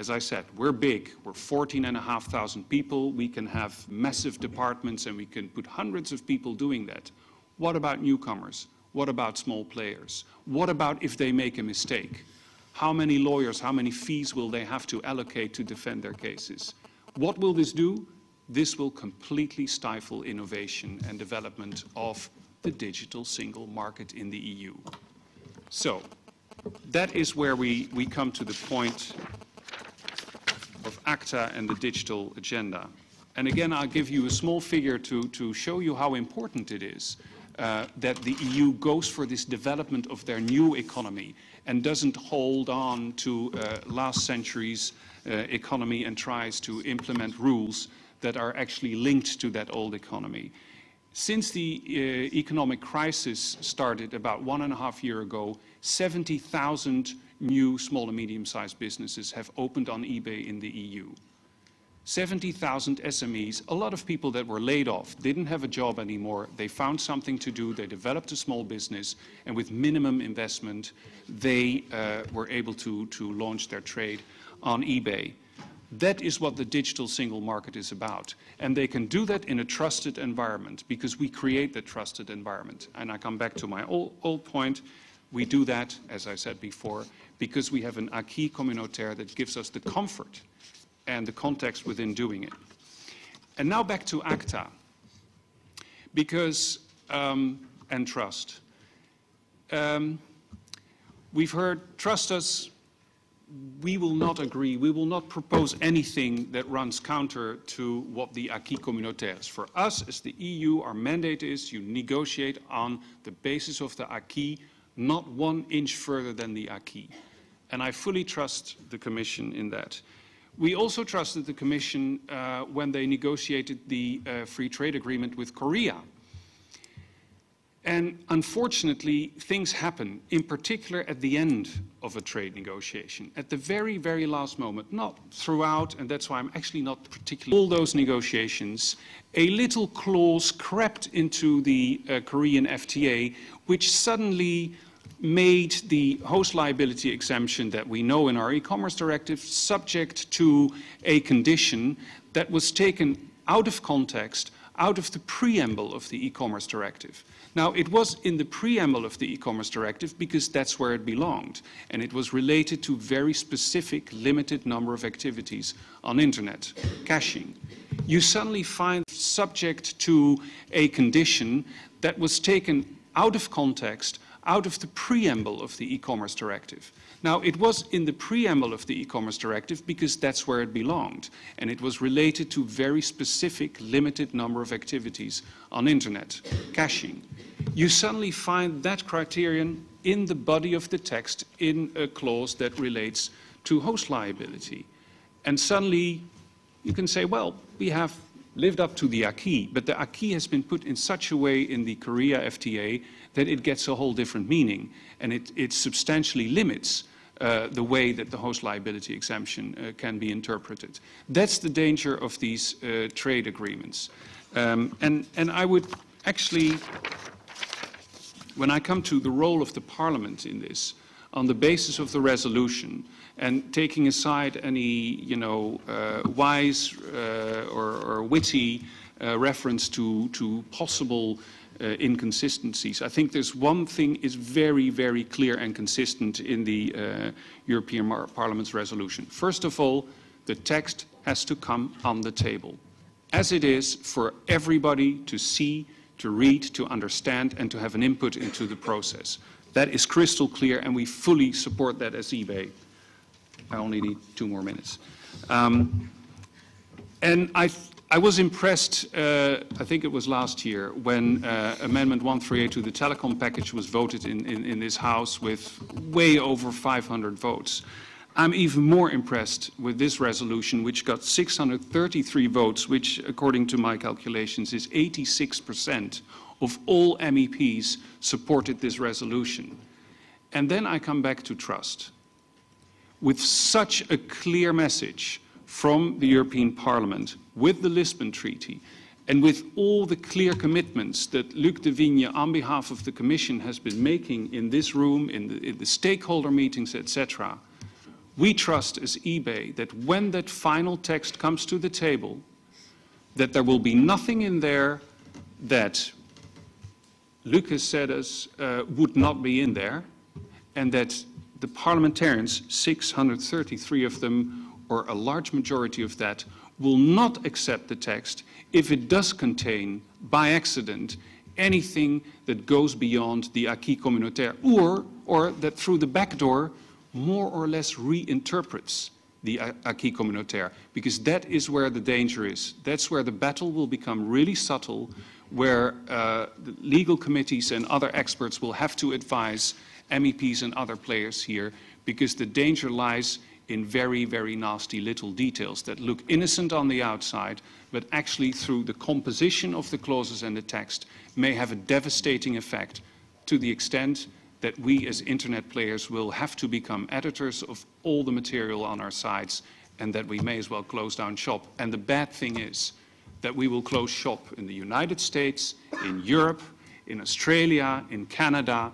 as I said, we're big. We're 14,500 people. We can have massive departments and we can put hundreds of people doing that. What about newcomers? What about small players? What about if they make a mistake? How many lawyers, how many fees will they have to allocate to defend their cases? What will this do? This will completely stifle innovation and development of the digital single market in the EU. So that is where we, we come to the point of ACTA and the digital agenda. And again, I'll give you a small figure to, to show you how important it is uh, that the EU goes for this development of their new economy and doesn't hold on to uh, last century's uh, economy and tries to implement rules that are actually linked to that old economy. Since the uh, economic crisis started about one and a half year ago, 70,000 new small and medium-sized businesses have opened on eBay in the EU. 70,000 SMEs, a lot of people that were laid off, didn't have a job anymore. They found something to do, they developed a small business, and with minimum investment, they uh, were able to, to launch their trade on eBay. That is what the digital single market is about. And they can do that in a trusted environment because we create the trusted environment. And I come back to my old, old point. We do that, as I said before, because we have an acquis communautaire that gives us the comfort and the context within doing it. And now back to ACTA, because, um, and trust. Um, we've heard, trust us, we will not agree, we will not propose anything that runs counter to what the acquis communautaire is. For us, as the EU, our mandate is you negotiate on the basis of the acquis, not one inch further than the acquis. And I fully trust the Commission in that. We also trusted the Commission uh, when they negotiated the uh, free trade agreement with Korea. And unfortunately, things happen, in particular at the end of a trade negotiation, at the very, very last moment, not throughout, and that's why I'm actually not particularly all those negotiations, a little clause crept into the uh, Korean FTA, which suddenly made the host liability exemption that we know in our e-commerce directive subject to a condition that was taken out of context, out of the preamble of the e-commerce directive. Now, it was in the preamble of the e-commerce directive because that's where it belonged, and it was related to very specific, limited number of activities on internet, caching. You suddenly find subject to a condition that was taken out of context, out of the preamble of the e-commerce directive. Now, it was in the preamble of the e-commerce directive because that's where it belonged, and it was related to very specific, limited number of activities on internet, caching. You suddenly find that criterion in the body of the text in a clause that relates to host liability. And suddenly you can say, well, we have lived up to the acquis, but the acquis has been put in such a way in the Korea FTA that it gets a whole different meaning, and it, it substantially limits uh, the way that the host liability exemption uh, can be interpreted. That's the danger of these uh, trade agreements. Um, and, and I would actually, when I come to the role of the Parliament in this, on the basis of the resolution, and taking aside any, you know, uh, wise uh, or, or, witty reference to, to possible uh, inconsistencies. I think there's one thing is very, very clear and consistent in the uh, European Mar Parliament's resolution. First of all, the text has to come on the table, as it is for everybody to see, to read, to understand, and to have an input into the process. That is crystal clear, and we fully support that as eBay. I only need two more minutes. Um, and I I was impressed, uh, I think it was last year, when uh, Amendment 138 to the telecom package was voted in, in, in, this House with way over 500 votes. I'm even more impressed with this resolution, which got 633 votes, which, according to my calculations, is 86% of all MEPs supported this resolution. And then I come back to trust. With such a clear message, from the European Parliament with the Lisbon Treaty and with all the clear commitments that Luc Devigne on behalf of the Commission has been making in this room, in the, in the stakeholder meetings, etc., we trust as eBay that when that final text comes to the table, that there will be nothing in there that Lucas said us uh, would not be in there, and that the parliamentarians, 633 of them, or a large majority of that, will not accept the text if it does contain, by accident, anything that goes beyond the acquis communautaire, or, or that through the back door more or less reinterprets the acquis communautaire, because that is where the danger is. That's where the battle will become really subtle, where uh, legal committees and other experts will have to advise MEPs and other players here, because the danger lies in very, very nasty little details that look innocent on the outside, but actually through the composition of the clauses and the text may have a devastating effect to the extent that we as internet players will have to become editors of all the material on our sites and that we may as well close down shop. And the bad thing is that we will close shop in the United States, in Europe, in Australia, in Canada,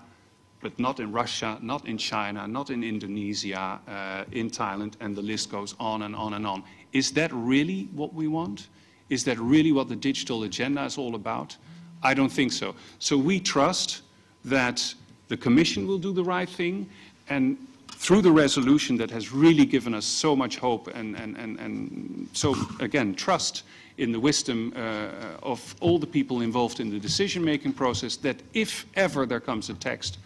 but not in Russia, not in China, not in Indonesia, uh, in Thailand, and the list goes on and on and on. Is that really what we want? Is that really what the digital agenda is all about? I don't think so. So we trust that the Commission will do the right thing, and through the resolution that has really given us so much hope and, and, and, and so, again, trust in the wisdom uh, of all the people involved in the decision-making process, that if ever there comes a text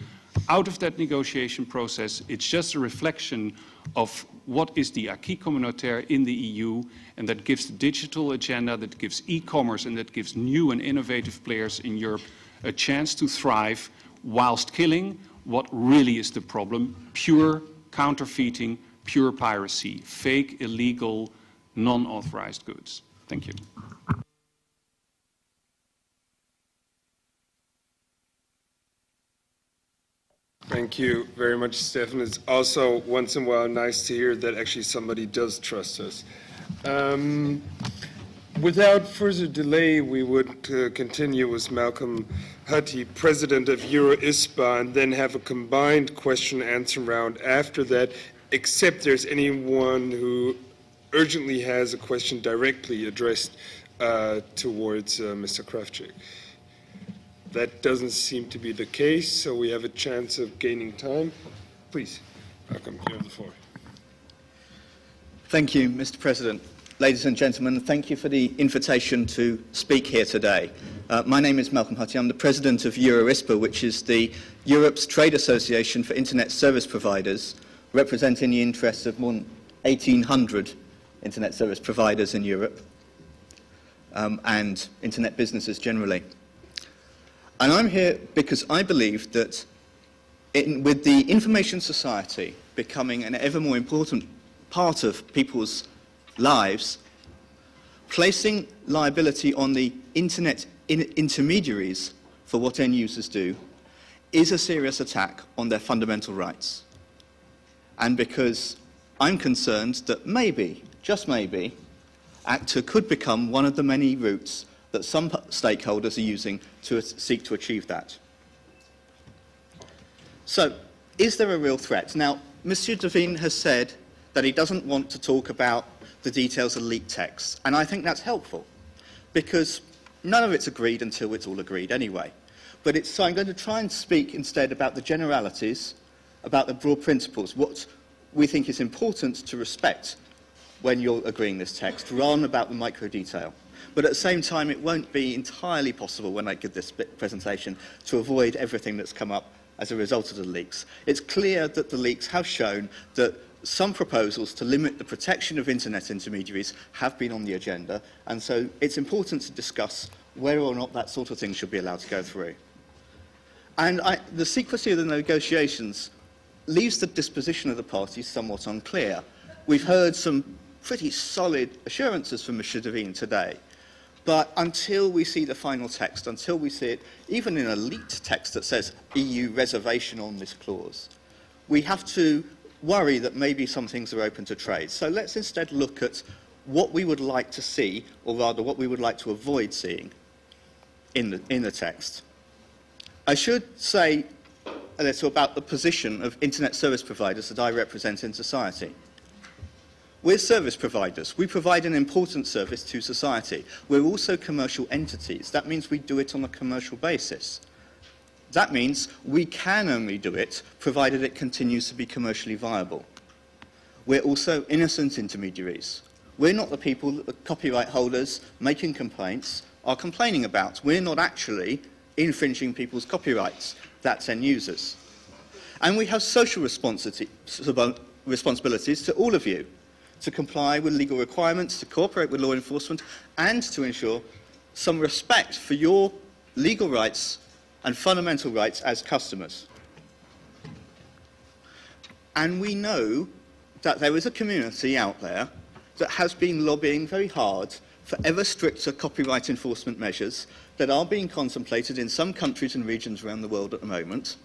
out of that negotiation process, it's just a reflection of what is the acquis communautaire in the EU, and that gives the digital agenda, that gives e-commerce, and that gives new and innovative players in Europe a chance to thrive whilst killing what really is the problem, pure counterfeiting, pure piracy, fake, illegal, non-authorized goods. Thank you. Thank you very much, Stefan. It's also once in a while nice to hear that actually somebody does trust us. Um, without further delay, we would uh, continue with Malcolm Hutty, president of EuroISPA, and then have a combined question answer round after that, except there's anyone who urgently has a question directly addressed uh, towards uh, Mr. Krawczyk. That doesn't seem to be the case, so we have a chance of gaining time. Please, Malcolm, you have the floor. Thank you, Mr. President. Ladies and gentlemen, thank you for the invitation to speak here today. Uh, my name is Malcolm Hutty. I'm the president of EuroISPA, which is the Europe's trade association for internet service providers, representing the interests of more than 1,800 internet service providers in Europe um, and internet businesses generally. And I'm here because I believe that in, with the information society becoming an ever more important part of people's lives, placing liability on the internet in intermediaries for what end users do is a serious attack on their fundamental rights. And because I'm concerned that maybe, just maybe, ACTA could become one of the many routes that some stakeholders are using to seek to achieve that. So, is there a real threat? Now, Monsieur Devigne has said that he doesn't want to talk about the details of leaked texts, and I think that's helpful because none of it's agreed until it's all agreed anyway. But it's, so I'm going to try and speak instead about the generalities, about the broad principles, what we think is important to respect when you're agreeing this text, rather than about the micro detail. But at the same time, it won't be entirely possible when I give this presentation to avoid everything that's come up as a result of the leaks. It's clear that the leaks have shown that some proposals to limit the protection of internet intermediaries have been on the agenda, and so it's important to discuss whether or not that sort of thing should be allowed to go through. And I, the secrecy of the negotiations leaves the disposition of the parties somewhat unclear. We've heard some pretty solid assurances from Mr. Devigne today, but until we see the final text, until we see it, even in a leaked text that says EU reservation on this clause, we have to worry that maybe some things are open to trade. So let's instead look at what we would like to see, or rather what we would like to avoid seeing in the, in the text. I should say a little about the position of internet service providers that I represent in society. We're service providers. We provide an important service to society. We're also commercial entities. That means we do it on a commercial basis. That means we can only do it provided it continues to be commercially viable. We're also innocent intermediaries. We're not the people that the copyright holders making complaints are complaining about. We're not actually infringing people's copyrights. That's end users. And we have social responsibilities to all of you to comply with legal requirements, to cooperate with law enforcement, and to ensure some respect for your legal rights and fundamental rights as customers. And we know that there is a community out there that has been lobbying very hard for ever stricter copyright enforcement measures that are being contemplated in some countries and regions around the world at the moment.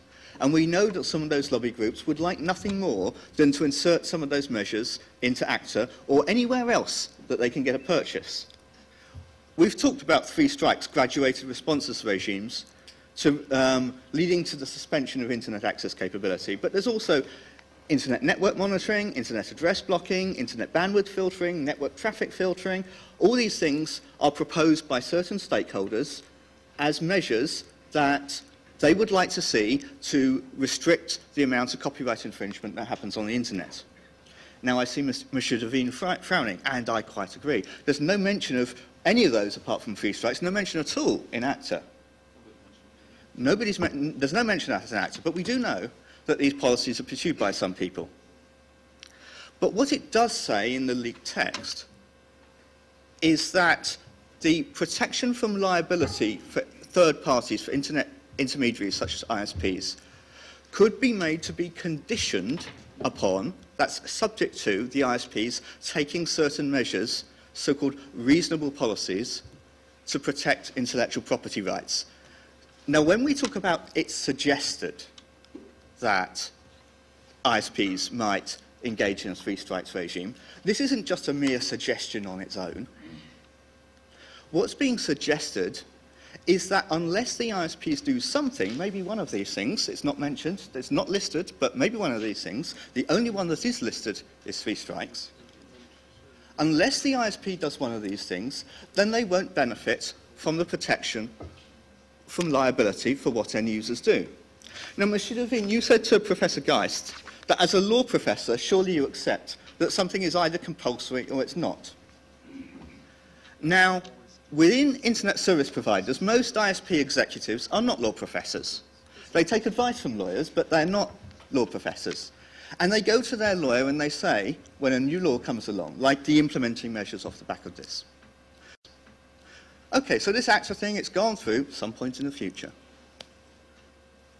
And we know that some of those lobby groups would like nothing more than to insert some of those measures into ACTA or anywhere else that they can get a purchase. We've talked about three strikes, graduated responses regimes, to, um, leading to the suspension of internet access capability. But there's also internet network monitoring, internet address blocking, internet bandwidth filtering, network traffic filtering. All these things are proposed by certain stakeholders as measures that they would like to see to restrict the amount of copyright infringement that happens on the internet. Now, I see Monsieur Devigne frowning, and I quite agree. There's no mention of any of those apart from free strikes, no mention at all in ACTA. Nobody's there's no mention of that as an ACTA, but we do know that these policies are pursued by some people. But what it does say in the leaked text is that the protection from liability for third parties, for internet intermediaries such as ISPs, could be made to be conditioned upon, that's subject to, the ISPs taking certain measures, so-called reasonable policies, to protect intellectual property rights. Now, when we talk about it's suggested that ISPs might engage in a three strikes regime, this isn't just a mere suggestion on its own. What's being suggested is that unless the ISPs do something, maybe one of these things, it's not mentioned, it's not listed, but maybe one of these things, the only one that is listed is three strikes. Unless the ISP does one of these things, then they won't benefit from the protection from liability for what end users do. Now, Monsieur Devigne, you said to Professor Geist that as a law professor, surely you accept that something is either compulsory or it's not. Now, within internet service providers, most ISP executives are not law professors. They take advice from lawyers, but they're not law professors. And they go to their lawyer and they say, when a new law comes along, like the implementing measures off the back of this, okay, so this ACTA thing, it's gone through some point in the future.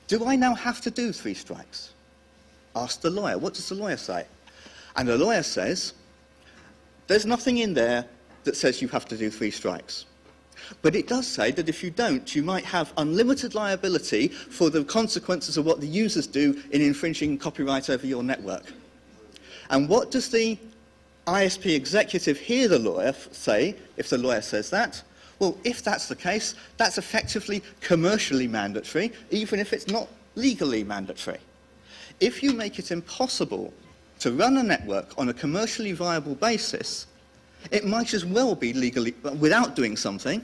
Do I now have to do three strikes? Ask the lawyer. What does the lawyer say? And the lawyer says, there's nothing in there that says you have to do three strikes. But it does say that if you don't, you might have unlimited liability for the consequences of what the users do in infringing copyright over your network. And what does the ISP executive hear the lawyer say if the lawyer says that? Well, if that's the case, that's effectively commercially mandatory, even if it's not legally mandatory. If you make it impossible to run a network on a commercially viable basis, it might as well be legally, without doing something,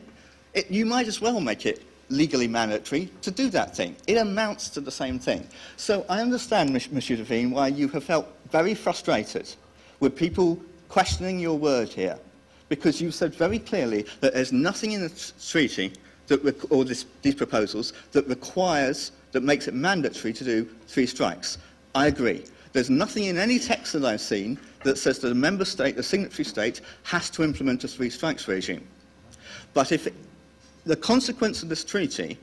it, you might as well make it legally mandatory to do that thing. It amounts to the same thing. So I understand, Monsieur Devigne, why you have felt very frustrated with people questioning your word here because you said very clearly that there's nothing in the treaty that, or this, these proposals that requires, that makes it mandatory to do three strikes. I agree. There's nothing in any text that I've seen that says that a member state, a signatory state, has to implement a three strikes regime. But if it, the consequence of this treaty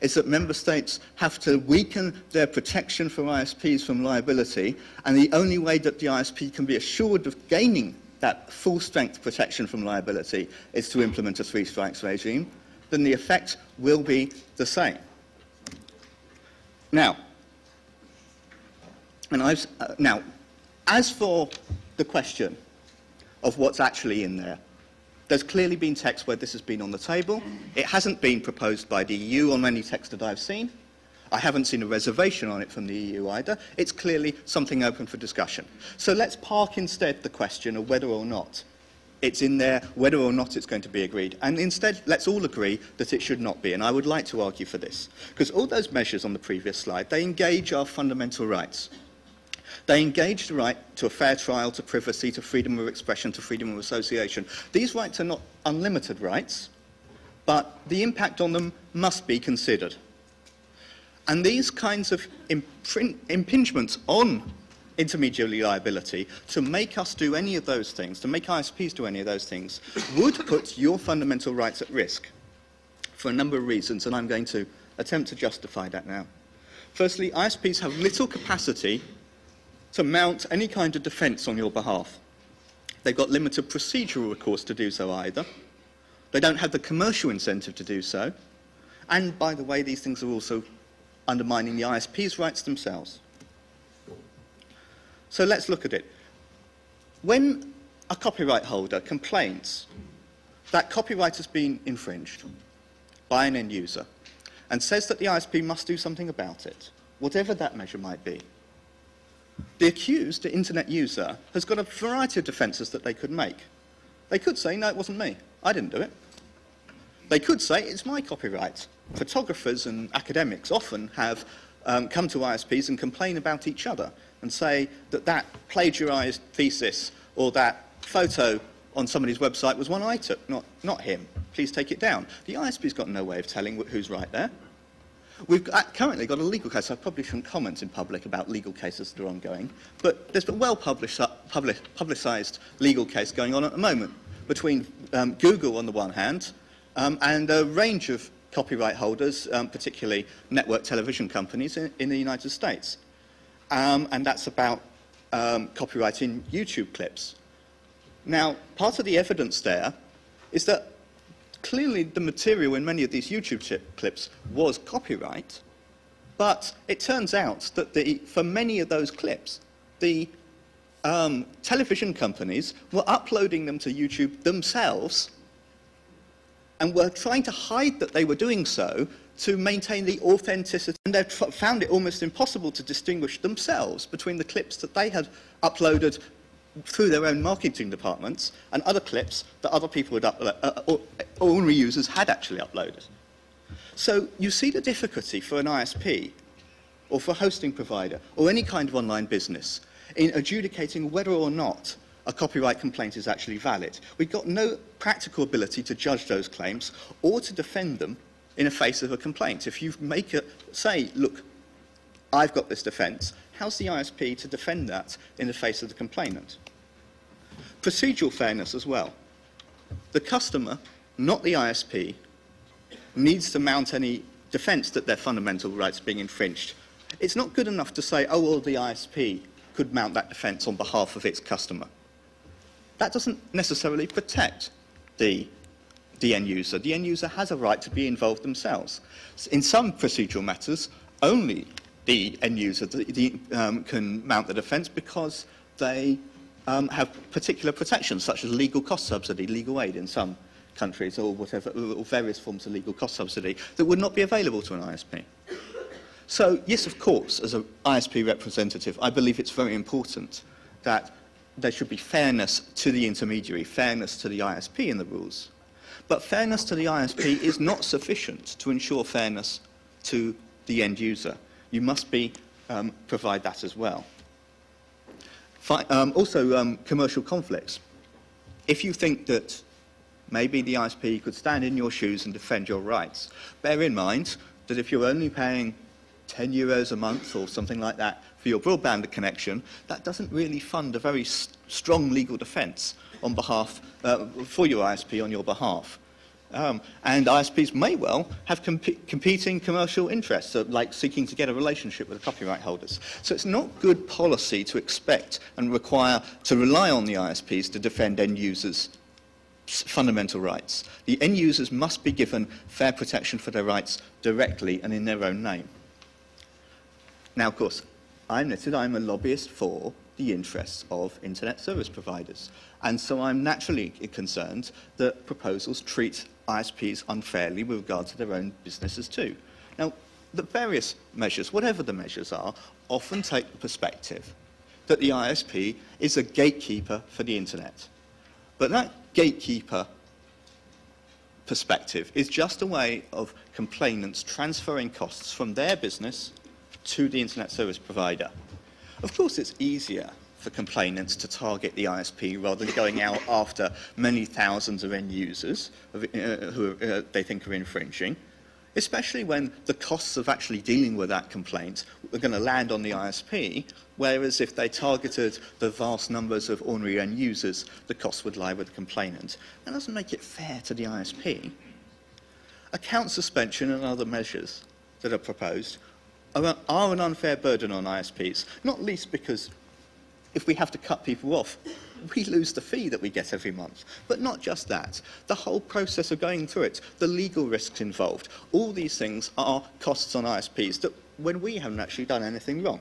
is that member states have to weaken their protection for ISPs from liability, and the only way that the ISP can be assured of gaining that full strength protection from liability is to implement a three strikes regime, then the effect will be the same. Now, and I've, uh, now, as for the question of what's actually in there, there's clearly been text where this has been on the table. It hasn't been proposed by the EU on any text that I've seen. I haven't seen a reservation on it from the EU either. It's clearly something open for discussion. So let's park instead the question of whether or not it's in there, whether or not it's going to be agreed. And instead, let's all agree that it should not be. And I would like to argue for this. Because all those measures on the previous slide, they engage our fundamental rights. They engage the right to a fair trial, to privacy, to freedom of expression, to freedom of association. These rights are not unlimited rights, but the impact on them must be considered. And these kinds of impingements on intermediary liability to make us do any of those things, to make ISPs do any of those things, would put your fundamental rights at risk for a number of reasons, and I'm going to attempt to justify that now. Firstly, ISPs have little capacity to mount any kind of defence on your behalf. They've got limited procedural recourse to do so either. They don't have the commercial incentive to do so. And by the way, these things are also undermining the ISP's rights themselves. So let's look at it. When a copyright holder complains that copyright has been infringed by an end user and says that the ISP must do something about it, whatever that measure might be, the accused, the internet user, has got a variety of defences that they could make. They could say, no, it wasn't me. I didn't do it. They could say, it's my copyright. Photographers and academics often have um, come to ISPs and complain about each other and say that that plagiarized thesis or that photo on somebody's website was one I took, not, not him. Please take it down. The ISP's got no way of telling who's right there. We've currently got a legal case. I probably shouldn't comment in public about legal cases that are ongoing, but there's a well-publicised legal case going on at the moment between um, Google on the one hand um, and a range of copyright holders, um, particularly network television companies in, in the United States. Um, and that's about um, copyrighting YouTube clips. Now, part of the evidence there is that clearly the material in many of these YouTube clips was copyright, but it turns out that the, for many of those clips, the um, television companies were uploading them to YouTube themselves and were trying to hide that they were doing so to maintain the authenticity. And they found it almost impossible to distinguish themselves between the clips that they had uploaded through their own marketing departments and other clips that other people had uploaded, uh, or ordinary users had actually uploaded. So you see the difficulty for an ISP or for a hosting provider or any kind of online business in adjudicating whether or not a copyright complaint is actually valid. We've got no practical ability to judge those claims or to defend them in the face of a complaint. If you make a, say, look, I've got this defence, how's the ISP to defend that in the face of the complainant? Procedural fairness as well. The customer, not the ISP, needs to mount any defence that their fundamental rights are being infringed. It's not good enough to say, oh, well, the ISP could mount that defence on behalf of its customer. That doesn't necessarily protect the, the end user. The end user has a right to be involved themselves. In some procedural matters, only the end user the, the, um, can mount the defence because they um, have particular protections, such as legal cost subsidy, legal aid in some countries, or whatever, or various forms of legal cost subsidy that would not be available to an ISP. So, yes, of course, as an ISP representative, I believe it's very important that there should be fairness to the intermediary, fairness to the ISP in the rules. But fairness to the ISP is not sufficient to ensure fairness to the end user. You must be, um, provide that as well. Fi um, also, um, commercial conflicts. If you think that maybe the ISP could stand in your shoes and defend your rights, bear in mind that if you're only paying 10 euros a month or something like that for your broadband connection, that doesn't really fund a very strong legal defence on behalf, uh, for your ISP on your behalf. Um, and ISPs may well have comp competing commercial interests, like seeking to get a relationship with the copyright holders. So it's not good policy to expect and require to rely on the ISPs to defend end users' fundamental rights. The end users must be given fair protection for their rights directly and in their own name. Now, of course, I'm knitted, I'm a lobbyist for the interests of internet service providers. And so I'm naturally concerned that proposals treat ISPs unfairly with regard to their own businesses too. Now, the various measures, whatever the measures are, often take the perspective that the ISP is a gatekeeper for the internet. But that gatekeeper perspective is just a way of complainants transferring costs from their business to the internet service provider. Of course, it's easier for complainants to target the ISP rather than going out after many thousands of end users of, uh, who uh, they think are infringing, especially when the costs of actually dealing with that complaint are going to land on the ISP, whereas if they targeted the vast numbers of ordinary end users, the costs would lie with the complainant. That doesn't make it fair to the ISP. Account suspension and other measures that are proposed are, an unfair burden on ISPs, not least because if we have to cut people off, we lose the fee that we get every month. But not just that, the whole process of going through it, the legal risks involved, all these things are costs on ISPs that when we haven't actually done anything wrong.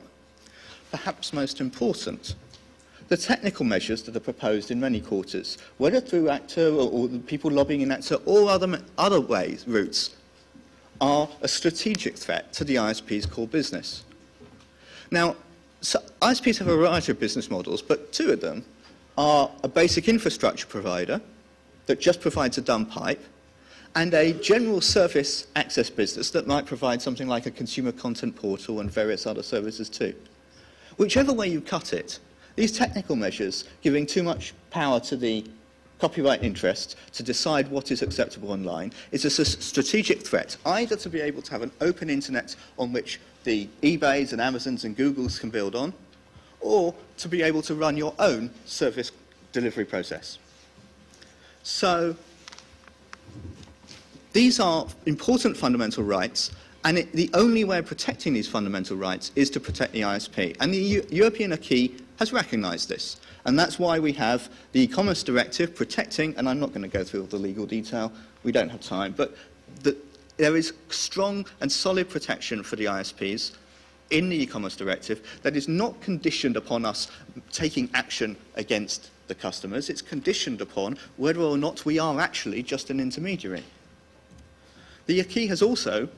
Perhaps most important, the technical measures that are proposed in many quarters, whether through ACTA or, or people lobbying in ACTA or other, other ways, routes, are a strategic threat to the ISP's core business. Now, so ISPs have a variety of business models, but two of them are a basic infrastructure provider that just provides a dumb pipe and a general service access business that might provide something like a consumer content portal and various other services too. Whichever way you cut it, these technical measures giving too much power to the copyright interest to decide what is acceptable online is a strategic threat, either to be able to have an open internet on which the eBays and Amazons and Googles can build on, or to be able to run your own service delivery process. So these are important fundamental rights, and it, the only way of protecting these fundamental rights is to protect the ISP. And the U European acquis has recognised this. And that's why we have the e-commerce directive protecting, and I'm not going to go through all the legal detail, we don't have time, but the, there is strong and solid protection for the ISPs in the e-commerce directive that is not conditioned upon us taking action against the customers. It's conditioned upon whether or not we are actually just an intermediary. The acquis has also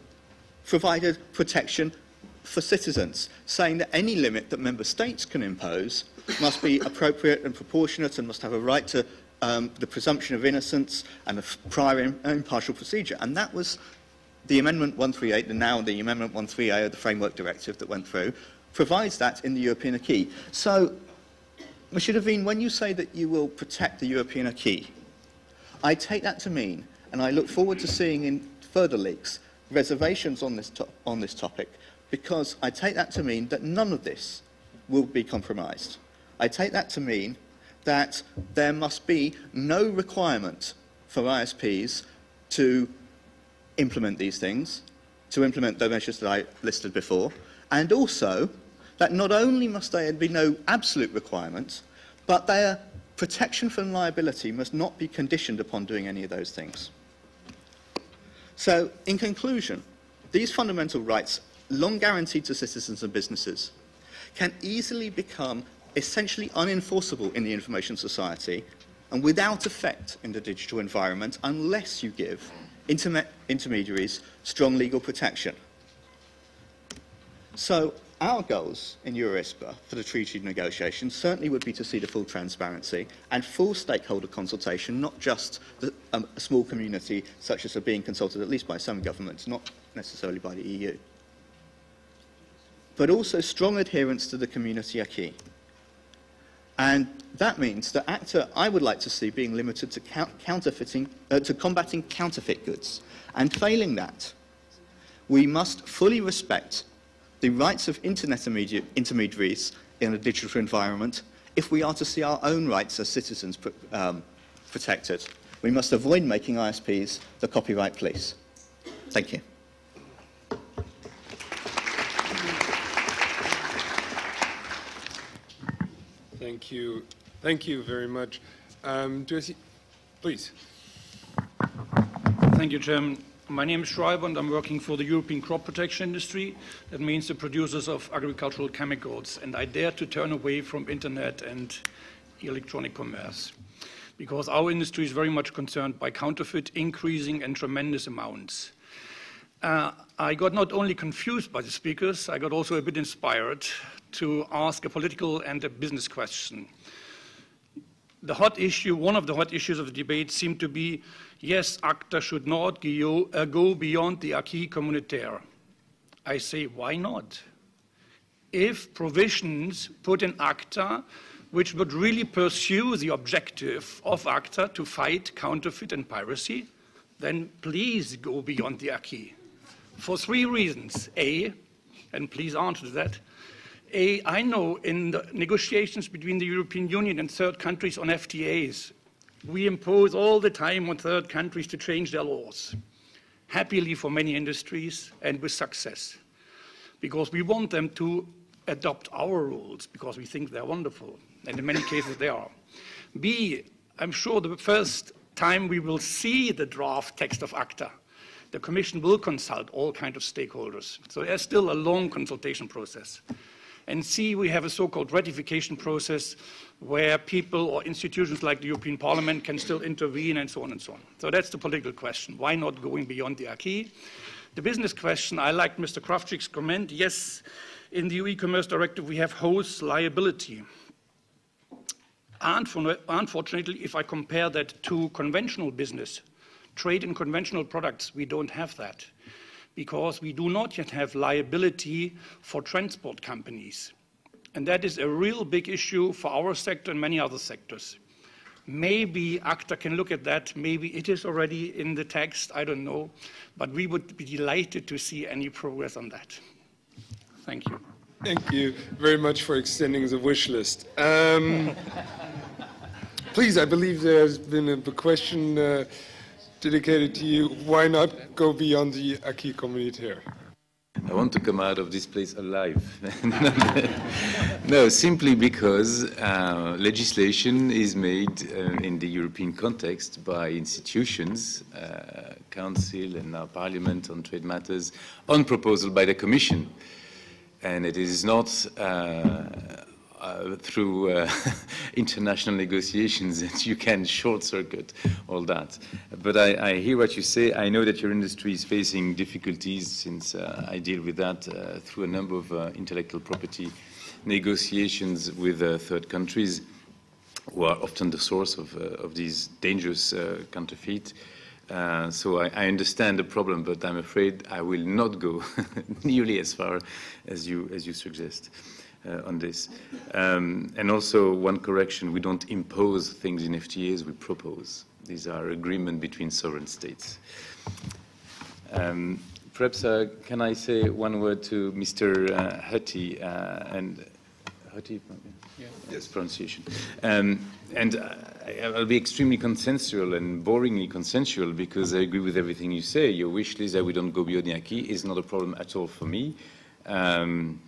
provided protection for citizens, saying that any limit that member states can impose must be appropriate and proportionate and must have a right to um, the presumption of innocence and a prior impartial procedure. And that was the Amendment 138, and now the Amendment 138 of the Framework Directive that went through, provides that in the European acquis. So, Mr. Devigne, when you say that you will protect the European acquis, I take that to mean, and I look forward to seeing in further leaks, reservations on this, on this topic, because I take that to mean that none of this will be compromised. I take that to mean that there must be no requirement for ISPs to implement these things, to implement the measures that I listed before, and also that not only must there be no absolute requirement, but their protection from liability must not be conditioned upon doing any of those things. So, in conclusion, these fundamental rights, long guaranteed to citizens and businesses, can easily become essentially unenforceable in the information society and without effect in the digital environment unless you give intermediaries strong legal protection. So our goals in EuroISPA for the treaty negotiations certainly would be to see the full transparency and full stakeholder consultation, not just the, um, a small community such as are being consulted at least by some governments, not necessarily by the EU. But also strong adherence to the community acquis. And that means that ACTA, I would like to see being limited to counterfeiting, uh, to combating counterfeit goods. And failing that, we must fully respect the rights of internet intermediaries in a digital environment if we are to see our own rights as citizens um, protected. We must avoid making ISPs the copyright police. Thank you. Thank you. Thank you very much. Um, see? Please. Thank you, Chairman. My name is Schreiber, and I'm working for the European crop protection industry. That means the producers of agricultural chemicals. And I dare to turn away from internet and electronic commerce because our industry is very much concerned by counterfeit increasing in tremendous amounts. Uh, I got not only confused by the speakers, I got also a bit inspired to ask a political and a business question. The hot issue, one of the hot issues of the debate seemed to be, yes, ACTA should not go, uh, go beyond the acquis communautaire. I say, why not? If provisions put in ACTA which would really pursue the objective of ACTA to fight counterfeit and piracy, then please go beyond the acquis. For three reasons. A, and please answer that, a, I know in the negotiations between the European Union and third countries on FTAs, we impose all the time on third countries to change their laws, happily for many industries and with success, because we want them to adopt our rules because we think they're wonderful, and in many cases they are. B, I'm sure the first time we will see the draft text of ACTA, the Commission will consult all kinds of stakeholders. So there's still a long consultation process. And C, we have a so-called ratification process where people or institutions like the European Parliament can still intervene and so on and so on. So that's the political question. Why not going beyond the acquis? The business question, I like Mr. Krawczyk's comment. Yes, in the e-commerce directive, we have host liability. Unfortunately, if I compare that to conventional business, trade in conventional products, we don't have that because we do not yet have liability for transport companies. And that is a real big issue for our sector and many other sectors. Maybe ACTA can look at that. Maybe it is already in the text. I don't know. But we would be delighted to see any progress on that. Thank you. Thank you very much for extending the wish list. Um, please, I believe there's been a question uh, dedicated to you. Why not go beyond the acquis communautaire? I want to come out of this place alive. no, simply because uh, legislation is made uh, in the European context by institutions, uh, Council and now Parliament on trade matters, on proposal by the Commission. And it is not uh, uh, through uh, international negotiations that you can short circuit all that. But I, I, hear what you say. I know that your industry is facing difficulties since uh, I deal with that uh, through a number of uh, intellectual property negotiations with uh, third countries who are often the source of, of these dangerous counterfeit. so I, I, understand the problem, but I'm afraid I will not go nearly as far as you, as you suggest. Uh, on this. Um, and also one correction, we don't impose things in FTAs, we propose. These are agreements between sovereign states. Um, perhaps uh, can I say one word to Mr. Uh, Hutty uh, and Hutty, yeah. yes, pronunciation. Um, and I'll be extremely consensual and boringly consensual because I agree with everything you say. Your wish list that we don't go beyond the acquis is not a problem at all for me. Um,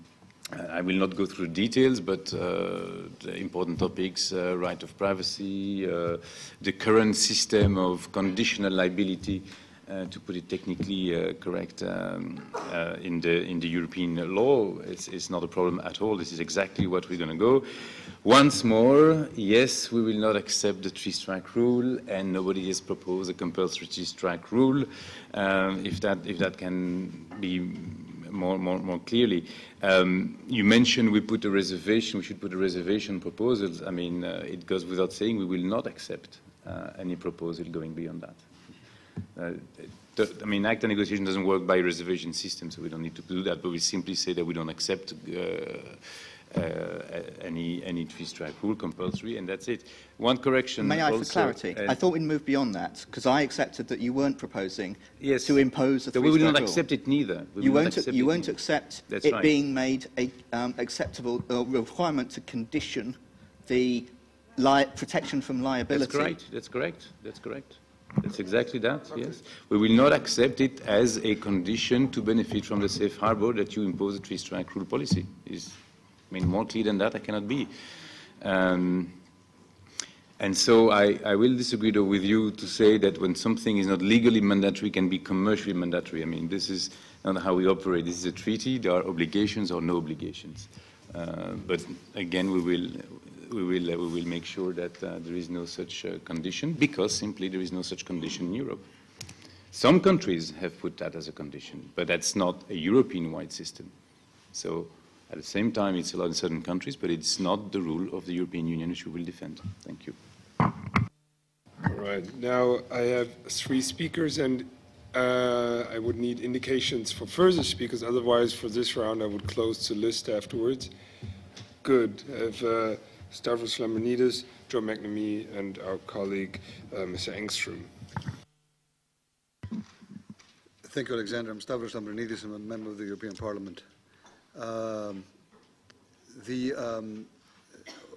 I will not go through details, but uh, the important topics, uh, right of privacy, uh, the current system of conditional liability, uh, to put it technically uh, correct, um, uh, in, the, in the European law, it's, it's, not a problem at all. This is exactly what we're going to go. Once more, yes, we will not accept the three-strike rule, and nobody has proposed a compulsory three-strike rule. Um, if, that, if that can be more, more, more clearly. Um, you mentioned we put a reservation, we should put a reservation proposals. I mean, uh, it goes without saying we will not accept uh, any proposal going beyond that. Uh, I mean, ACTA negotiation doesn't work by reservation system, so we don't need to do that, but we simply say that we don't accept uh, any any three-strike rule compulsory, and that's it. One correction. May I, also, for clarity? I thought we'd move beyond that because I accepted that you weren't proposing yes, to impose a three-strike rule. We will not accept it neither. We you won't. Accept you it won't accept that's it right. being made a um, acceptable uh, requirement to condition the protection from liability. That's correct. That's correct. That's correct. That's exactly that, yes. We will not accept it as a condition to benefit from the safe harbor that you impose a three-strike rule policy. Is I mean, more clear than that I cannot be. Um, and so I, I, will disagree though with you to say that when something is not legally mandatory, can be commercially mandatory. I mean, this is not how we operate. This is a treaty. There are obligations or no obligations. Uh, but again, we will, we will, uh, we will make sure that uh, there is no such uh, condition because simply there is no such condition in Europe. Some countries have put that as a condition, but that's not a European-wide system. So at the same time, it's allowed in certain countries, but it's not the rule of the European Union, which we will defend. Thank you. All right. Now I have three speakers, and uh, I would need indications for further speakers. Otherwise, for this round, I would close the list afterwards. Good. I have uh, Stavros Lambrinidis, Joe McNamee, and our colleague, uh, Mr. Engström. Thank you, Alexander. I'm Stavros Lambrinidis. I'm a member of the European Parliament. Um, the, um,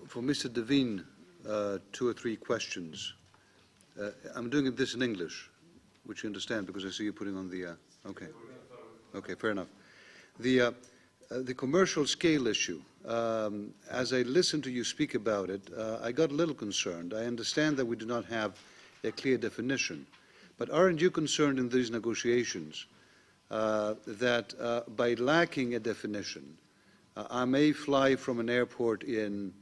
for Mr. Devigne, uh, two or three questions. Uh, I'm doing this in English, which you understand because I see you putting on the. Uh, okay. Okay, fair enough. The, uh, Uh, the commercial scale issue, um, as I listened to you speak about it, uh, I got a little concerned. I understand that we do not have a clear definition, but aren't you concerned in these negotiations that uh, by lacking a definition, uh, I may fly from an airport in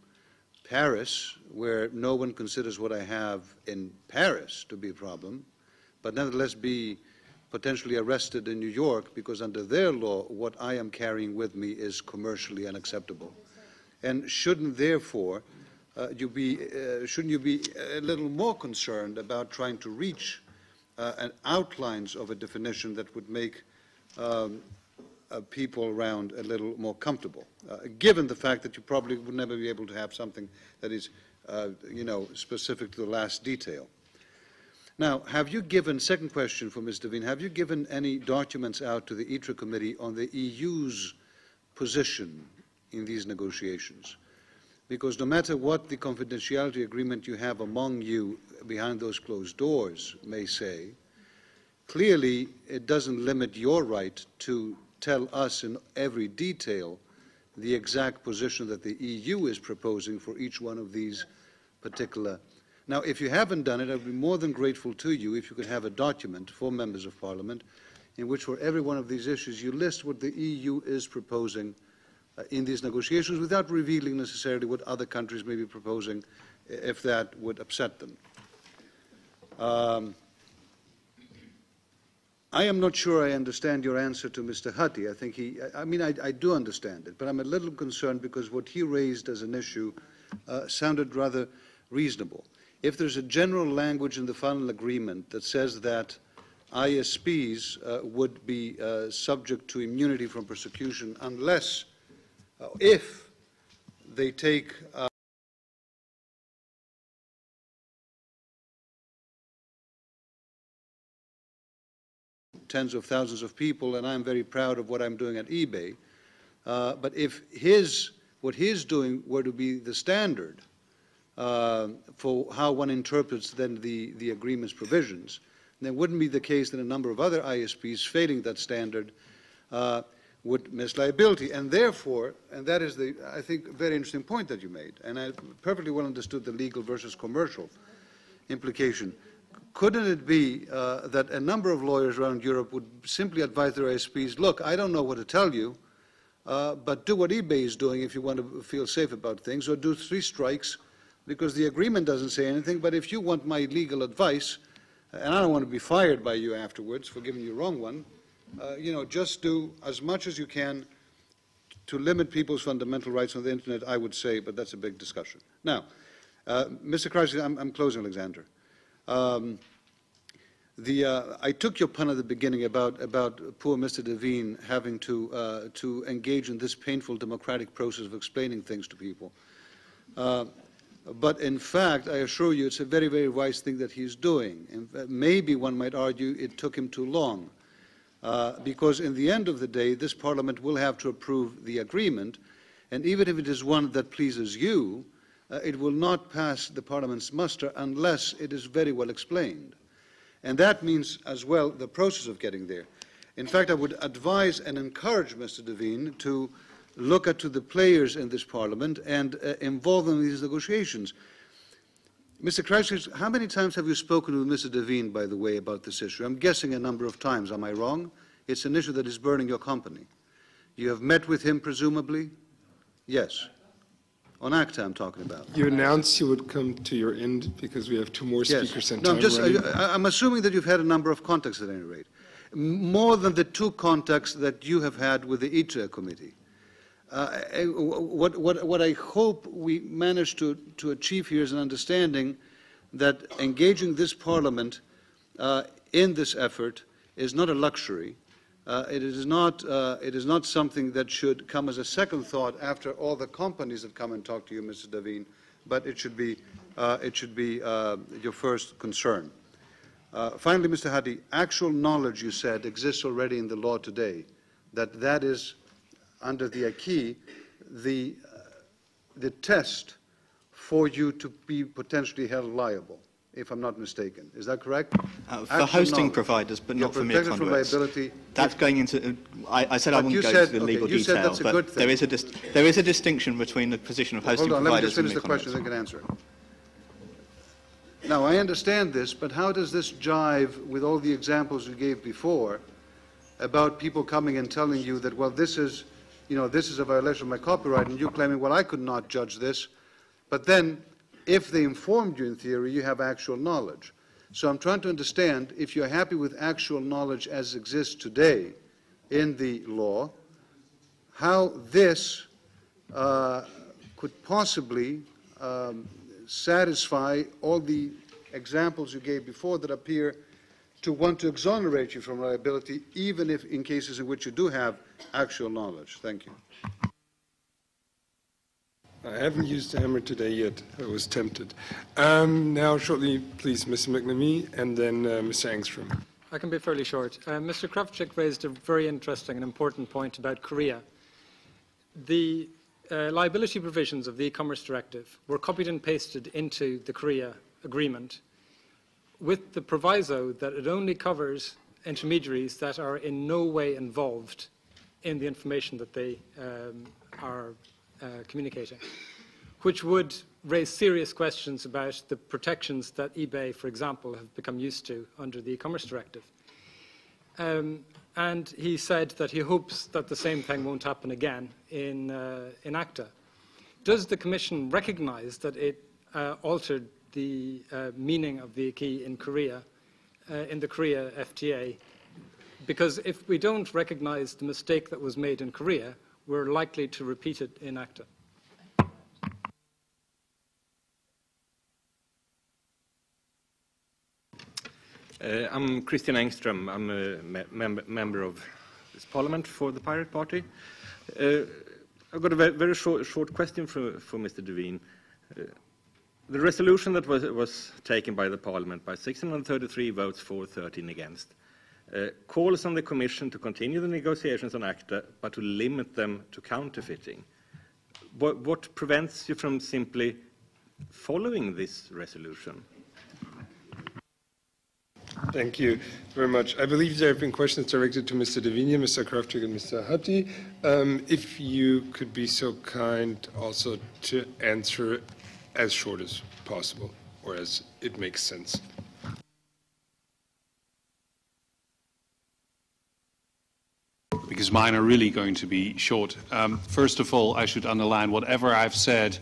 Paris, where no one considers what I have in Paris to be a problem, but nevertheless be potentially arrested in New York because under their law, what I am carrying with me is commercially unacceptable. And shouldn't therefore uh, you be, uh, shouldn't you be a little more concerned about trying to reach uh, an outlines of a definition that would make um, uh, people around a little more comfortable, uh, given the fact that you probably would never be able to have something that is, uh, you know, specific to the last detail. Now, have you given, second question for Ms. Devigne, have you given any documents out to the ITRE committee on the EU's position in these negotiations? Because no matter what the confidentiality agreement you have among you behind those closed doors may say, clearly it doesn't limit your right to tell us in every detail the exact position that the EU is proposing for each one of these particular now, if you haven't done it, I'd be more than grateful to you if you could have a document for members of parliament in which for every one of these issues you list what the EU is proposing uh, in these negotiations without revealing necessarily what other countries may be proposing if that would upset them. Um, I am not sure I understand your answer to Mr. Hutty. I think he, I, mean, I, I, do understand it, but I'm a little concerned because what he raised as an issue uh, sounded rather reasonable if there's a general language in the final agreement that says that ISPs uh, would be uh, subject to immunity from persecution unless, uh, if they take tens of thousands of people, and I'm very proud of what I'm doing at eBay. Uh, but if his, what he's doing were to be the standard, uh, for how one interprets then the, the agreement's provisions. then it wouldn't be the case that a number of other ISPs failing that standard uh, would miss liability. And therefore, and that is the, I think, very interesting point that you made, and I perfectly well understood the legal versus commercial implication. Couldn't it be uh, that a number of lawyers around Europe would simply advise their ISPs, look, I don't know what to tell you, uh, but do what eBay is doing if you want to feel safe about things, or do three strikes because the agreement doesn't say anything, but if you want my legal advice, and I don't want to be fired by you afterwards for giving you the wrong one, uh, you know, just do as much as you can to limit people's fundamental rights on the internet, I would say, but that's a big discussion. Now, uh, Mr. Kreisler, I'm, I'm, closing, Alexander. Um, the, uh, I took your pun at the beginning about, about poor Mr. Devigne having to, uh, to engage in this painful democratic process of explaining things to people. Uh, but in fact, I assure you, it's a very, very wise thing that he's doing. And maybe one might argue it took him too long. Uh, because in the end of the day, this Parliament will have to approve the agreement, and even if it is one that pleases you, uh, it will not pass the Parliament's muster unless it is very well explained. And that means as well the process of getting there. In fact, I would advise and encourage Mr. Devigne to look at to the players in this parliament and uh, involve them in these negotiations. Mr. Kreisler, how many times have you spoken with Mr. Devigne, by the way, about this issue? I'm guessing a number of times. Am I wrong? It's an issue that is burning your company. You have met with him, presumably? Yes. On ACTA, I'm talking about. You announced you would come to your end because we have two more yes. speakers and no, time I'm just, running. I, I'm assuming that you've had a number of contacts at any rate. More than the two contacts that you have had with the ITRE committee. Uh, what, what, what, I hope we manage to, to, achieve here is an understanding that engaging this Parliament uh, in this effort is not a luxury. Uh, it, is not, uh, it is not something that should come as a second thought after all the companies that come and talk to you, Mr. Devigne, but it should be, uh, it should be uh, your first concern. finally, Mr. Hutty, actual knowledge, you said, exists already in the law today, that that is under the acquis the, uh, the test for you to be potentially held liable if I'm not mistaken. Is that correct? Uh, for hosting providers, but not for mere conduits. liability. That's going into. I, I said I But you wouldn't go said- into the okay, legal you said detail, that's a but good thing. there is a there is a distinction between the position of hosting Hold on, let me just providers finish the question, then can answer it. Now, I understand this, but how does this jive with all the examples you gave before about people coming and telling you that, well, this is, you know, this is a violation of my copyright, and you claiming, well, I could not judge this, but then, if they informed you in theory, you have actual knowledge. So I'm trying to understand if you're happy with actual knowledge as exists today in the law, how this uh, could possibly um, satisfy all the examples you gave before that appear to want to exonerate you from liability, even if in cases in which you do have actual knowledge. Thank you. I haven't used the hammer today yet. I was tempted. Um, now, shortly, please, Mr. McNamee, and then uh, Mr. Engström. I can be fairly short. Uh, Mr. Krawczyk raised a very interesting and important point about Korea. The uh, liability provisions of the e-commerce directive were copied and pasted into the Korea agreement with the proviso that it only covers intermediaries that are in no way involved in the information that they um, are uh, communicating, which would raise serious questions about the protections that eBay, for example, have become used to under the e-commerce directive. Um, and he said that he hopes that the same thing won't happen again in, uh, in ACTA. Does the Commission recognize that it uh, altered the uh, meaning of the key in Korea, uh, in the Korea FTA? Because if we don't recognize the mistake that was made in Korea, we're likely to repeat it in ACTA. Uh, I'm Christian Engström. I'm a me mem member of this parliament for the Pirate Party. Uh, I've got a very, very short, short, question for, for Mr. Devigne. Uh, the resolution that was, was, taken by the parliament by 633 votes for, 13 against, calls on the Commission to continue the negotiations on ACTA, but to limit them to counterfeiting. What, what prevents you from simply following this resolution? Thank you very much. I believe there have been questions directed to Mr. Devigne, Mr. Krawczyk, and Mr. Hutty. Um, if you could be so kind also to answer as short as possible, or as it makes sense. Because mine are really going to be short. Um, first of all, I should underline whatever I've said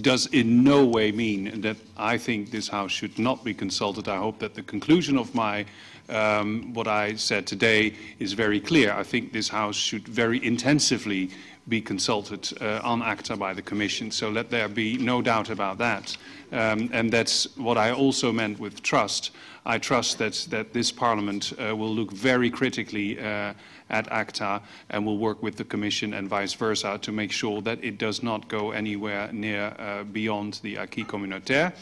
does in no way mean that I think this House should not be consulted. I hope that the conclusion of my um, what I said today is very clear. I think this House should very intensively be consulted uh, on ACTA by the Commission, so let there be no doubt about that. Um, and that's what I also meant with trust. I trust that, that this Parliament uh, will look very critically uh, at ACTA and will work with the Commission and vice versa to make sure that it does not go anywhere near uh, beyond the acquis communautaire.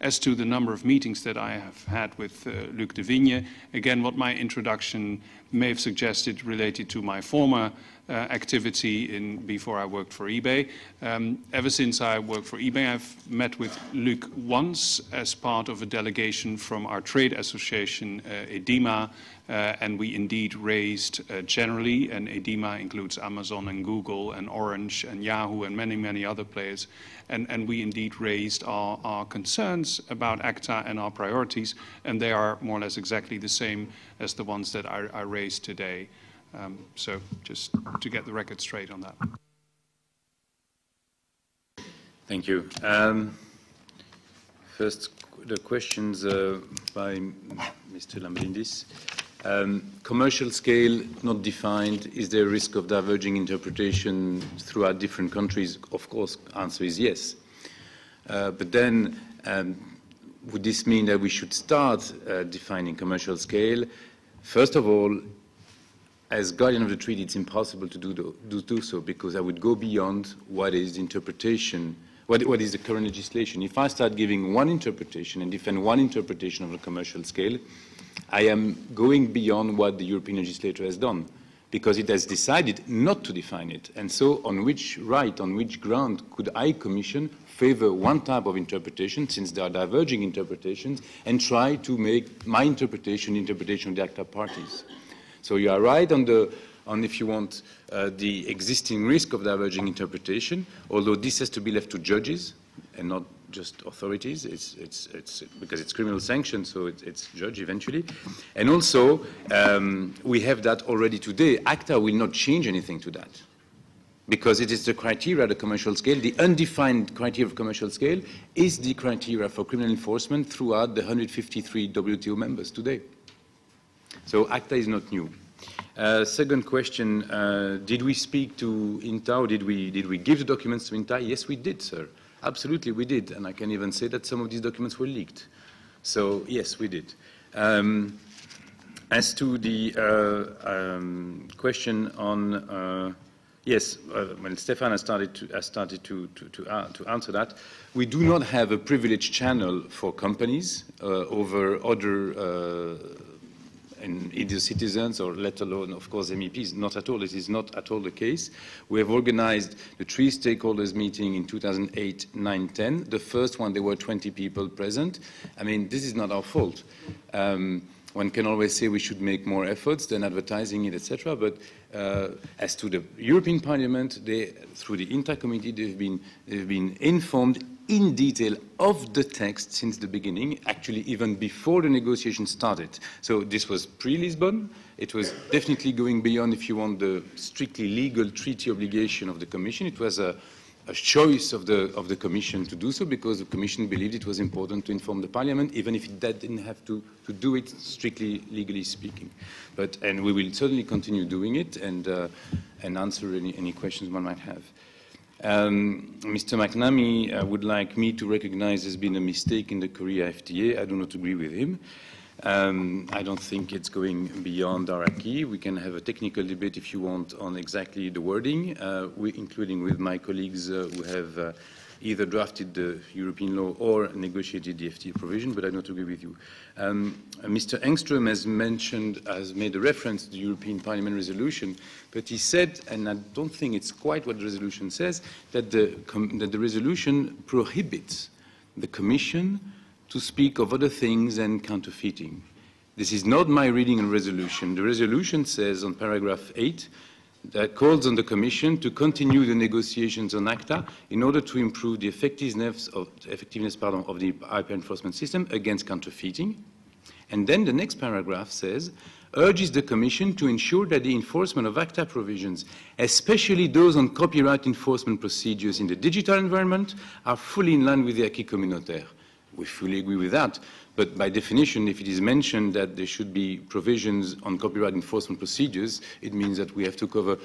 As to the number of meetings that I have had with uh, Luc Devigne, again, what my introduction may have suggested related to my former uh, activity in, before I worked for eBay. Um, ever since I worked for eBay, I've met with Luc once as part of a delegation from our trade association, uh, EDIMA, uh, and we indeed raised uh, generally, and EDIMA includes Amazon and Google and Orange and Yahoo and many, many other players, and, and we indeed raised our, our concerns about ACTA and our priorities, and they are more or less exactly the same as the ones that I, I raised today. Um, so just to get the record straight on that. Thank you. Um, first, the questions uh, by Mr. Lambrinidis. Um, commercial scale not defined. Is there a risk of diverging interpretation throughout different countries? Of course, answer is yes. Uh, but then, um, would this mean that we should start uh, defining commercial scale? First of all, as guardian of the treaty, it's impossible to do, do, do so because I would go beyond what is the interpretation, what, what is the current legislation. If I start giving one interpretation and defend one interpretation of the commercial scale, I am going beyond what the European legislator has done because it has decided not to define it. And so, on which right, on which ground could I, Commission, favor one type of interpretation, since there are diverging interpretations, and try to make my interpretation the interpretation of the ACTA parties? So you are right on the on, if you want, uh, the existing risk of diverging interpretation, although this has to be left to judges and not just authorities. It's, it's, it's because it's criminal sanction, so it, it's judge eventually. And also, um, we have that already today. ACTA will not change anything to that because it is the criteria, the commercial scale, the undefined criteria of commercial scale is the criteria for criminal enforcement throughout the 153 WTO members today. So ACTA is not new. Uh, second question, uh, did we speak to INTA did we, did we give the documents to INTA? Yes, we did, sir. Absolutely, we did. And I can even say that some of these documents were leaked. So, yes, we did. Um, as to the uh, um, question on, uh, yes, uh, well, Stefan has started, to, has started to, to, uh, to, answer that. We do not have a privileged channel for companies uh, over other and either citizens or let alone, of course, MEPs. Not at all. It is not at all the case. We have organized the three stakeholders meeting in 2008, 9, 10. The first one, there were 20 people present. I mean, this is not our fault. Um, one can always say we should make more efforts than advertising it, etc. But uh, as to the European Parliament, they, through the INTA committee, they've been, they've been informed in detail of the text since the beginning, actually even before the negotiations started. So this was pre-Lisbon. It was definitely going beyond, if you want, the strictly legal treaty obligation of the Commission. It was a, a choice of the, of the Commission to do so because the Commission believed it was important to inform the Parliament, even if it didn't have to, to do it strictly legally speaking. But, and we will certainly continue doing it and, uh, and answer any, any questions one might have. Um, Mr. McNamee uh, would like me to recognize there's been a mistake in the Korea FTA. I do not agree with him. Um, I don't think it's going beyond our acquis. We can have a technical debate if you want on exactly the wording, uh, we, including with my colleagues uh, who have uh, either drafted the European law or negotiated the FTA provision, but I don't agree with you. Um, Mr. Engström has mentioned, has made a reference to the European Parliament resolution, but he said, and I don't think it's quite what the resolution says, that the, that the resolution prohibits the Commission to speak of other things than counterfeiting. This is not my reading of the resolution. The resolution says on paragraph 8 that calls on the Commission to continue the negotiations on ACTA in order to improve the effectiveness of, effectiveness, pardon, of the IP enforcement system against counterfeiting. And then the next paragraph says, urges the Commission to ensure that the enforcement of ACTA provisions, especially those on copyright enforcement procedures in the digital environment, are fully in line with the acquis communautaire. We fully agree with that. But by definition, if it is mentioned that there should be provisions on copyright enforcement procedures, it means that we have to cover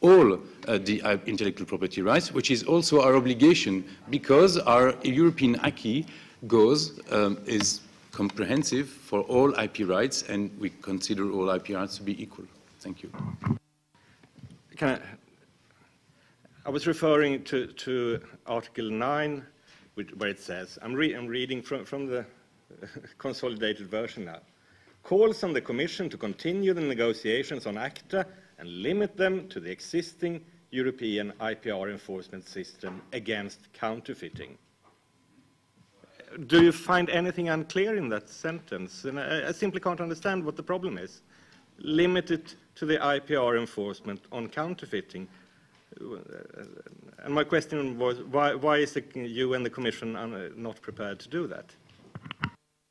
all uh, the uh, intellectual property rights, which is also our obligation because our European acquis goes, um, is comprehensive for all IP rights, and we consider all IP rights to be equal. Thank you. I, I was referring to, to Article 9, which, where it says, I'm, re, I'm reading from, from the consolidated version now, calls on the Commission to continue the negotiations on ACTA and limit them to the existing European IPR enforcement system against counterfeiting. Do you find anything unclear in that sentence? And I, I simply can't understand what the problem is. Limited to the IPR enforcement on counterfeiting. And my question was, why, why is the, you and the Commission not prepared to do that?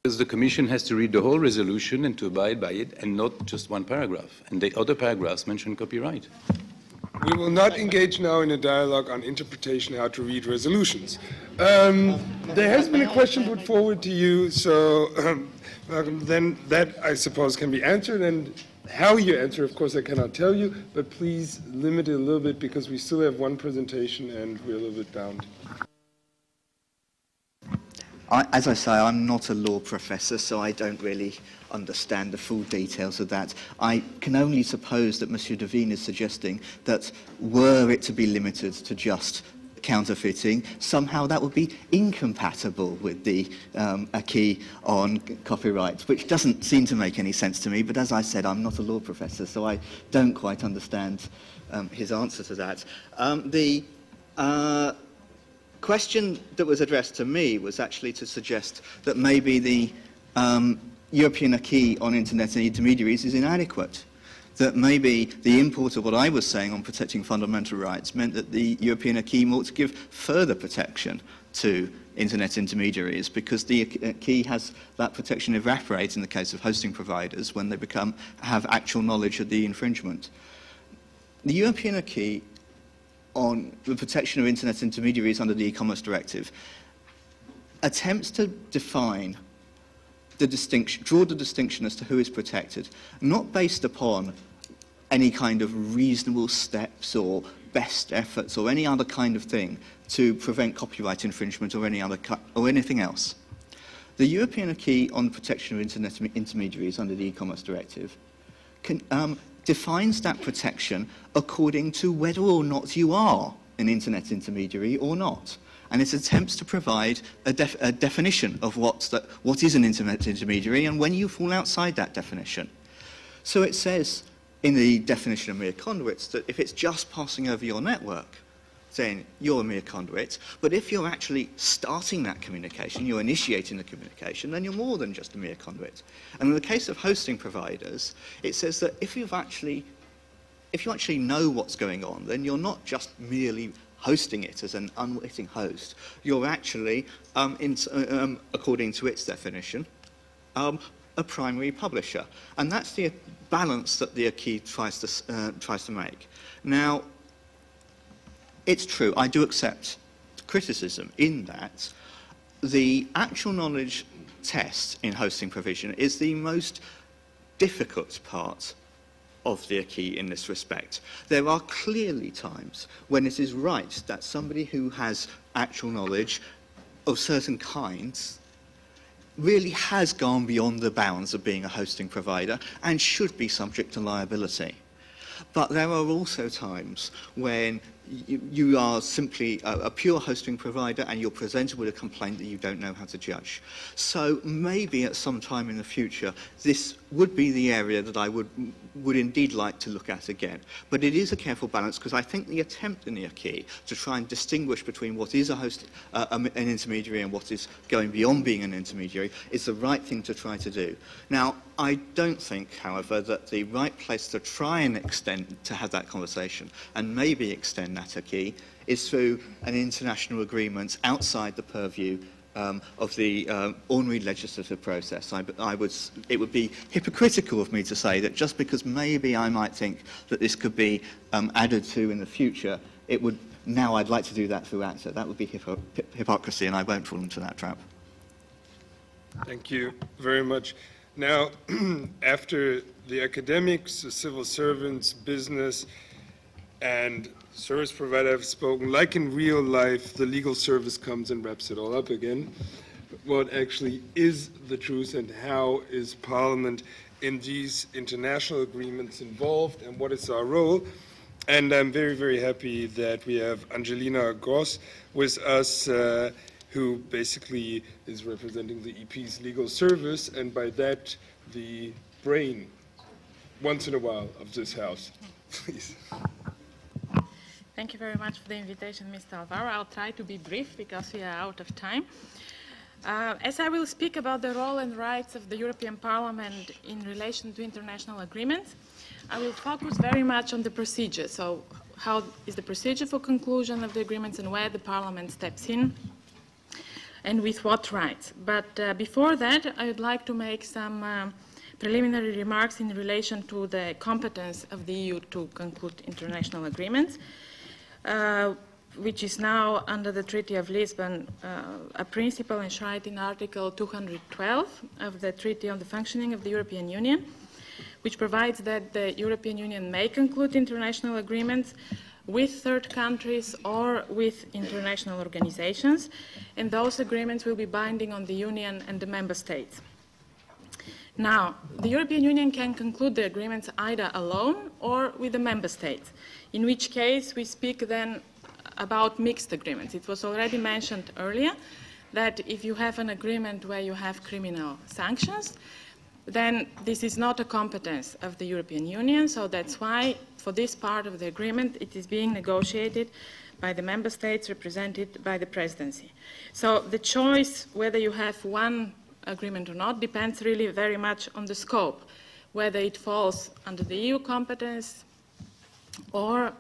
Because the Commission has to read the whole resolution and to abide by it, and not just one paragraph. And the other paragraphs mention copyright. We will not engage now in a dialogue on interpretation how to read resolutions. Um, there has been a question put forward to you, so um, then that I suppose can be answered. And how you answer, of course, I cannot tell you, but please limit it a little bit because we still have one presentation and we're a little bit bound. I, as I say, I'm not a law professor, so I don't really understand the full details of that. I can only suppose that Monsieur Devigne is suggesting that were it to be limited to just counterfeiting, somehow that would be incompatible with the um, on copyright, which doesn't seem to make any sense to me. But as I said, I'm not a law professor, so I don't quite understand um, his answer to that. Um, the uh, question that was addressed to me was actually to suggest that maybe the um, European acquis on internet and intermediaries is inadequate. That maybe the import of what I was saying on protecting fundamental rights meant that the European acquis ought to give further protection to internet intermediaries because the acquis has that protection evaporate in the case of hosting providers when they become have actual knowledge of the infringement. The European acquis on the protection of internet intermediaries under the e-commerce directive attempts to define the distinction, draw the distinction as to who is protected, not based upon any kind of reasonable steps or best efforts or any other kind of thing to prevent copyright infringement or any other or anything else. The European Acquis on the protection of internet intermediaries under the e-commerce directive can, um, defines that protection according to whether or not you are an internet intermediary or not and it attempts to provide a, def a definition of what's the, what is an internet intermediary and when you fall outside that definition. So it says in the definition of mere conduits that if it's just passing over your network, saying you're a mere conduit, but if you're actually starting that communication, you're initiating the communication, then you're more than just a mere conduit. And in the case of hosting providers, it says that if you've actually if you actually know what's going on, then you're not just merely hosting it as an unwitting host, you're actually, um, in, um, according to its definition, um, a primary publisher. And that's the balance that the Acquis tries to, uh, tries to make. Now, it's true, I do accept criticism in that the actual knowledge test in hosting provision is the most difficult part of the acquis in this respect. There are clearly times when it is right that somebody who has actual knowledge of certain kinds really has gone beyond the bounds of being a hosting provider and should be subject to liability. But there are also times when you, you are simply a, a, pure hosting provider and you're presented with a complaint that you don't know how to judge. So maybe at some time in the future, this would be the area that I would, would indeed like to look at again. But it is a careful balance because I think the attempt in the acquis to try and distinguish between what is a host, uh, an intermediary and what is going beyond being an intermediary is the right thing to try to do. Now, I don't think, however, that the right place to try and extend, to have that conversation and maybe extend acquis is through an international agreement outside the purview um, of the um, ordinary legislative process. I, I would, it would be hypocritical of me to say that just because maybe I might think that this could be um, added to in the future, it would now I'd like to do that through ACTA. That would be hypo hypocrisy, and I won't fall into that trap. Thank you very much. Now, after the academics, the civil servants, business, and service provider have spoken, like in real life, the legal service comes and wraps it all up again. What actually is the truth and how is Parliament in these international agreements involved and what is our role? And I'm very, very happy that we have Angelina Gross with us, uh, who basically is representing the EP's legal service, and by that, the brain, once in a while, of this House. Please. Thank you very much for the invitation, Mr. Alvaro. I'll try to be brief because we are out of time. Uh, as I will speak about the role and rights of the European Parliament in relation to international agreements, I will focus very much on the procedure. So how is the procedure for conclusion of the agreements and where the Parliament steps in and with what rights. But uh, before that, I would like to make some uh, preliminary remarks in relation to the competence of the EU to conclude international agreements. Uh, which is now under the Treaty of Lisbon uh, a principle enshrined in Article 212 of the Treaty on the Functioning of the European Union, which provides that the European Union may conclude international agreements with third countries or with international organizations, and those agreements will be binding on the Union and the Member States. Now, the European Union can conclude the agreements either alone or with the Member States in which case we speak then about mixed agreements. It was already mentioned earlier that if you have an agreement where you have criminal sanctions, then this is not a competence of the European Union, so that's why for this part of the agreement it is being negotiated by the member states represented by the presidency. So the choice whether you have one agreement or not depends really very much on the scope, whether it falls under the EU competence or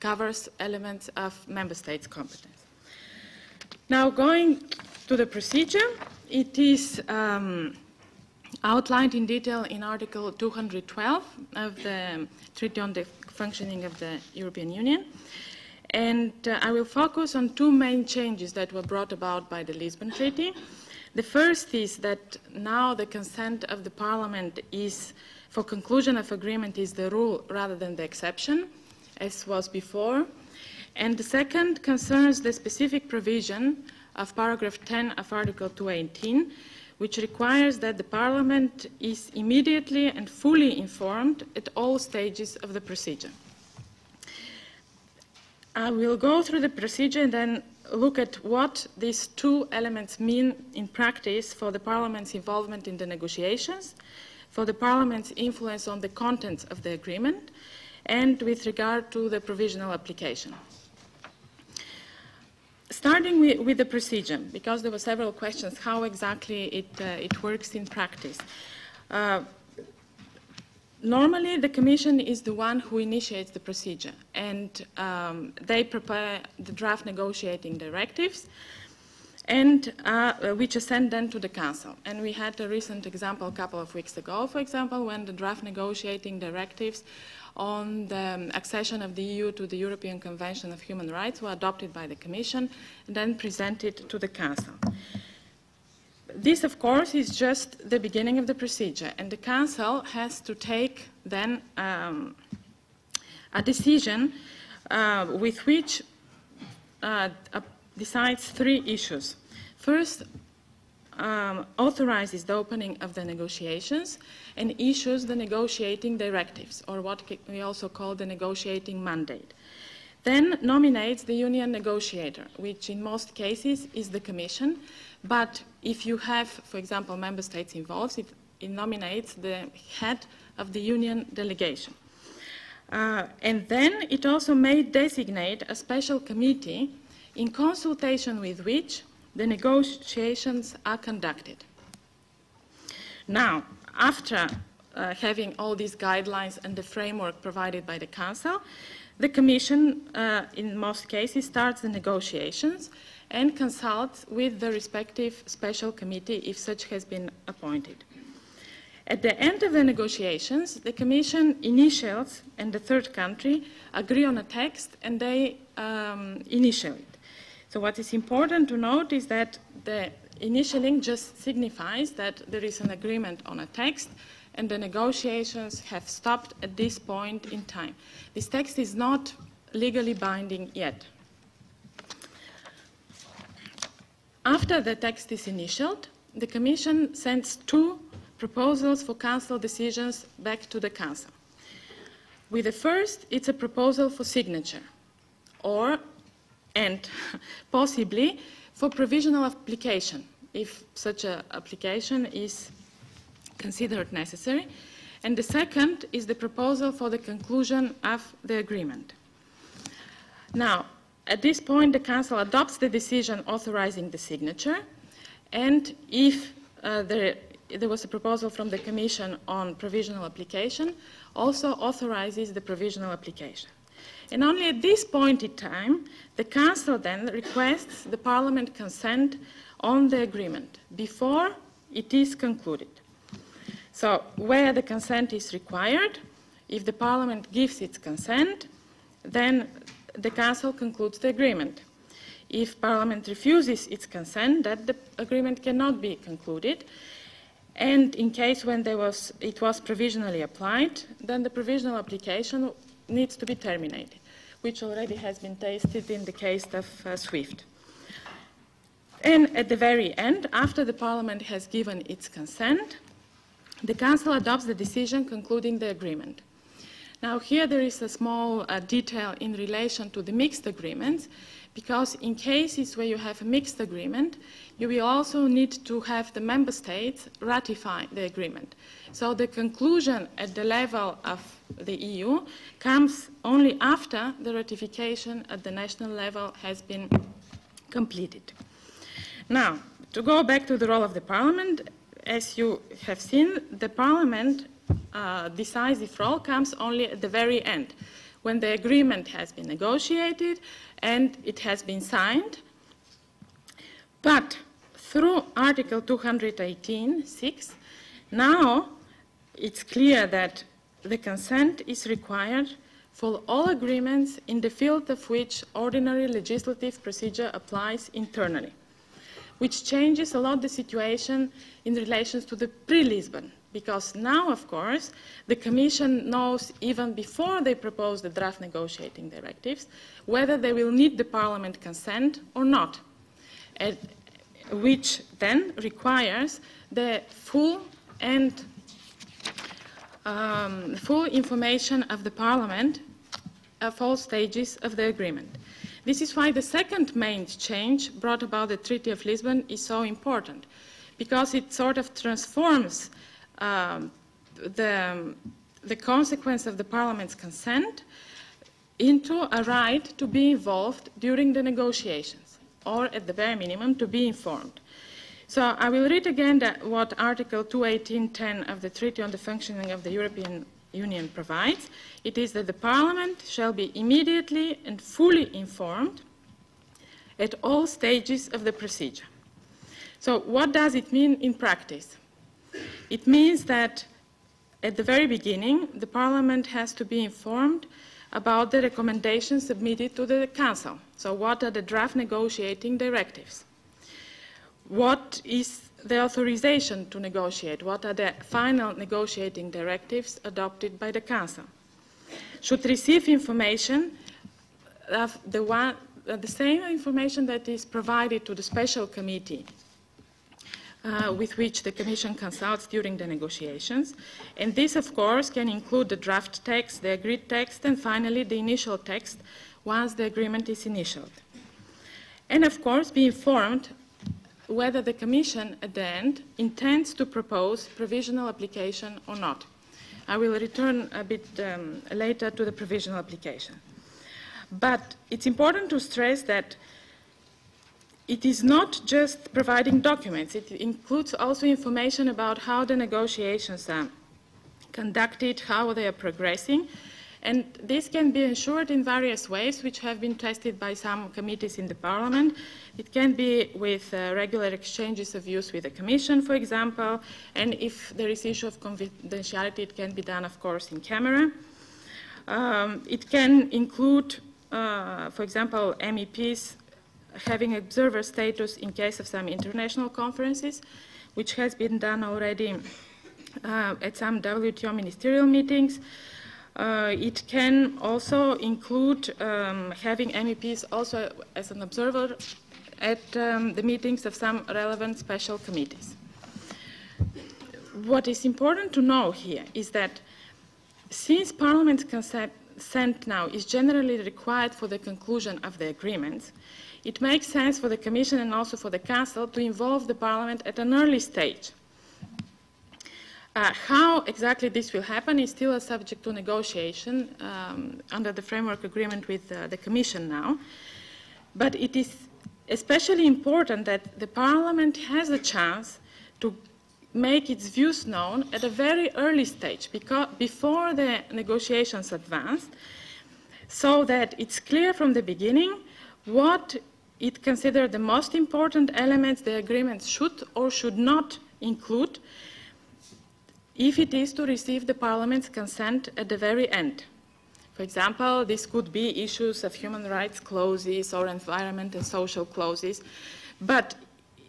covers elements of member states' competence. Now, going to the procedure, it is um, outlined in detail in Article 212 of the Treaty on the Functioning of the European Union. And uh, I will focus on two main changes that were brought about by the Lisbon Treaty. The first is that now the consent of the Parliament is, for conclusion of agreement, is the rule rather than the exception, as was before. And the second concerns the specific provision of paragraph 10 of Article 218, which requires that the Parliament is immediately and fully informed at all stages of the procedure. I will go through the procedure and then look at what these two elements mean in practice for the Parliament's involvement in the negotiations, for the Parliament's influence on the content of the agreement, and with regard to the provisional application. Starting with, with, the procedure, because there were several questions, how exactly it, uh, it works in practice. Uh, normally, the Commission is the one who initiates the procedure, and um, they prepare the draft negotiating directives, and uh, which are sent then to the Council. And we had a recent example a couple of weeks ago, for example, when the draft negotiating directives on the accession of the EU to the European Convention of Human Rights were adopted by the Commission and then presented to the Council. This, of course, is just the beginning of the procedure, and the Council has to take then um, a decision uh, with which uh, uh, decides three issues. First, um, authorizes the opening of the negotiations and issues the negotiating directives, or what we also call the negotiating mandate. Then nominates the union negotiator, which in most cases is the Commission, but if you have, for example, member states involved, it, it nominates the head of the union delegation. Uh, and then it also may designate a special committee in consultation with which the negotiations are conducted. Now, after uh, having all these guidelines and the framework provided by the Council, the Commission, uh, in most cases, starts the negotiations and consults with the respective special committee if such has been appointed. At the end of the negotiations, the Commission initials and the third country agree on a text and they um, initial it. So what is important to note is that the initialing just signifies that there is an agreement on a text and the negotiations have stopped at this point in time. This text is not legally binding yet. After the text is initialed, the Commission sends two proposals for Council decisions back to the Council. With the first, it's a proposal for signature, or and possibly for provisional application, if such an application is considered necessary. And the second is the proposal for the conclusion of the agreement. Now, at this point, the Council adopts the decision authorizing the signature, and if uh, there, there was a proposal from the Commission on provisional application, also authorizes the provisional application. And only at this point in time, the Council then requests the Parliament consent on the agreement before it is concluded. So, where the consent is required, if the Parliament gives its consent, then the Council concludes the agreement. If Parliament refuses its consent, that the agreement cannot be concluded. And in case when was, it was provisionally applied, then the provisional application needs to be terminated which already has been tasted in the case of uh, SWIFT. And at the very end, after the Parliament has given its consent, the Council adopts the decision concluding the agreement. Now here there is a small uh, detail in relation to the mixed agreements, because in cases where you have a mixed agreement, you will also need to have the member states ratify the agreement. So the conclusion at the level of the EU comes only after the ratification at the national level has been completed. Now, to go back to the role of the Parliament, as you have seen, the Parliament uh, decisive role comes only at the very end, when the agreement has been negotiated and it has been signed. But through Article 218.6, now it's clear that the consent is required for all agreements in the field of which ordinary legislative procedure applies internally, which changes a lot the situation in relation to the pre-Lisbon because now, of course, the Commission knows even before they propose the draft negotiating directives whether they will need the Parliament consent or not, which then requires the full and um, full information of the Parliament of all stages of the agreement. This is why the second main change brought about the Treaty of Lisbon is so important, because it sort of transforms um, the, the consequence of the Parliament's consent into a right to be involved during the negotiations, or at the very minimum, to be informed. So I will read again what Article 218.10 of the Treaty on the Functioning of the European Union provides. It is that the Parliament shall be immediately and fully informed at all stages of the procedure. So what does it mean in practice? It means that at the very beginning, the Parliament has to be informed about the recommendations submitted to the Council. So what are the draft negotiating directives? What is the authorization to negotiate? What are the final negotiating directives adopted by the Council? Should receive information of the, one, the same information that is provided to the special committee uh, with which the Commission consults during the negotiations. And this, of course, can include the draft text, the agreed text, and finally the initial text once the agreement is initialed. And, of course, be informed whether the Commission at the end intends to propose provisional application or not. I will return a bit um, later to the provisional application. But it's important to stress that it is not just providing documents, it includes also information about how the negotiations are conducted, how they are progressing, and this can be ensured in various ways, which have been tested by some committees in the Parliament. It can be with uh, regular exchanges of views with the Commission, for example, and if there is issue of confidentiality, it can be done, of course, in camera. Um, it can include, uh, for example, MEPs having observer status in case of some international conferences, which has been done already uh, at some WTO ministerial meetings. Uh, it can also include um, having MEPs also as an observer at um, the meetings of some relevant special committees. What is important to know here is that since Parliament's consent now is generally required for the conclusion of the agreements, it makes sense for the Commission and also for the Council to involve the Parliament at an early stage uh, how exactly this will happen is still a subject to negotiation um, under the framework agreement with uh, the Commission now. But it is especially important that the Parliament has a chance to make its views known at a very early stage, because, before the negotiations advance, so that it's clear from the beginning what it considers the most important elements the agreement should or should not include, if it is to receive the Parliament's consent at the very end. For example, this could be issues of human rights clauses or environment and social clauses, but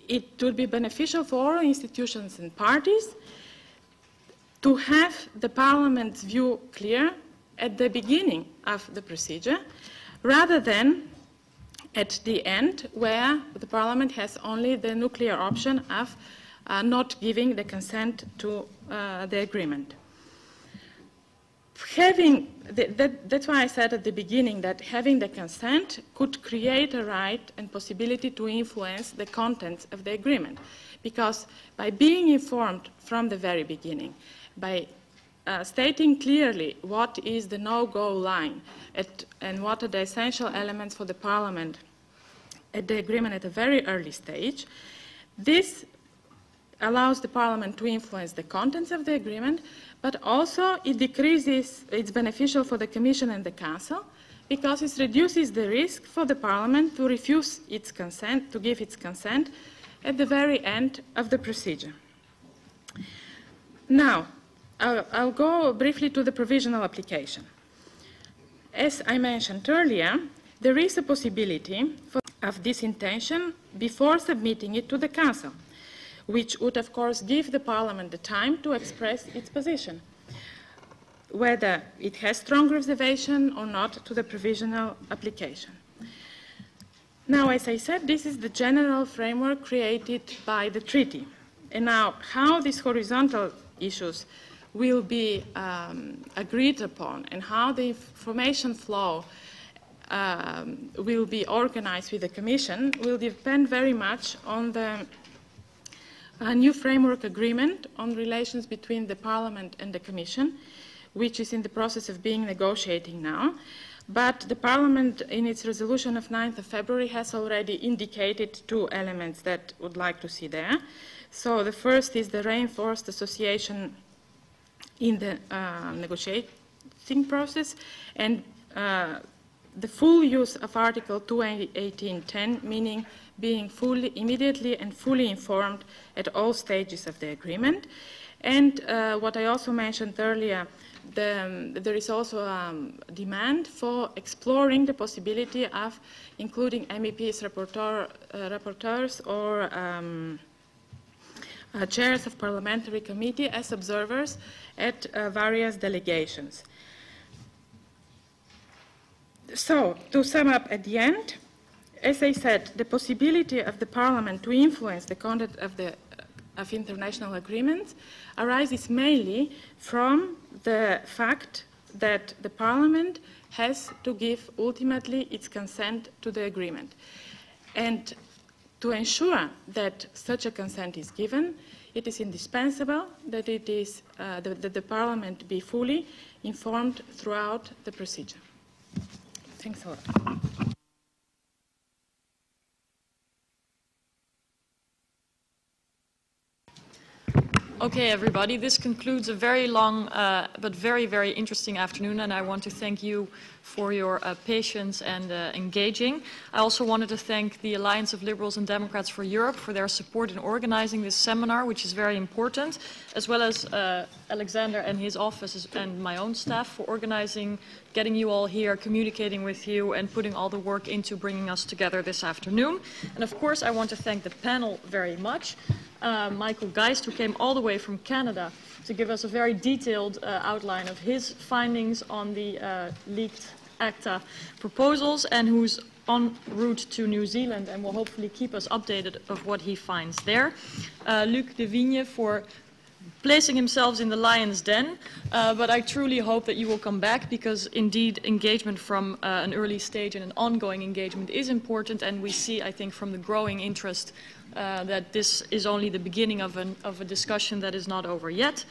it would be beneficial for all institutions and parties to have the Parliament's view clear at the beginning of the procedure rather than at the end where the Parliament has only the nuclear option of uh, not giving the consent to the agreement. having, that, that's why I said at the beginning that having the consent could create a right and possibility to influence the contents of the agreement. Because by being informed from the very beginning, by uh, stating clearly what is the no-go line at, and what are the essential elements for the Parliament at the agreement at a very early stage, this allows the Parliament to influence the contents of the agreement, but also it decreases, it's beneficial for the Commission and the Council because it reduces the risk for the Parliament to refuse its consent, to give its consent at the very end of the procedure. Now, I'll, I'll go briefly to the provisional application. As I mentioned earlier, there is a possibility of this intention before submitting it to the Council which would, of course, give the Parliament the time to express its position, whether it has strong reservation or not to the provisional application. Now, as I said, this is the general framework created by the treaty. And now, how these horizontal issues will be um, agreed upon and how the information flow um, will be organized with the Commission will depend very much on the a new framework agreement on relations between the Parliament and the Commission, which is in the process of being negotiating now. But the Parliament, in its resolution of 9th of February, has already indicated two elements that would like to see there. So the first is the reinforced association in the uh, negotiating process, and uh, the full use of Article 218.10, meaning being fully, immediately and fully informed at all stages of the agreement. And uh, what I also mentioned earlier, the, um, there is also a um, demand for exploring the possibility of including MEPs, rapporteur, uh, rapporteurs, or um, uh, chairs of parliamentary committee as observers at uh, various delegations. So, to sum up at the end, as I said, the possibility of the Parliament to influence the conduct of, the, of international agreements arises mainly from the fact that the Parliament has to give ultimately its consent to the agreement. And to ensure that such a consent is given, it is indispensable that, it is, uh, that, that the Parliament be fully informed throughout the procedure. Thanks a lot. Okay, everybody, this concludes a very long uh, but very, very interesting afternoon, and I want to thank you for your uh, patience and uh, engaging. I also wanted to thank the Alliance of Liberals and Democrats for Europe for their support in organizing this seminar, which is very important, as well as uh, Alexander and his office and my own staff for organizing, getting you all here, communicating with you, and putting all the work into bringing us together this afternoon. And of course, I want to thank the panel very much. Uh, Michael Geist, who came all the way from Canada to give us a very detailed uh, outline of his findings on the uh, leaked ACTA proposals and who's en route to New Zealand and will hopefully keep us updated of what he finds there. Uh, Luc Devigne for placing himself in the lion's den, uh, but I truly hope that you will come back because indeed engagement from uh, an early stage and an ongoing engagement is important and we see, I think, from the growing interest uh, that this is only the beginning of, an, of, a discussion that is not over yet.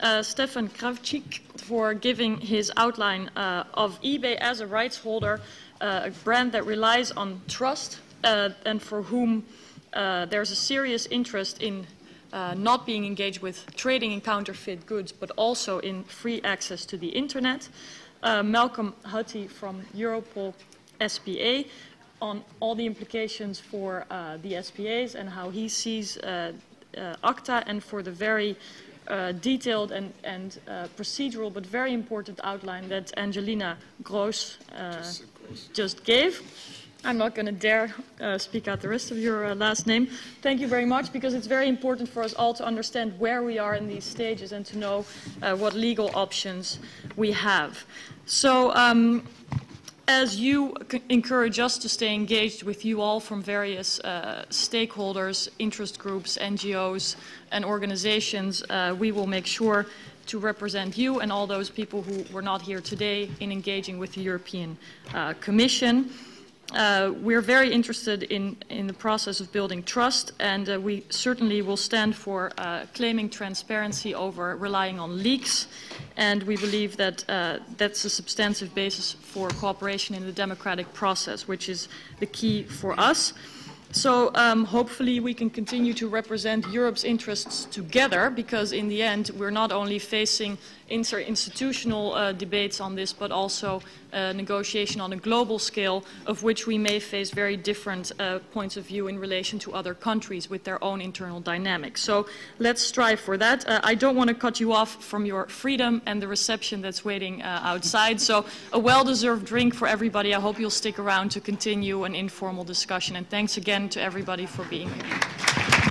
Uh, Stefan Krawczyk for giving his outline uh, of eBay as a rights holder, uh, a brand that relies on trust and for whom there's a serious interest in not being engaged with trading in counterfeit goods, but also in free access to the internet. Malcolm Hutty from Europol SPA, on all the implications for uh, the SPAs and how he sees uh, uh, ACTA and for the very uh, detailed and, and uh, procedural but very important outline that Angelina Gross uh, just gave. I'm not going to dare speak out the rest of your last name. Thank you very much because it's very important for us all to understand where we are in these stages and to know what legal options we have. So um, as you encourage us to stay engaged with you all from various uh, stakeholders, interest groups, NGOs, and organizations, uh, we will make sure to represent you and all those people who were not here today in engaging with the European uh, Commission. Uh, we're very interested in, in the process of building trust, and uh, we certainly will stand for uh, claiming transparency over relying on leaks. And we believe that uh, that's a substantive basis for cooperation in the democratic process, which is the key for us. So um, hopefully we can continue to represent Europe's interests together because in the end we're not only facing interinstitutional uh, debates on this but also uh, negotiation on a global scale of which we may face very different uh, points of view in relation to other countries with their own internal dynamics. So let's strive for that. Uh, I don't want to cut you off from your freedom and the reception that's waiting uh, outside. So a well-deserved drink for everybody. I hope you'll stick around to continue an informal discussion. And thanks again to everybody for being here.